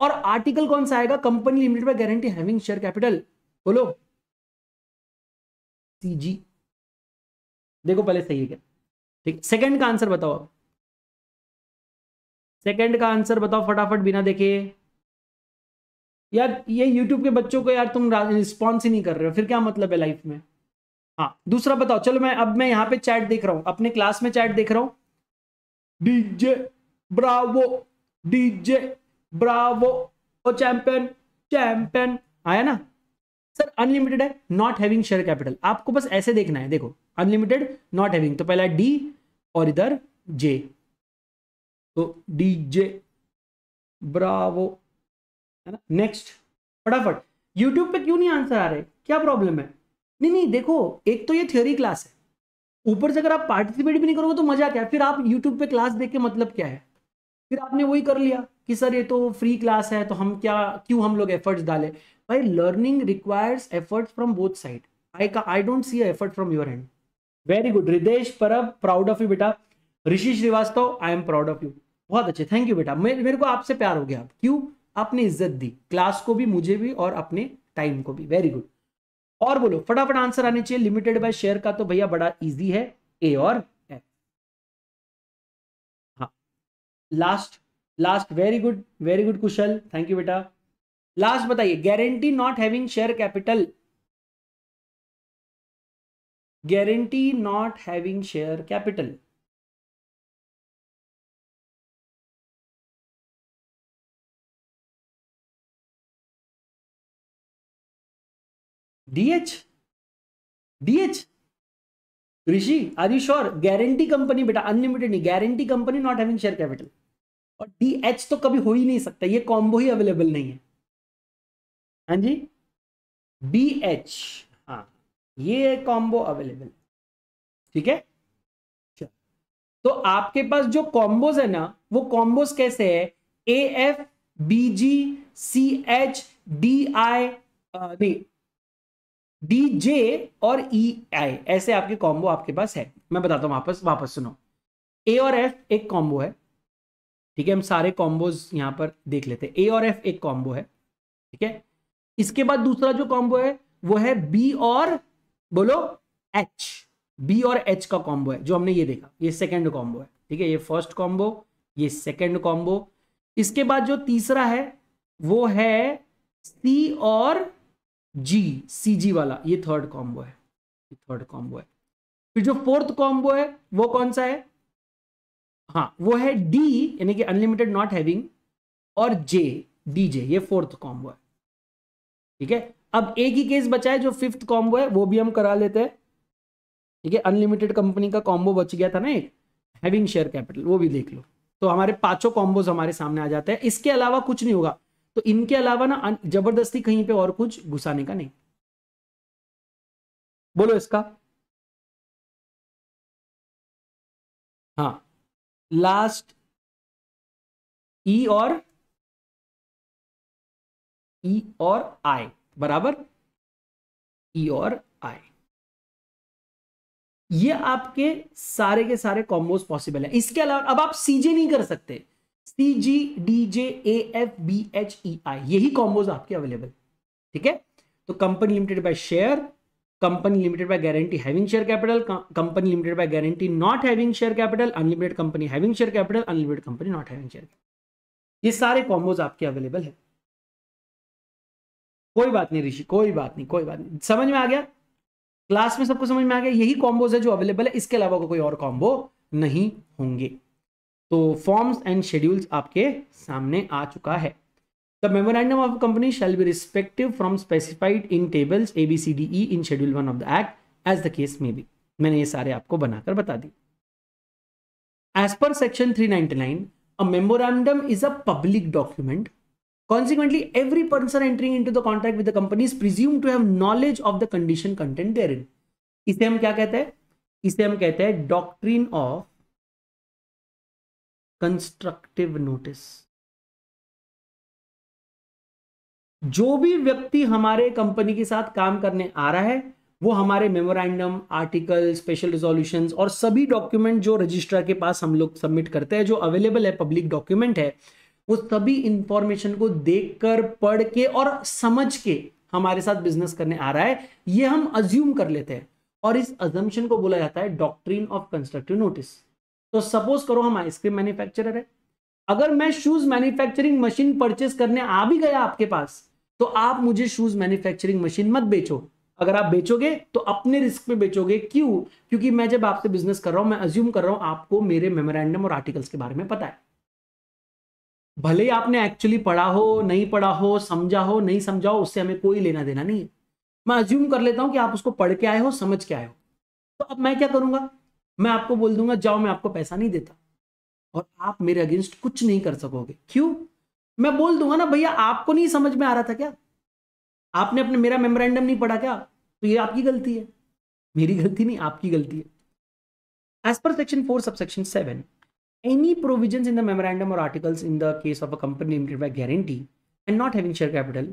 और आर्टिकल कौन सा आएगा? Company limited by guarantee having share capital बोलो। सी जी देखो पहले सही है क्या? ठीक। सेकंड का आंसर बताओ सेकंड का आंसर बताओ फटाफट, बिना देखे। यार, ये यूट्यूब के बच्चों को यार तुम रिस्पॉन्स ही नहीं कर रहे हो। फिर क्या मतलब है लाइफ में? हाँ दूसरा बताओ। चलो मैं, अब मैं यहाँ पे चैट देख रहा हूँ। अपने क्लास में चैट देख रहा हूँ। DJ Bravo DJ Bravo oh champion champion आया ना? सर अनलिमिटेड है नॉट हैविंग शेयर कैपिटल आपको बस ऐसे देखना है, देखो। अनलिमिटेड नॉट हैविंग तो पहला डी और इधर जे तो डी जे ब्रावो है ना? नेक्स्ट फटाफट। यूट्यूब पे क्यों नहीं आंसर आ रहे? क्या प्रॉब्लम है? नहीं नहीं, देखो, एक तो ये थ्योरी क्लास है। ऊपर से अगर आप पार्टिसिपेट भी नहीं करोगे तो मज़ा क्या फिर आप यूट्यूब पे क्लास देख के मतलब क्या है? फिर आपने वही कर लिया। कि सर ये तो फ्री क्लास है तो हम क्या, क्यों हम लोग एफर्ट्स डालें? भाई learning requires efforts from both side I का I don't see effort from your hand very good Ridesh Parab proud of you बेटा. Rishi Shrivastava I am proud of you बहुत अच्छे. थैंक यू बेटा. मेरे को आपसे प्यार हो गया. क्यों? आपने इज़्ज़त दी. क्लास को भी, मुझे भी और अपने टाइम को भी. वेरी गुड और बोलो, फटाफट आंसर आने चाहिए. लिमिटेड बाय शेयर का तो भैया बड़ा इजी है. ए और एफ़ हाँ. Last last very good very good Kushal thank you बेटा। लास्ट बताइए guarantee not having share capital guarantee not having share capital DH DH Rishi are you sure guarantee company बेटा unlimited नहीं guarantee company not having share capital और DH तो कभी हो ही नहीं सकता ये कॉम्बो ही अवेलेबल नहीं है। हाँ जी? बी एच हाँ ये कॉम्बो अवेलेबल ठीक है? तो आपके पास जो कॉम्बोज है ना वो कॉम्बोज कैसे है? A F B G C H D I नहीं डी जे और ई e, आई ऐसे आपके कॉम्बो आपके पास है। मैं बताता हूँ वापस वापस सुनो। ए और एफ़ एक कॉम्बो है। ठीक है, हम सारे कॉम्बोज यहाँ पर देख लेते हैं। ए और एफ़ एक कॉम्बो है, ठीक है? इसके बाद दूसरा जो कॉम्बो है, वो है बी और, बोलो एच बी और एच का कॉम्बो है, जो हमने ये देखा, ये सेकेंड कॉम्बो है, ठीक है? ये फ़र्स्ट कॉम्बो ये सेकेंड कॉम्बो इसके बाद जो तीसरा है, वो है सी और जी सी जी वाला, ये थर्ड कॉम्बो है थर्ड कॉम्बो है। फिर जो फोर्थ कॉम्बो है, वो कौन सा है? हाँ वो है डी यानी कि अनलिमिटेड नॉट हैविंग और जे डी जे ये फोर्थ कॉम्बो है। ठीक है? अब एक ही केस बचा है, जो फिफ्थ कॉम्बो है, वो भी हम करा लेते हैं। ठीक है? अनलिमिटेड कंपनी का कॉम्बो बच गया था ना एक हैविंग शेयर कैपिटल वो भी देख लो। तो हमारे पाँचों कॉम्बोज हमारे सामने आ जाते हैं। इसके अलावा कुछ नहीं होगा। तो इनके अलावा ना ज़बरदस्ती कहीं पे और कुछ घुसाने का नहीं। बोलो इसका। हाँ। लास्ट ई और ई और आई, बराबर? ई और आई। ये आपके सारे के सारे कॉम्बोज पॉसिबल है। इसके अलावा, अब आप सीजे नहीं कर सकते। C G D J A F B H E I यही कॉम्बोज आपके अवेलेबल ठीक है? तो company limited by share company limited by guarantee having share capital company limited by guarantee not having share capital unlimited company having share capital unlimited company not having share ये सारे combos आपके available है। कोई बात नहीं ऋषि, कोई बात नहीं, कोई बात नहीं। समझ में आ गया? क्लास में सबको समझ में आ गया? यही कॉम्बोज है जो अवेलेबल है। इसके अलावा को कोई और कॉम्बो नहीं होंगे। तो फॉर्म्स एंड शेड्यूल्स आपके सामने आ चुका है। The memorandum of company shall be respective from specified in tables A B C D E in schedule one of the act as the case में बी मैंने ये सारे आपको बनाकर बता दी as per section 399 a memorandum is a public document Consequently, every person entering into the contract with the company is presumed to have knowledge of the condition content therein. इसे हम क्या कहते हैं इसे हम कहते हैं डॉक्ट्रिन ऑफ़ कंस्ट्रक्टिव नोटिस जो भी व्यक्ति हमारे कंपनी के साथ काम करने आ रहा है, वो हमारे मेमोरेंडम आर्टिकल स्पेशल रिजोल्यूशन और सभी डॉक्यूमेंट जो रजिस्ट्रार के पास हम लोग सबमिट करते हैं, जो अवेलेबल है पब्लिक डॉक्यूमेंट है, वो सभी इंफॉर्मेशन को देखकर, पढ़ के और समझ के हमारे साथ बिज़नेस करने आ रहा है, ये हम अज्यूम कर लेते हैं। और इस अजम्पन को बोला जाता है डॉक्ट्रीन ऑफ़ कंस्ट्रक्टिव नोटिस तो सपोज़ करो हम आइसक्रीम मैन्युफैक्चरर है। अगर मैं शूज़ मैन्युफैक्चरिंग मशीन परचेस करने आ भी गया आपके पास तो आप मुझे शूज़ मैन्युफैक्चरिंग मशीन मत बेचो। अगर आप बेचोगे तो अपने रिस्क पे बेचोगे। क्यों? क्योंकि मैं जब आपसे बिज़नेस कर रहा हूँ, मैं अज्यूम कर रहा हूँ, आपको मेरे मेमोरेंडम और आर्टिकल्स के बारे में पता है। भले ही आपने एक्चुअली पढ़ा हो, नहीं पढ़ा हो, समझा हो, नहीं समझा हो, उससे हमें कोई लेना देना नहीं है। मैं अज्यूम कर लेता हूँ कि आप उसको पढ़ के आए हो, समझ के आए हो। तो अब मैं क्या करूँगा? मैं आपको बोल दूँगा, जाओ, मैं आपको पैसा नहीं देता। और आप मेरे अगेंस्ट कुछ नहीं कर सकोगे। क्यों? मैं बोल दूँगा ना, भैया, आपको नहीं समझ में आ रहा था क्या? आपने अपने, मेरा मेमोरेंडम नहीं पढ़ा क्या? तो ये आपकी गलती है। मेरी गलती नहीं, आपकी गलती है। As per section four sub section seven any provision in the memorandum और articles in the case of a company limited by guarantee and not having share capital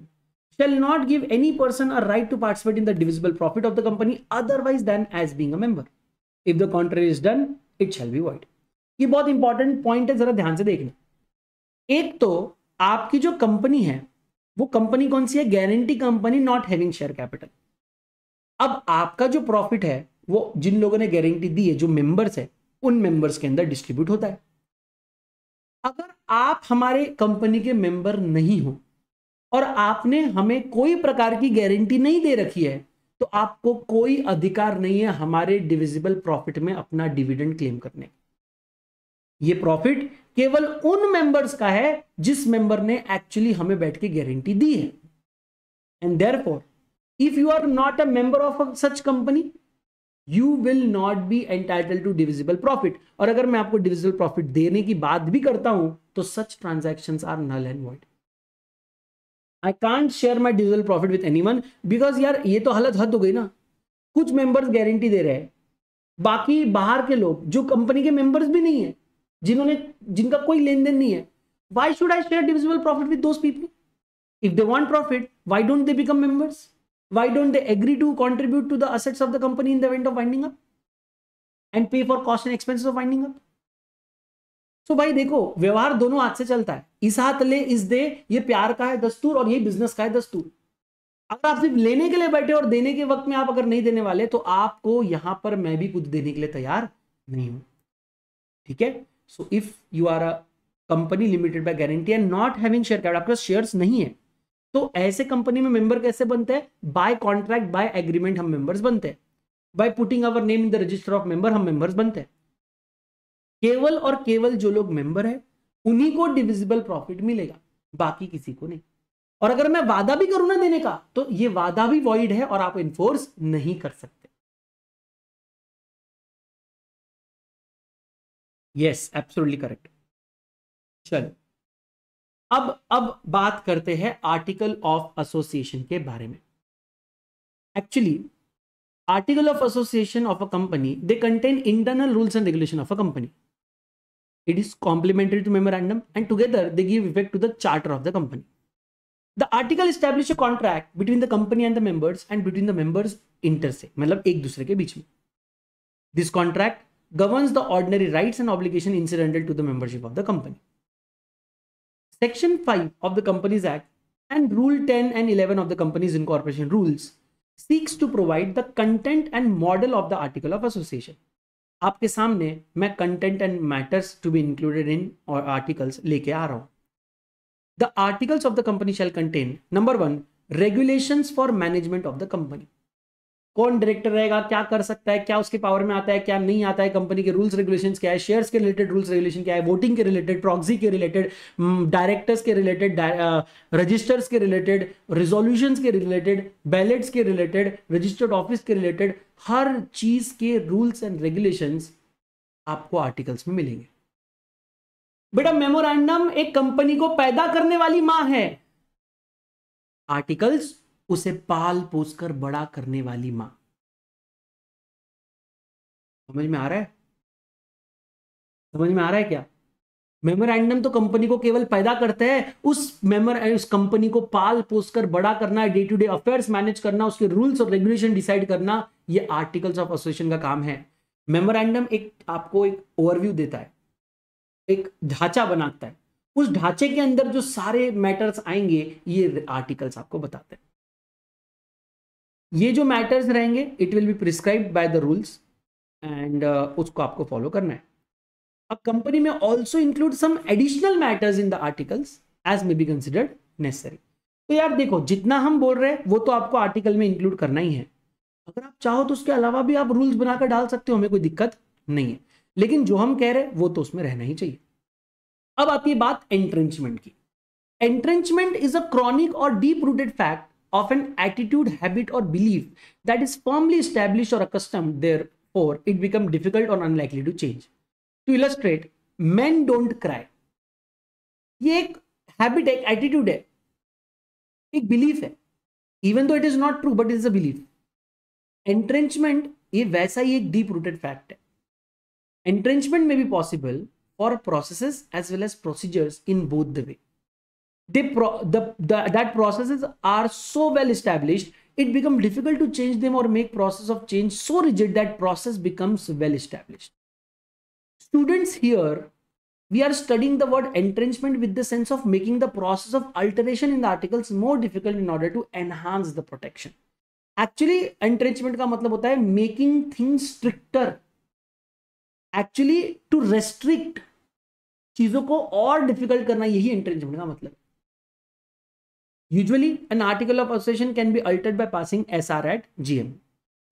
shall not give any person a right to participate in the divisible profit of the company otherwise than as being member if the contract is done it shall be void ये बहुत important point है, जरा ध्यान से देखना। एक तो आपकी जो कंपनी है, वो कंपनी कौन सी है? Guarantee company not having share capital अब आपका जो प्रॉफिट है, वो जिन लोगों ने गारंटी दी है, जो मेंबर्स है, उन मेंबर्स के अंदर डिस्ट्रीब्यूट होता है। अगर आप हमारे कंपनी के मेंबर नहीं हो, और आपने हमें कोई प्रकार की गारंटी नहीं दे रखी है तो आपको कोई अधिकार नहीं है हमारे डिविजिबल प्रॉफिट में अपना डिविडेंड क्लेम करने ये प्रॉफिट केवल उन मेंबर्स का है जिस मेंबर ने एक्चुअली हमें बैठ के गारंटी दी है। And therefore if you are not a member of such company you will not be entitle to divisible profit और अगर मैं आपको डिविजिबल प्रॉफिट देने की बात भी करता हूँ तो such transaction are null and void I can't share my digital profit with any one because यार, ये तो हालत हद हो गई ना। कुछ मेंबर्स गारंटी दे रहे हैं। बाकी बाहर के लोग, जो कंपनी के मेंबर्स भी नहीं है जिन्होंने, जिनका कोई लेन देन नहीं है। Why should I share divisible profit with people if they want profit why don't they become members why don't they agree to contribute to the of the company in the of winding up and pay for cost and expenses of winding up so भाई देखो, व्यवहार दोनों हाथ से चलता है। इस हाथ ले, इस दे, ये प्यार का है दस्तूर और ये बिज़नेस का है दस्तूर। अगर आप सिर्फ़ लेने के लिए बैठे और देने के वक्त में आप अगर नहीं देने वाले तो आपको यहाँ पर मैं भी कुछ देने के लिए तैयार नहीं हूँ। ठीक है? So if you are a company limited by guarantee and not having share capital आपके शेयर्स नहीं है। तो ऐसे कंपनी में मेंबर कैसे बनते हैं? बाय कॉन्ट्रैक्ट बाय एग्रीमेंट हम मेंबर्स बनते हैं। By putting our name in the register of member हम मेंबर्स बनते हैं। केवल और केवल जो लोग मेंबर है, उन्हीं को डिविजिबल प्रॉफिट मिलेगा, बाकी किसी को नहीं। और अगर मैं वादा भी करूँ ना देने का तो ये वादा भी वॉइड है और आप इन्फोर्स नहीं कर सकते। यस एब्सोल्युटली करेक्ट चलो। अब अब बात करते हैं आर्टिकल ऑफ़ एसोसिएशन के बारे में। Actually article of association of a company they contain internal rules and regulation of a company it is complementary to memorandum and together they give effect to the charter of the company the article establish a contract between the company and the members and between the members inter से मतलब एक दूसरे के बीच में। This contract governs the ordinary rights and obligation incidental to the membership of the company Section 5 of the Companies Act and Rule 10 and 11 of the Companies Incorporation Rules seeks to provide the content and model of the Article of Association. आपके सामने मैं content and matters to be included in और articles लेके आ रहा हूं the articles of the company shall contain number one regulations for management of the company कौन director रहेगा, क्या कर सकता है, क्या उसके पावर में आता है, क्या नहीं आता है कंपनी के रूल्स रेगुलेशन क्या है शेयर्स के रिलेटेड रूल्स रेगुलेशन क्या है वोटिंग के रिलेटेड प्रॉक्सी के रिलेटेड डायरेक्टर्स के रिलेटेड रजिस्टर्स के रिलेटेड रिजोल्यूशन के रिलेटेड बैलेट्स के रिलेटेड रजिस्टर्ड ऑफ़िस के रिलेटेड हर चीज़ के रूल्स एंड रेगुलेशन आपको आर्टिकल्स में मिलेंगे। बेटा मेमोरेंडम एक कंपनी को पैदा करने वाली माँ है। आर्टिकल्स उसे पाल पोस कर बड़ा करने वाली माँ। समझ में आ रहा है? समझ में आ रहा है क्या? मेमोरेंडम तो कंपनी को केवल पैदा करते हैं। उस मेमोर, उस कंपनी को पाल पोस कर बड़ा करना day to day affairs manage करना, उसके रूल्स और रेगुलेशन डिसाइड करना, ये आर्टिकल्स ऑफ़ एसोसिएशन का काम है। मेमोरेंडम एक, आपको एक ओवरव्यू देता है। एक ढांचा बनाता है। उस ढांचे के अंदर जो सारे मैटर्स आएँगे, ये आर्टिकल्स आपको बताते हैं। ये जो मैटर्स रहेंगे it will be prescribe by the rules and उसको आपको फॉलो करना है। अब कंपनी में also include some additional matters in the articles as may be considered necessary तो यार देखो, जितना हम बोल रहे हैं, वो तो आपको आर्टिकल में इंक्लूड करना ही है। अगर आप चाहो तो उसके अलावा भी आप रूल्स बनाकर डाल सकते हो, हमें कोई दिक्कत नहीं है। लेकिन जो हम कह रहे हैं, वो तो उसमें रहना ही चाहिए। अब आती है बात एंट्रेंचमेंट की। एंट्रेंचमेंट इज़ अ क्रॉनिक और deep rooted fact of an attitude, habit, or belief that is firmly established or accustomed, therefore, it becomes difficult or unlikely to change. To illustrate, men don't cry. ये एक habit है attitude है एक belief है even though it is not true but is a belief entrenchment ये वैसा ही एक डीप रूटेड फैक्ट है एंट्रेंचमेंट में भी possible for processes as well as procedures in both the way they pro- the, the that processes are so well established it becomes difficult to change them or make process of change so rigid that process becomes well established students here we are studying the word entrenchment with the sense of making the process of alteration in the articles more difficult in order to enhance the protection actually entrenchment का मतलब होता है making things stricter actually to restrict चीजों को और difficult करना यही entrenchment का मतलब Usually, an article of association can be altered by passing SR at GM.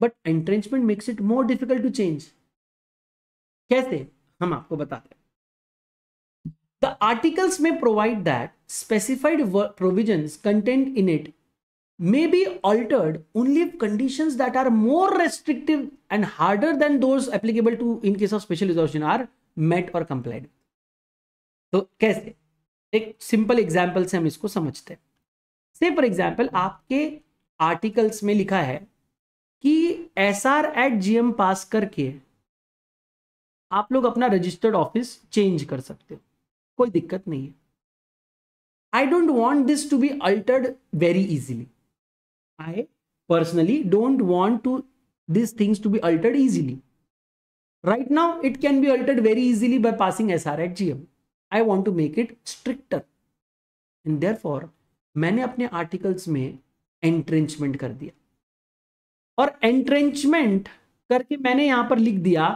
But entrenchment makes it more difficult to change. कैसे हम आपको बताते हैं The articles may provide that specified provisions contained in it may be altered only if conditions that are more restrictive and harder than those applicable to in case of special resolution are met or complied तो कैसे एक simple example से हम इसको समझते हैं say for example आपके articles में लिखा है कि S R at G M pass करके आप लोग अपना रजिस्टर्ड ऑफ़िस चेंज कर सकते हो। कोई दिक्कत नहीं है। I don't want this to be altered very easily I personally don't want to this things to be altered easily right now it can be altered very easily by passing S R at G M I want to make it stricter and therefore मैंने अपने articles में entrenchment कर दिया। और entrenchment करके मैंने यहाँ पर लिख दिया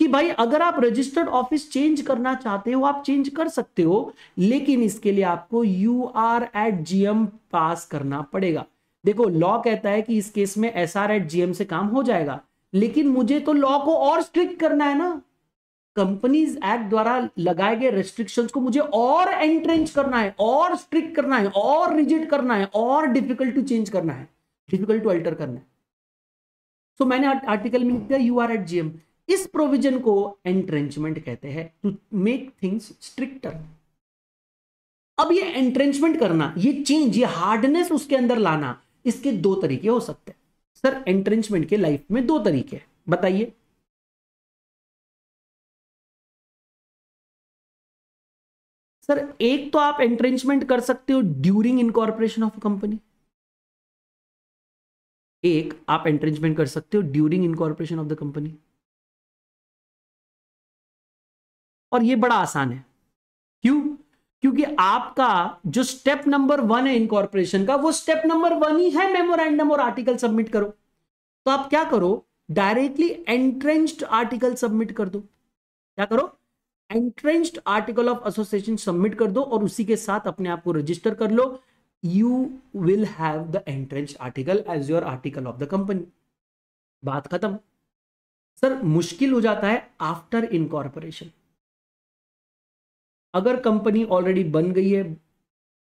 कि भाई, अगर आप रजिस्टर्ड ऑफ़िस चेंज करना चाहते हो, आप चेंज कर सकते हो, लेकिन इसके लिए आपको U R at GM pass करना पड़ेगा। देखो लॉ कहता है कि इस केस में एस आर एट जीएम से काम हो जाएगा, लेकिन मुझे तो लॉ को और स्ट्रिक्ट करना है ना। कंपनीज़ एक्ट द्वारा लगाए गए रेस्ट्रिक्शंस को मुझे और एंट्रेंच करना है और स्ट्रिक्ट करना है और रिजिट करना है और डिफ़िकल्ट टू चेंज करना है डिफ़िकल्ट टू अल्टर करना है। सो so, मैंने आर्टिकल में लिख दिया यू आर एट जीएम इस प्रोविज़न को एंट्रेंचमेंट कहते हैं टू मेक थिंग्स स्ट्रिक्टर अब ये एंट्रेंचमेंट करना ये चेंज ये हार्डनेस उसके अंदर लाना इसके दो तरीके हो सकते हैं। सर एंट्रेंचमेंट के लाइफ में दो तरीके हैं। बताइए। सर, एक तो आप एंट्रेंचमेंट कर सकते हो ड्यूरिंग इनकॉर्पोरेशन ऑफ़ कंपनी एक, आप एंट्रेंचमेंट कर सकते हो during incorporation of the company और ये बड़ा आसान है। क्यों? क्योंकि आपका जो स्टेप नंबर वन है इनकॉर्पोरेशन का, वो स्टेप नंबर वन ही है मेमोरेंडम और आर्टिकल सबमिट करो। तो आप क्या करो? डायरेक्टली एंट्रेंस्ड आर्टिकल सबमिट कर दो। क्या करो? Entrenched article of association submit कर दो और उसी के साथ अपने आप को रजिस्टर कर लो। You will have the entrenched article as your article of the company बात खत्म। सर, मुश्किल हो जाता है आफ्टर इनकॉर्पोरेशन अगर कंपनी ऑलरेडी बन गई है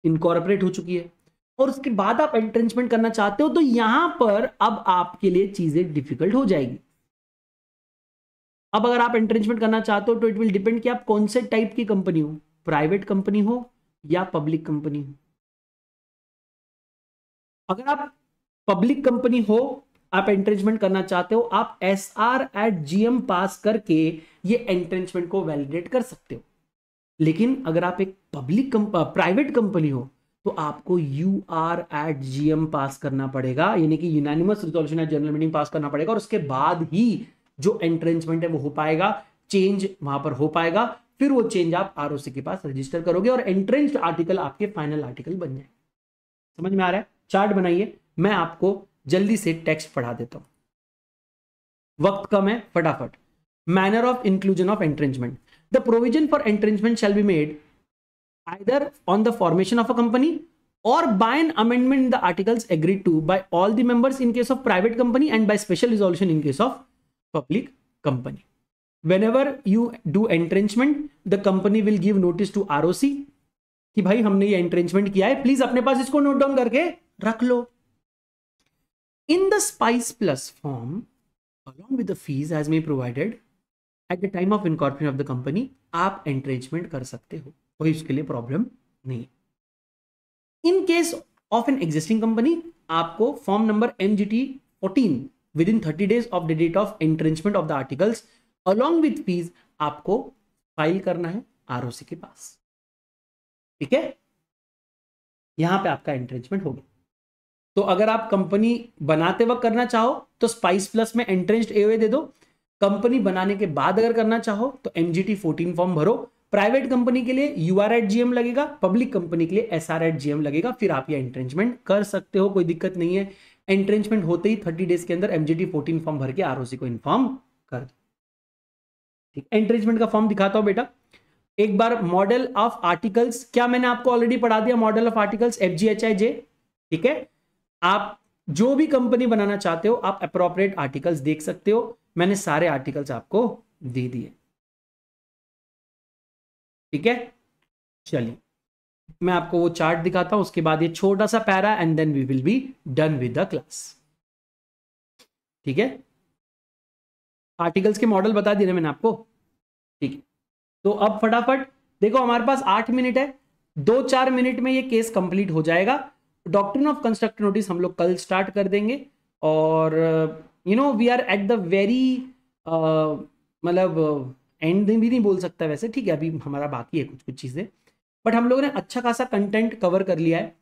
इनकॉर्पोरेट हो चुकी है, और उसके बाद आप एंट्रेंचमेंट करना चाहते हो तो यहाँ पर अब आपके लिए चीज़ें डिफ़िकल्ट हो जाएगी। अब अगर आप एंट्रेंचमेंट करना चाहते हो तो इट विल डिपेंड कि आप कौन से टाइप की कंपनी हो। प्राइवेट कंपनी हो या पब्लिक कंपनी हो। अगर आप पब्लिक कंपनी हो, आप एंट्रेंचमेंट करना चाहते हो, आप S R at GM pass करके ये एंट्रेंचमेंट को वैलिडेट कर सकते हो। लेकिन अगर आप एक पब्लिक प्राइवेट कंपनी हो तो आपको U R at GM pass करना पड़ेगा। यानी कि unanimous resolution at general meeting pass करना पड़ेगा और उसके बाद ही जो एंट्रेंचमेंट है वो हो पाएगा चेंज वहाँ पर हो पाएगा, फिर वो चेंज आप आर के पास रजिस्टर करोगे और एंट्रेंस्ड आर्टिकल आपके फाइनल आर्टिकल बन जाए समझ में आ रहा है? चार्ट बनाइए, मैं आपको जल्दी से टेक्स्ट पढ़ा देता हूँ। वक्त कम है, फटाफट। Manner of inclusion of entrenchment the provision for entrenchment shall be made either on the formation of a company और by an amendment the articles agree to by all the members in case of private company and by special resolution in case of public company. Whenever you do entrenchment, the company will give notice to ROC कि भाई हमने ये entrenchment किया है please अपने पास इसको note down करके रख लो in the spice plus form along with the fees as may provided at the time of incorporation of the company आप एंट्रेंचमेंट कर सकते हो कोई उसके लिए प्रॉब्लम नहीं in case of an existing company आपको form number M G T fourteen in thirty days of the date of entrenchment of the articles along with fees आपको फ़ाइल करना है आर के पास। ठीक है? यहाँ पे आपका एंट्रेंचमेंट हो गया। तो अगर आप कंपनी बनाते वक्त करना चाहो तो स्पाइस प्लस में एंट्रेंस्ड ए दे दो। कंपनी बनाने के बाद अगर करना चाहो तो एम जी फोर्टीन फॉर्म भरो। प्राइवेट कंपनी के लिए यू आर एट जीएम लगेगा। पब्लिक कंपनी के लिए एस आर एट जीएम लगेगा। फिर आप ये एंट्रेंचमेंट कर सकते हो, कोई दिक्कत नहीं है। एंट्रेंचमेंट होते ही थर्टी डेज़ के अंदर एमजीटी फोर्टीन फॉर्म भर के आरओसी को इन्फॉर्म कर दो। ठीक एंट्रेंचमेंट का फॉर्म दिखाता हूँ बेटा। एक बार मॉडल ऑफ़ आर्टिकल्स क्या मैंने आपको ऑलरेडी पढ़ा दिया? Model of articles F G H I J ठीक है? आप जो भी कंपनी बनाना चाहते हो, आप अप्रोप्रिएट आर्टिकल्स देख सकते हो। मैंने सारे आर्टिकल्स आपको दे दिए। ठीक है? चलिए। मैं आपको वो चार्ट दिखाता हूँ, उसके बाद ये छोटा सा para and then we will be done with the class ठीक है? आर्टिकल्स के मॉडल बता दिए मैंने आपको? ठीक है। तो अब फटाफट, देखो हमारे पास आठ मिनट है। दो चार मिनट में ये केस कंप्लीट हो जाएगा। डॉक्ट्रिन ऑफ़ कंस्ट्रक्ट नोटिस हम लोग कल स्टार्ट कर देंगे। और you know we are at the very मतलब एंड भी नहीं बोल सकता वैसे। ठीक है, अभी हमारा बाकी है कुछ कुछ चीज़ें। बट हम लोगों ने अच्छा खासा कंटेंट कवर कर लिया है।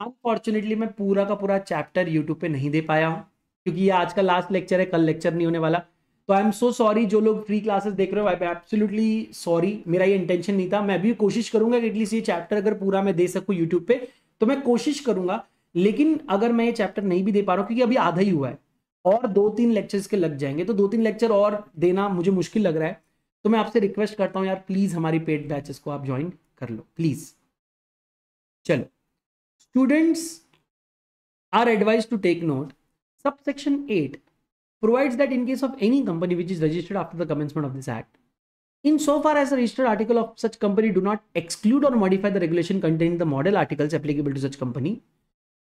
अनफॉर्चुनेटली मैं पूरा का पूरा चैप्टर यूट्यूब पे नहीं दे पाया हूँ, क्योंकि ये आज का लास्ट लेक्चर है, कल लेक्चर नहीं होने वाला। तो आई एम सो सॉरी जो लोग फ्री क्लासेस देख रहे हो आई एब्सोल्युटली सॉरी मेरा ये इंटेंशन नहीं था। मैं भी कोशिश करूँगा कि एटलीस्ट ये चैप्टर अगर पूरा मैं दे सकूँ यूट्यूब पे तो मैं कोशिश करूँगा। लेकिन अगर मैं ये चैप्टर नहीं भी दे पा रहा हूँ, क्योंकि अभी आधा ही हुआ है, और दो तीन लेक्चर्स के लग जाएँगे तो दो तीन लेक्चर और देना मुझे मुश्किल लग रहा है। तो मैं आपसे रिक्वेस्ट करता हूँ यार प्लीज़ हमारी पेड बैचेस को आप ज्वाइन कर लो प्लीज़ चलो students are advise to take note sub section eight provides that in case of any company which is registered after the commencement of this act, in so far as the registered article of such company do not exclude or modify the regulation contained in the model articles applicable to such company,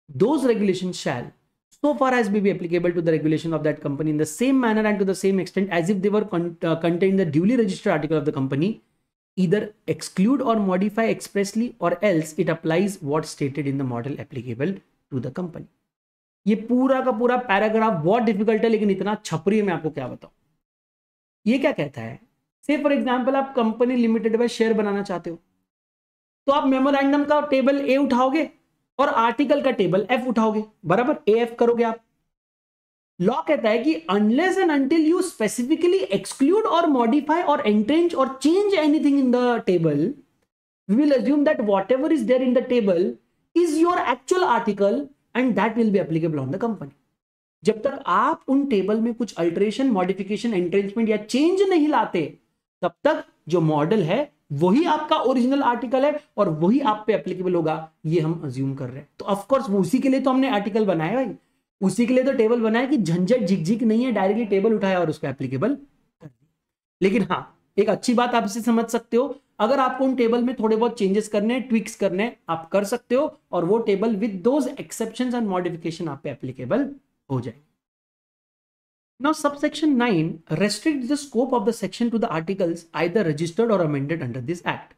those regulations shall, so far as may be applicable to the regulation of that company in the same manner and to the same extent as if they were con- uh, contained in the duly registered article of the company, either exclude or modify expressly or else it applies what stated in the model applicable to the company. ये पूरा का पूरा paragraph बहुत difficult है, लेकिन इतना छपरी मैं आपको क्या बताऊँ? ये क्या कहता है? से फॉर एग्ज़ाम्पल आप कंपनी लिमिटेड में शेयर बनाना चाहते हो। तो आप मेमोरेंडम का टेबल ए उठाओगे और आर्टिकल का टेबल एफ़ उठाओगे। बराबर? ए एफ़ करोगे आप। लॉ कहता है कि unless and until you specifically exclude और मॉडिफाई और एंट्रेंच और change anything in the table we will assume that whatever is there in the table is your actual article and that will be applicable on the company जब तक आप उन table में कुछ alteration modification entrenchment या change नहीं लाते, तब तक जो मॉडल है, वही आपका ओरिजिनल आर्टिकल है और वही आप पे एप्लीकेबल होगा, ये हम अज्यूम कर रहे हैं। तो ऑफकोर्स उसी के लिए तो हमने आर्टिकल बनाया भाई। उसी के लिए तो टेबल बनाया कि झंझट झिकझिक नहीं है डायरेक्टली टेबल उठाया और उसको एप्लीकेबल कर लेकिन हाँ एक अच्छी बात आप इसे समझ सकते हो अगर आपको उन टेबल में थोड़े बहुत चेंजेस करने हैं ट्विक्स करने आप कर सकते हो और वो table with those exception and modification आप पे एप्लीकेबल हो जाए Now, subsection 9 restricts the scope of the section to the articles either registered or amended under this act.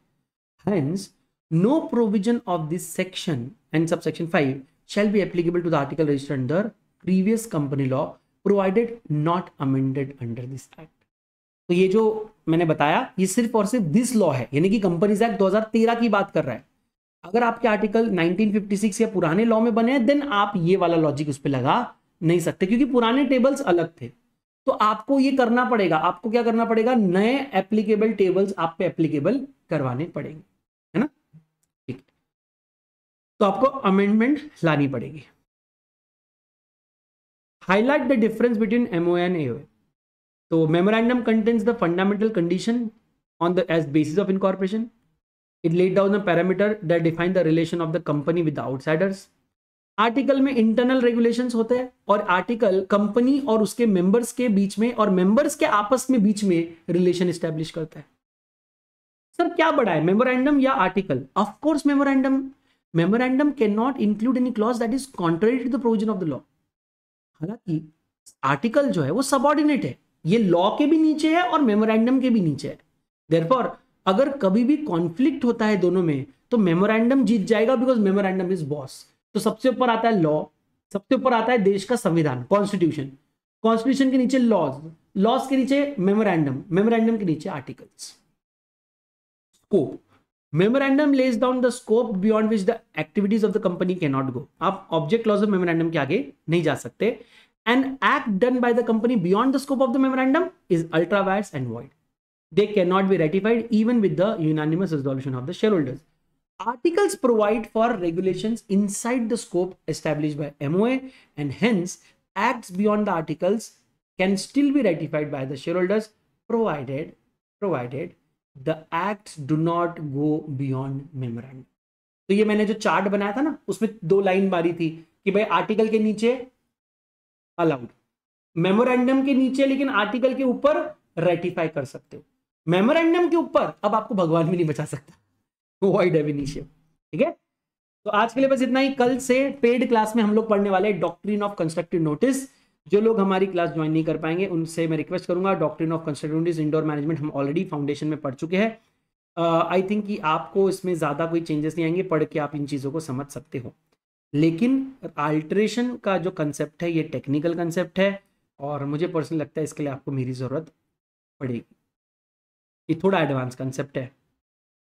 Hence, no provision of this section and subsection 5 shall be applicable to the article registered under previous company law, provided not amended under this act. तो ये जो मैंने बताया, ये सिर्फ़ और सिर्फ़ this law है, यानी कि कंपनीज़ एक्ट 2013 की बात कर रहा है। अगर आपके आर्टिकल 1956 या पुराने लॉ में बने हैं देन आप ये वाला लॉजिक उस पर लगा नहीं सकते, क्योंकि पुराने टेबल्स अलग थे। तो आपको ये करना पड़ेगा, आपको क्या करना पड़ेगा? नए एप्लीकेबल टेबल्स आप पे एप्लीकेबल करवाने पड़ेंगे। तो आपको अमेंडमेंट लानी पड़ेगी। Highlight the difference between MO and AO तो memorandum contains the fundamental condition on the age basis of incorporation it laid down a parameter that define the relation of the company with article में internal regulations होते हैं और article company और उसके members के बीच में और मेंबर्स के आपस में बीच में रिलेशन स्टैब्लिश करता है। सर क्या बड़ा है? मेमोरेंडम या article of course memorandum memorandum can not include any clause that is contrary to the provision of the law हालाँकि आर्टिकल जो है, वो सबॉर्डिनेट है। ये लॉ के भी नीचे है और मेमोरेंडम के भी नीचे है। देयरफॉर अगर कभी भी कॉन्फ्लिक्ट होता है दोनों में तो मेमोरेंडम जीत जाएगा बिकॉज़ मेमोरेंडम इज़ बॉस तो सबसे ऊपर आता है लॉ सबसे ऊपर आता है देश का संविधान कॉन्स्टिट्यूशन कॉन्स्टिट्यूशन के नीचे लॉज लॉज के नीचे मेमोरेंडम मेमोरेंडम के नीचे articles scope Memorandum lays down the scope beyond which the activities of the company can not go आप ऑब्जेक्ट लॉज ऑफ मेमोरेंडम के आगे नहीं जा सकते an act done by the company beyond the scope of the memorandum is ultra vires and void they cannot be ratified even with the unanimous resolution of the shareholders. Articles provide for regulations inside the scope established by MOA and hence acts beyond the articles can still be ratified by the shareholders provided provided the acts do not go beyond memorandum. तो ये मैंने जो chart बनाया था ना, उसमें दो line मारी थी कि भाई आर्टिकल के नीचे अलाउड मेमोरेंडम के नीचे, लेकिन आर्टिकल के ऊपर रेटिफाई कर सकते हो. मेमोरेंडम के ऊपर, अब आपको भगवान भी नहीं बचा सकता. ठीक है? तो आज के लिए बस इतना ही. कल से पेड क्लास में हम लोग पढ़ने वाले डॉक्ट्रिन ऑफ़ कंस्ट्रक्टिव नोटिस जो लोग हमारी क्लास ज्वाइन नहीं कर पाएँगे, उनसे मैं रिक्वेस्ट करूँगा doctrine of constructive notice indoor management हम ऑलरेडी फाउंडेशन में पढ़ चुके हैं। आई थिंक कि आपको इसमें ज़्यादा कोई चेंजेस नहीं आएँगे, पढ़ के आप इन चीज़ों को समझ सकते हो। लेकिन अल्ट्रेशन का जो कंसेप्ट है, ये टेक्निकल कंसेप्ट है, और मुझे पर्सनल लगता है इसके लिए आपको मेरी ज़रूरत पड़ेगी। ये थोड़ा एडवांस कंसेप्ट है।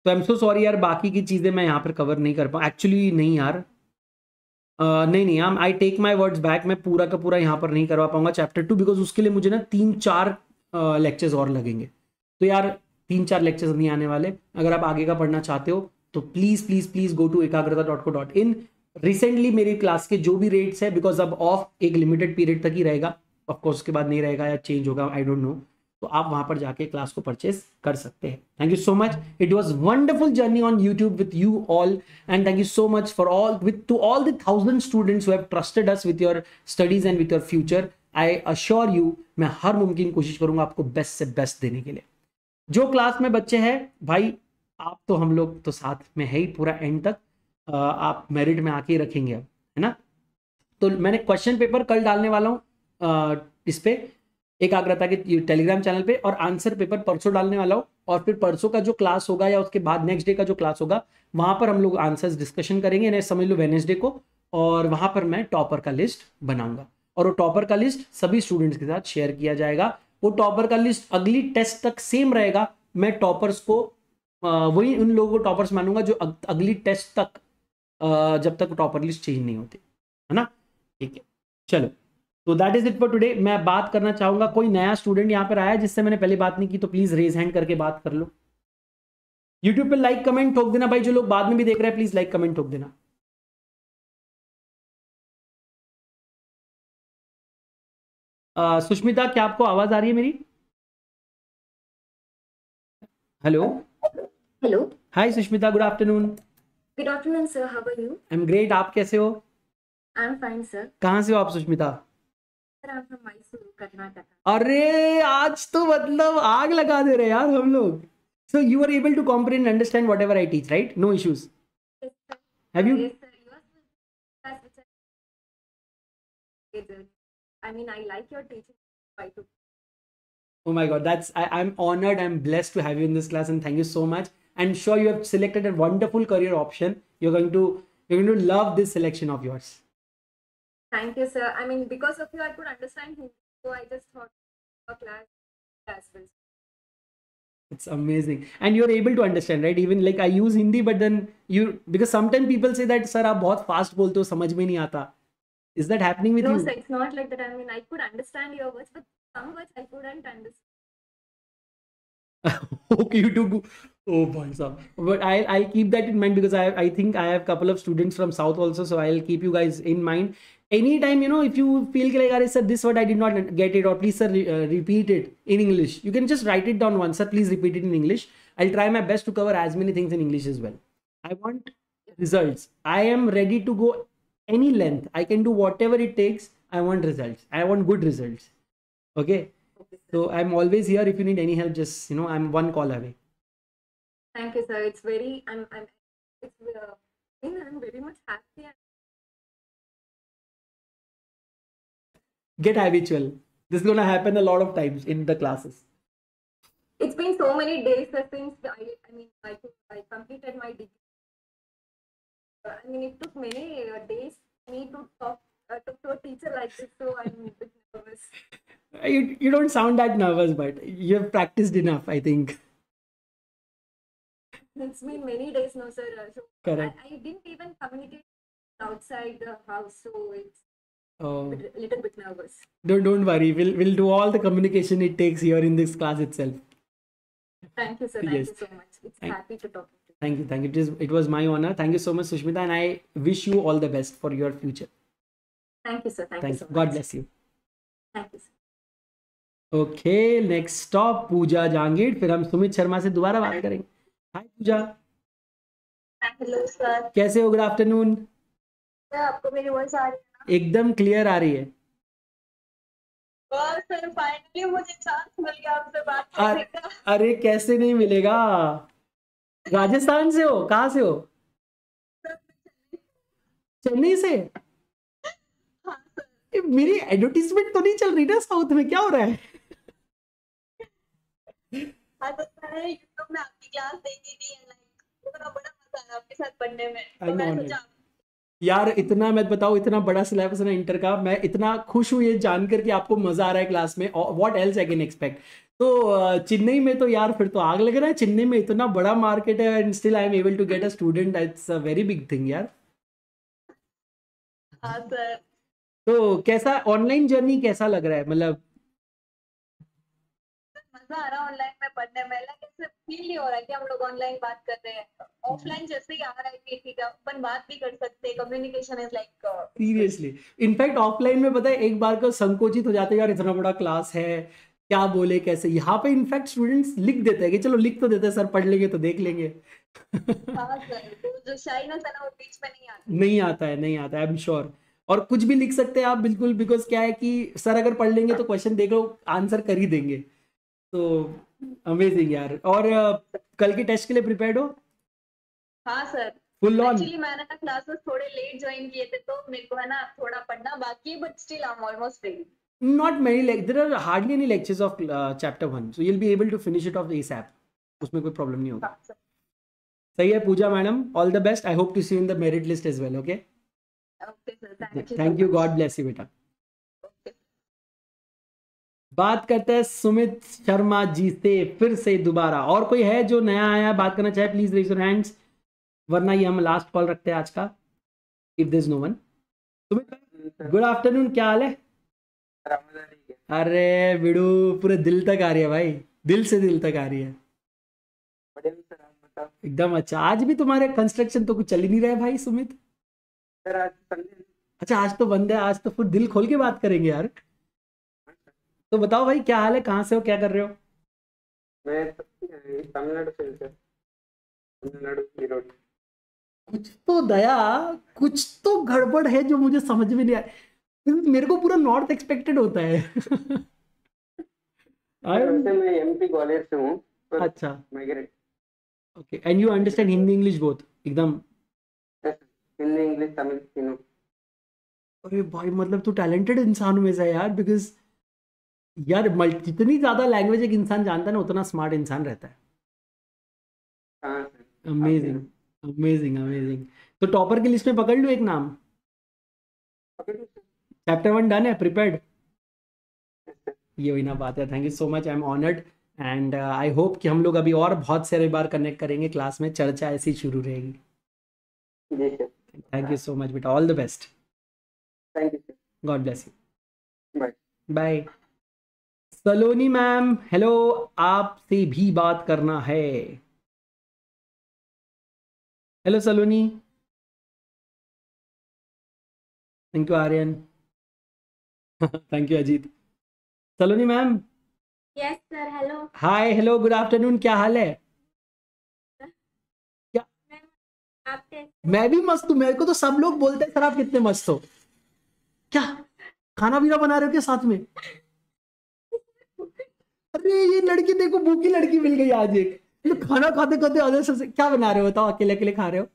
तो आई एम सो सॉरी यार, बाकी की चीज़ें मैं यहाँ पर कवर नहीं कर पाऊँ। एक्चुअली नहीं यार नहीं नहीं I take my words back मैं पूरा का पूरा यहाँ पर नहीं करवा पाऊँगा चैप्टर टू बिकॉज़ उसके लिए मुझे ना तीन चार लेक्चर्स और लगेंगे। तो यार, तीन चार लेक्चर्स नहीं आने वाले अगर आप आगे का पढ़ना चाहते हो तो please please please go to Ekagrata dot co dot in recently मेरी क्लास के जो भी रेट्स है बिकॉज़ अब ऑफ़ एक लिमिटेड पीरियड तक ही रहेगा। ऑफकोर्स उसके बाद नहीं रहेगा या चेंज होगा आई डोंट नो तो आप वहाँ पर जाके क्लास को परचेस कर सकते हैं। Thank you so much it was wonderful journey on YouTube with you all and thank you so much for all with to all the thousand students have trusted us with your studies and with your future I assure you मैं हर मुमकिन कोशिश करूँगा आपको best से best देने के लिए। जो क्लास में बच्चे हैं, भाई, आप तो हम लोग तो साथ में है ही पूरा एंड तक। आप मेरिट में आके ही रखेंगे है ना? तो मैंने क्वेश्चन पेपर कल डालने वाला हूँ इस पे। एकाग्रता के टेलीग्राम चैनल पे और आंसर पेपर परसों डालने वाला हूँ और फिर परसों का जो क्लास होगा या उसके बाद नेक्स्ट डे का जो क्लास होगा, वहाँ पर हम लोग आंसर्स डिस्कशन करेंगे। यानी समझ लो वेनेसडे को और वहाँ पर मैं टॉपर का लिस्ट बनाऊँगा। और वो टॉपर का लिस्ट सभी स्टूडेंट्स के साथ शेयर किया जाएगा। वो टॉपर का लिस्ट अगली टेस्ट तक सेम रहेगा। मैं टॉपर्स को वही उन लोगों को टॉपर्स मानूँगा जो अगली टेस्ट तक जब तक टॉपर लिस्ट चेंज नहीं होती। है ना? ठीक है। चलो। तो that is it for today मैं बात करना चाहूँगा कोई नया स्टूडेंट यहाँ पर आया जिससे मैंने पहले बात नहीं की तो प्लीज़ रेज हैंड करके बात कर लो। यूट्यूब पे लाइक कमेंट ठोक देना भाई जो लोग बाद में भी देख रहे हैं प्लीज़ लाइक कमेंट ठोक देना। सुष्मिता क्या आपको आवाज़ आ रही है मेरी? Hello hello hi Sushmita good afternoon good afternoon sir how are you I am great आप कैसे हो? आई एम फाइन सर कहाँ से हो आप सुष्मिता? अरे आज तो मतलब आग लगा दे रहे यार हम लोग so you are able to comprehend understand whatever I teach right no issues class which I. Mean, I like your teaching. Oh my god, that's I, I'm honored. I'm blessed to have you in this class, and thank you so much. I'm sure you have selected a wonderful career option. You're going to you're going to love this selection of yours. Thank you, sir. I mean, because of you, I could understand Hindi, so I just thought a class as well. It's amazing, and you're able to understand, right? Even like I use Hindi, but then you because sometimes people say that sir आप बहुत fast बोलते हो समझ में नहीं आता. Is that happening with no, you? sir, it's not like that. I mean, I could understand your words, but some words I couldn't understand. okay, you do. Oh boy, so but I I'll keep that in mind because I I think I have couple of students from South also, so I'll keep you guys in mind. Anytime you know if you feel like "Arey, sir this word I did not get it or please sir uh, repeat it in English, you can just write it down once. Sir, please repeat it in English. I'll try my best to cover as many things in English as well. I want results. I am ready to go any length. I can do whatever it takes. I want results. I want good results. Okay. Okay. So I'm always here. If you need any help, just you know, I'm one call away. Thank you, sir. It's very. I'm. I'm. It's. Uh, I'm very much happy. Get habitual. This is gonna happen a lot of times in the classes. it's been so many days since I. I mean, I. I completed my degree. I mean, it took many uh, days for me to talk uh, to, to a teacher like this, so I'm a bit nervous. You, you don't sound that nervous, but you have practiced enough, I think. It's been many days now, sir. Uh, so Correct. I, I didn't even communicate outside the house, so it's Oh, a little bit nervous. don't don't worry. We'll we'll do all the communication it takes here in this class itself. Thank you, sir. Thank Yes. you so much. It's Thank- happy to talk to you. Thank you, thank you. It is it was my honor. Thank you so much, Sushmita, and I wish you all the best for your future. Thank you, sir. Thank Thanks. you so God much. bless you. Thank you, sir. Okay next stop Pooja Jahangir फिर हम सुमित शर्मा से दोबारा बात करेंगे hi पूजा hello sir कैसे हो good afternoon sir आपको मेरी वॉइस आ रही है एकदम क्लियर आ रही है। सर फाइनली मुझे चांस मिल गया आपसे बात करने का। अरे कैसे नहीं मिलेगा? राजस्थान से हो? कहाँ से हो? चेन्नई से? हाँ सर मेरी एडवर्टीजमेंट तो नहीं चल रही ना साउथ में क्या हो रहा है? हाँ तो सर यूट्यूब में आपकी क्लास देखी थी लाइक बड़ा मज़ा आया आपके साथ पढ़ने में। तो know, सोचा यार इतना मैं बताऊँ इतना बड़ा सिलेबस है ना इंटर का। मैं इतना खुश हूँ ये जानकर कि आपको मज़ा आ रहा है क्लास में। What else I can expect तो चेन्नई में तो यार फिर तो आग लग रहा है। चेन्नई में इतना बड़ा मार्केट है and still I am able to get a student it's a very big thing यार। हाँ सर तो कैसा ऑनलाइन जर्नी कैसा लग रहा है? मतलब मज़ा आ रहा है ऑनलाइन में पढ़ने में। लाइक ऐसे फील नहीं हो रहा है कि हम लोग ऑनलाइन बात कर रहे हैं। ऑफलाइन जैसे ही आ रहा है कि ठीक है अपन बात भी कर सकते हैं। Communication is like seriously in fact offline में पता है एक बार को संकोचित हो जाते हैं यार इतना बड़ा क्लास है क्या बोले कैसे? यहाँ पे इनफैक्ट स्टूडेंट्स लिख देते हैं कि चलो लिख तो देते हैं सर पढ़ लेंगे तो देख लेंगे। हाँ सर जो शाइनेस है ना वो बीच में नहीं आती। नहीं आता है नहीं आता है आई एम श्योर और कुछ भी लिख सकते हैं आप बिल्कुल बिकॉज़ क्या है कि सर अगर पढ़ लेंगे तो क्वेश्चन देख लो आंसर कर ही देंगे। तो अमेजिंग यार। और कल के टेस्ट के लिए प्रिपेयर्ड हो? हाँ सर फुल ऑन एक्चुअली मैंने ना क्लासेस थोड़े लेट ज्वाइन किए थे तो मेरे को है ना थोड़ा पढ़ना बाकी है but still I am almost ready not many like there are hardly any lectures of uh, chapter 1 so you'll be able to finish it off asap उसमें कोई प्रॉब्लम नहीं होगा। हाँ सही है Pooja madam all the best I hope to see in the merit list as well okay thank you God bless you बेटा। बात करते हैं सुमित शर्मा जी से फिर से दोबारा। और कोई है जो नया आया? है बात करना चाहे प्लीज़ रेज योर हैंड्स वरना ये हम लास्ट कॉल रखते हैं आज का if this no one Sumit good afternoon क्या हाल है? अरे बिड़ू पूरे दिल तक आ रही है भाई दिल से दिल तक आ रही है। एकदम अच्छा। आज भी तुम्हारे कंस्ट्रक्शन तो कुछ चल ही नहीं रहा है भाई सुमित? अच्छा आज तो बंद है आज तो फिर दिल खोल के बात करेंगे यार। तो बताओ भाई क्या हाल है? कहाँ से हो? क्या कर रहे हो? मैं तमिलनाडु से तमिलनाडु कुछ तो दया कुछ तो गड़बड़ है जो मुझे समझ में नहीं आया मेरे को पूरा नॉर्थ एक्सपेक्टेड होता है। वैसे मैं एमपी ग्वालियर से हूँ अच्छा। Okay and you understand Hindi English both एकदम? हिंदी इंग्लिश तमिल तीनों। अरे भाई मतलब तू टैलेंटेड इंसान में से यार बिकॉज़ यार जितनी ज़्यादा लैंग्वेज एक इंसान जानता है ना उतना स्मार्ट इंसान रहता है। अमेजिंग अमेजिंग अमेजिंग तो टॉपर की लिस्ट में पकड़ लो एक नाम? चैप्टर वन डन है प्रिपेयर्ड ये वही ना बात है। Thank you so much I am honoured and I hope कि हम लोग अभी और बहुत सारे बार कनेक्ट करेंगे क्लास में चर्चा ऐसी शुरू रहेगी। थैंक यू सो मच बेटा। All the best thank you God bless you bye bye Saloni ma'am hello आपसे भी बात करना है। Hello Saloni. Thank you Aryan thank you Ajit Saloni ma'am. Yes, sir. Hello. Hi hello good afternoon क्या हाल है? मैं भी मस्त हूँ मेरे को तो सब लोग बोलते हैं सर आप कितने मस्त हो। क्या? खाना पीना बना रहे हो क्या साथ में? अरे ये लड़की देखो भूखी लड़की मिल गई आज एक। ये खाना खाते खाते अदर से क्या बना रहे हो बताओ अकेले अकेले खा रहे हो?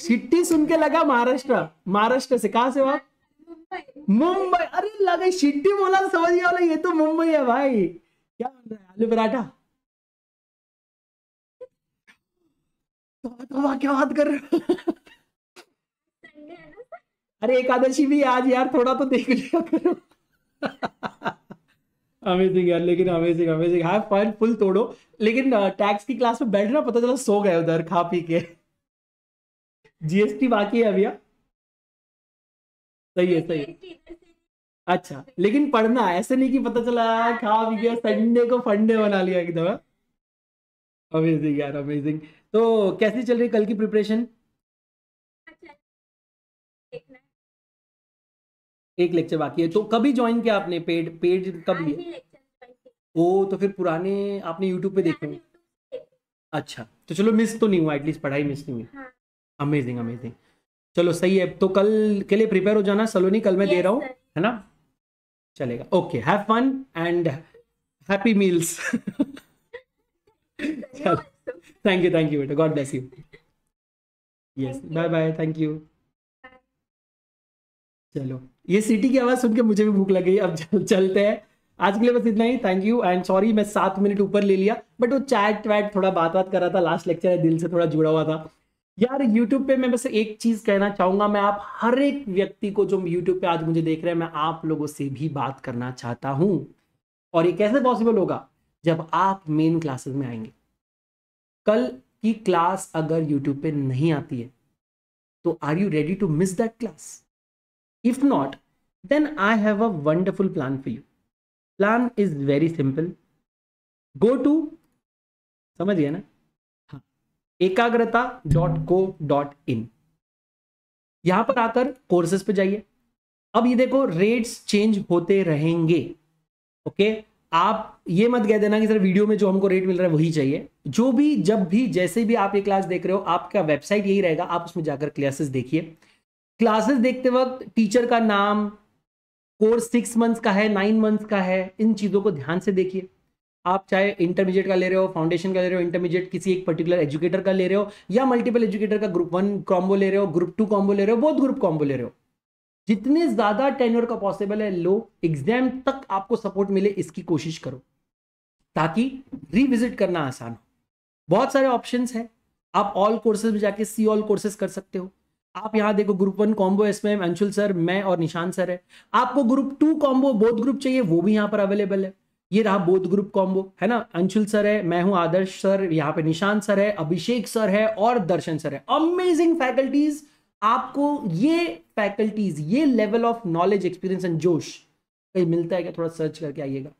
सिट्टी सुन के लगा महाराष्ट्र। महाराष्ट्र से कहा से हो आप? मुंबई। अरे लगा सिट्टी बोला तो समझ गया बोला ये तो मुंबई है भाई। क्या बन रहा है आलू पराठा? तो, तो क्या बात कर रहे हो? अरे एकादशी भी आज यार थोड़ा तो देख लिया करो। अमेजिंग यार, लेकिन amazing amazing have fun full तोड़ो. लेकिन टैक्स की क्लास में बैठना पता चला सो गए उधर, खा पी के. जीएसटी बाकी है भैया सही है सही है. GST इधर से अच्छा लेकिन पढ़ना, ऐसे नहीं कि पता चला खा पी के संडे को फंडे बना लिया एकदम अमेजिंग यार अमेजिंग तो कैसी चल रही कल की प्रिपरेशन एक लेक्चर बाकी है। तो कभी ज्वाइन किया आपने? पेड पेड कब लिया? ही किया ओ तो फिर पुराने आपने यूट्यूब पे देखे। अच्छा तो चलो मिस तो नहीं हुआ एटलीस्ट पढ़ाई मिस नहीं हुई। हाँ। अमेजिंग अमेजिंग चलो सही है। तो कल के लिए प्रिपेयर हो जाना। सलोनी कल मैं yes, दे रहा हूँ है ना? चलेगा। Okay have fun and happy meals thank you thank you बेटा। God bless you yes bye bye thank you चलो। ये सिटी की आवाज़ सुन के मुझे भी भूख लग गई अब चल, चलते हैं। आज के लिए बस इतना ही। थैंक यू एंड सॉरी मैं सात मिनट ऊपर ले लिया। बट वो चैट वैट थोड़ा बात बात कर रहा था लास्ट लेक्चर है दिल से थोड़ा जुड़ा हुआ था। यार यूट्यूब पे मैं बस एक चीज़ कहना चाहूँगा मैं आप हर एक व्यक्ति को जो यूट्यूब पे आज मुझे देख रहे हैं मैं आप लोगों से भी बात करना चाहता हूँ। और ये कैसे पॉसिबल होगा? जब आप मेन क्लासेस में आएँगे। कल की क्लास अगर यूट्यूब पे नहीं आती है तो are you ready to miss that class not then I have a wonderful plan for you plan is very simple go to समझ गए ना? हाँ. एकाग्रता डॉट को डॉट इन यहाँ पर आकर कोर्सेज पे जाइए। अब ये देखो रेट्स चेंज होते रहेंगे। ओके आप ये मत कह देना कि सर वीडियो में जो हमको रेट मिल रहा है वही चाहिए। जो भी, जब भी, जैसे भी आप ये क्लास देख रहे हो, आपका वेबसाइट यही रहेगा। आप उसमें जाकर क्लासेस देखिए। क्लासेस देखते वक्त टीचर का नाम, कोर्स सिक्स मंथ्स का है नाइन मंथ्स का है, इन चीज़ों को ध्यान से देखिए। आप चाहे इंटरमीडिएट का ले रहे हो फाउंडेशन का ले रहे हो इंटरमीडिएट किसी एक पर्टिकुलर एजुकेटर का ले रहे हो, या मल्टीपल एजुकेटर का ग्रुप वन कॉम्बो ले रहे हो ग्रुप टू कॉम्बो ले रहे हो बहुत ग्रुप कॉम्बो ले रहे हो। जितने ज़्यादा टेन्योर का पॉसिबल है, लो एग्ज़ाम तक आपको सपोर्ट मिले, इसकी कोशिश करो। ताकि रिविजिट करना आसान हो। बहुत सारे ऑप्शंस हैं। आप ऑल कोर्सेज में जाके सी ऑल कोर्सेज कर सकते हो। आप यहाँ देखो ग्रुप वन कॉम्बो इसमें, अंशुल सर मैं और निशान सर है। आपको group two combo both group चाहिए, वो भी यहाँ पर अवेलेबल है। ये रहा बोध ग्रुप कॉम्बो है ना? अंशुल सर है, मैं हूँ आदर्श सर यहाँ पे निशान सर है, अभिषेक सर है और दर्शन सर है। अमेजिंग फैकल्टीज आपको ये फैकल्टीज ये level of knowledge experience and जोश, कहीं मिलता है क्या? थोड़ा सर्च करके आइएगा।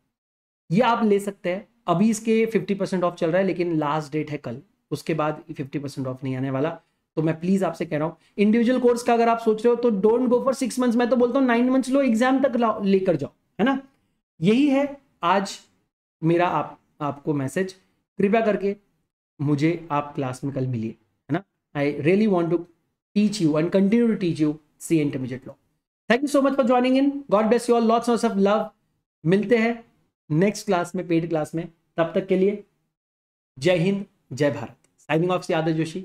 ये आप ले सकते हैं। अभी इसके 50 परसेंट ऑफ़ चल रहा है, लेकिन लास्ट डेट है कल। उसके बाद 50 परसेंट ऑफ़ नहीं आने वाला। तो मैं प्लीज़ आपसे कह रहा हूँ इंडिविजुअल कोर्स का अगर आप सोच रहे हो तो don't go for six months मैं तो बोलता हूँ नाइन मंथ्स लो एग्ज़ाम तक लेकर जाओ, है ना यही है आज मेरा आप, आपको मैसेज कृपया करके मुझे आप क्लास में कल मिलिए, है ना I really want to teach you and continue to teach you C intermediate law. Thank you so much for joining in. God bless you all. Lots of love. मिलते हैं नेक्स्ट क्लास में paid class में तब तक के लिए जय हिंद, जय भारत साइनिंग ऑफ़ से आदर जोशी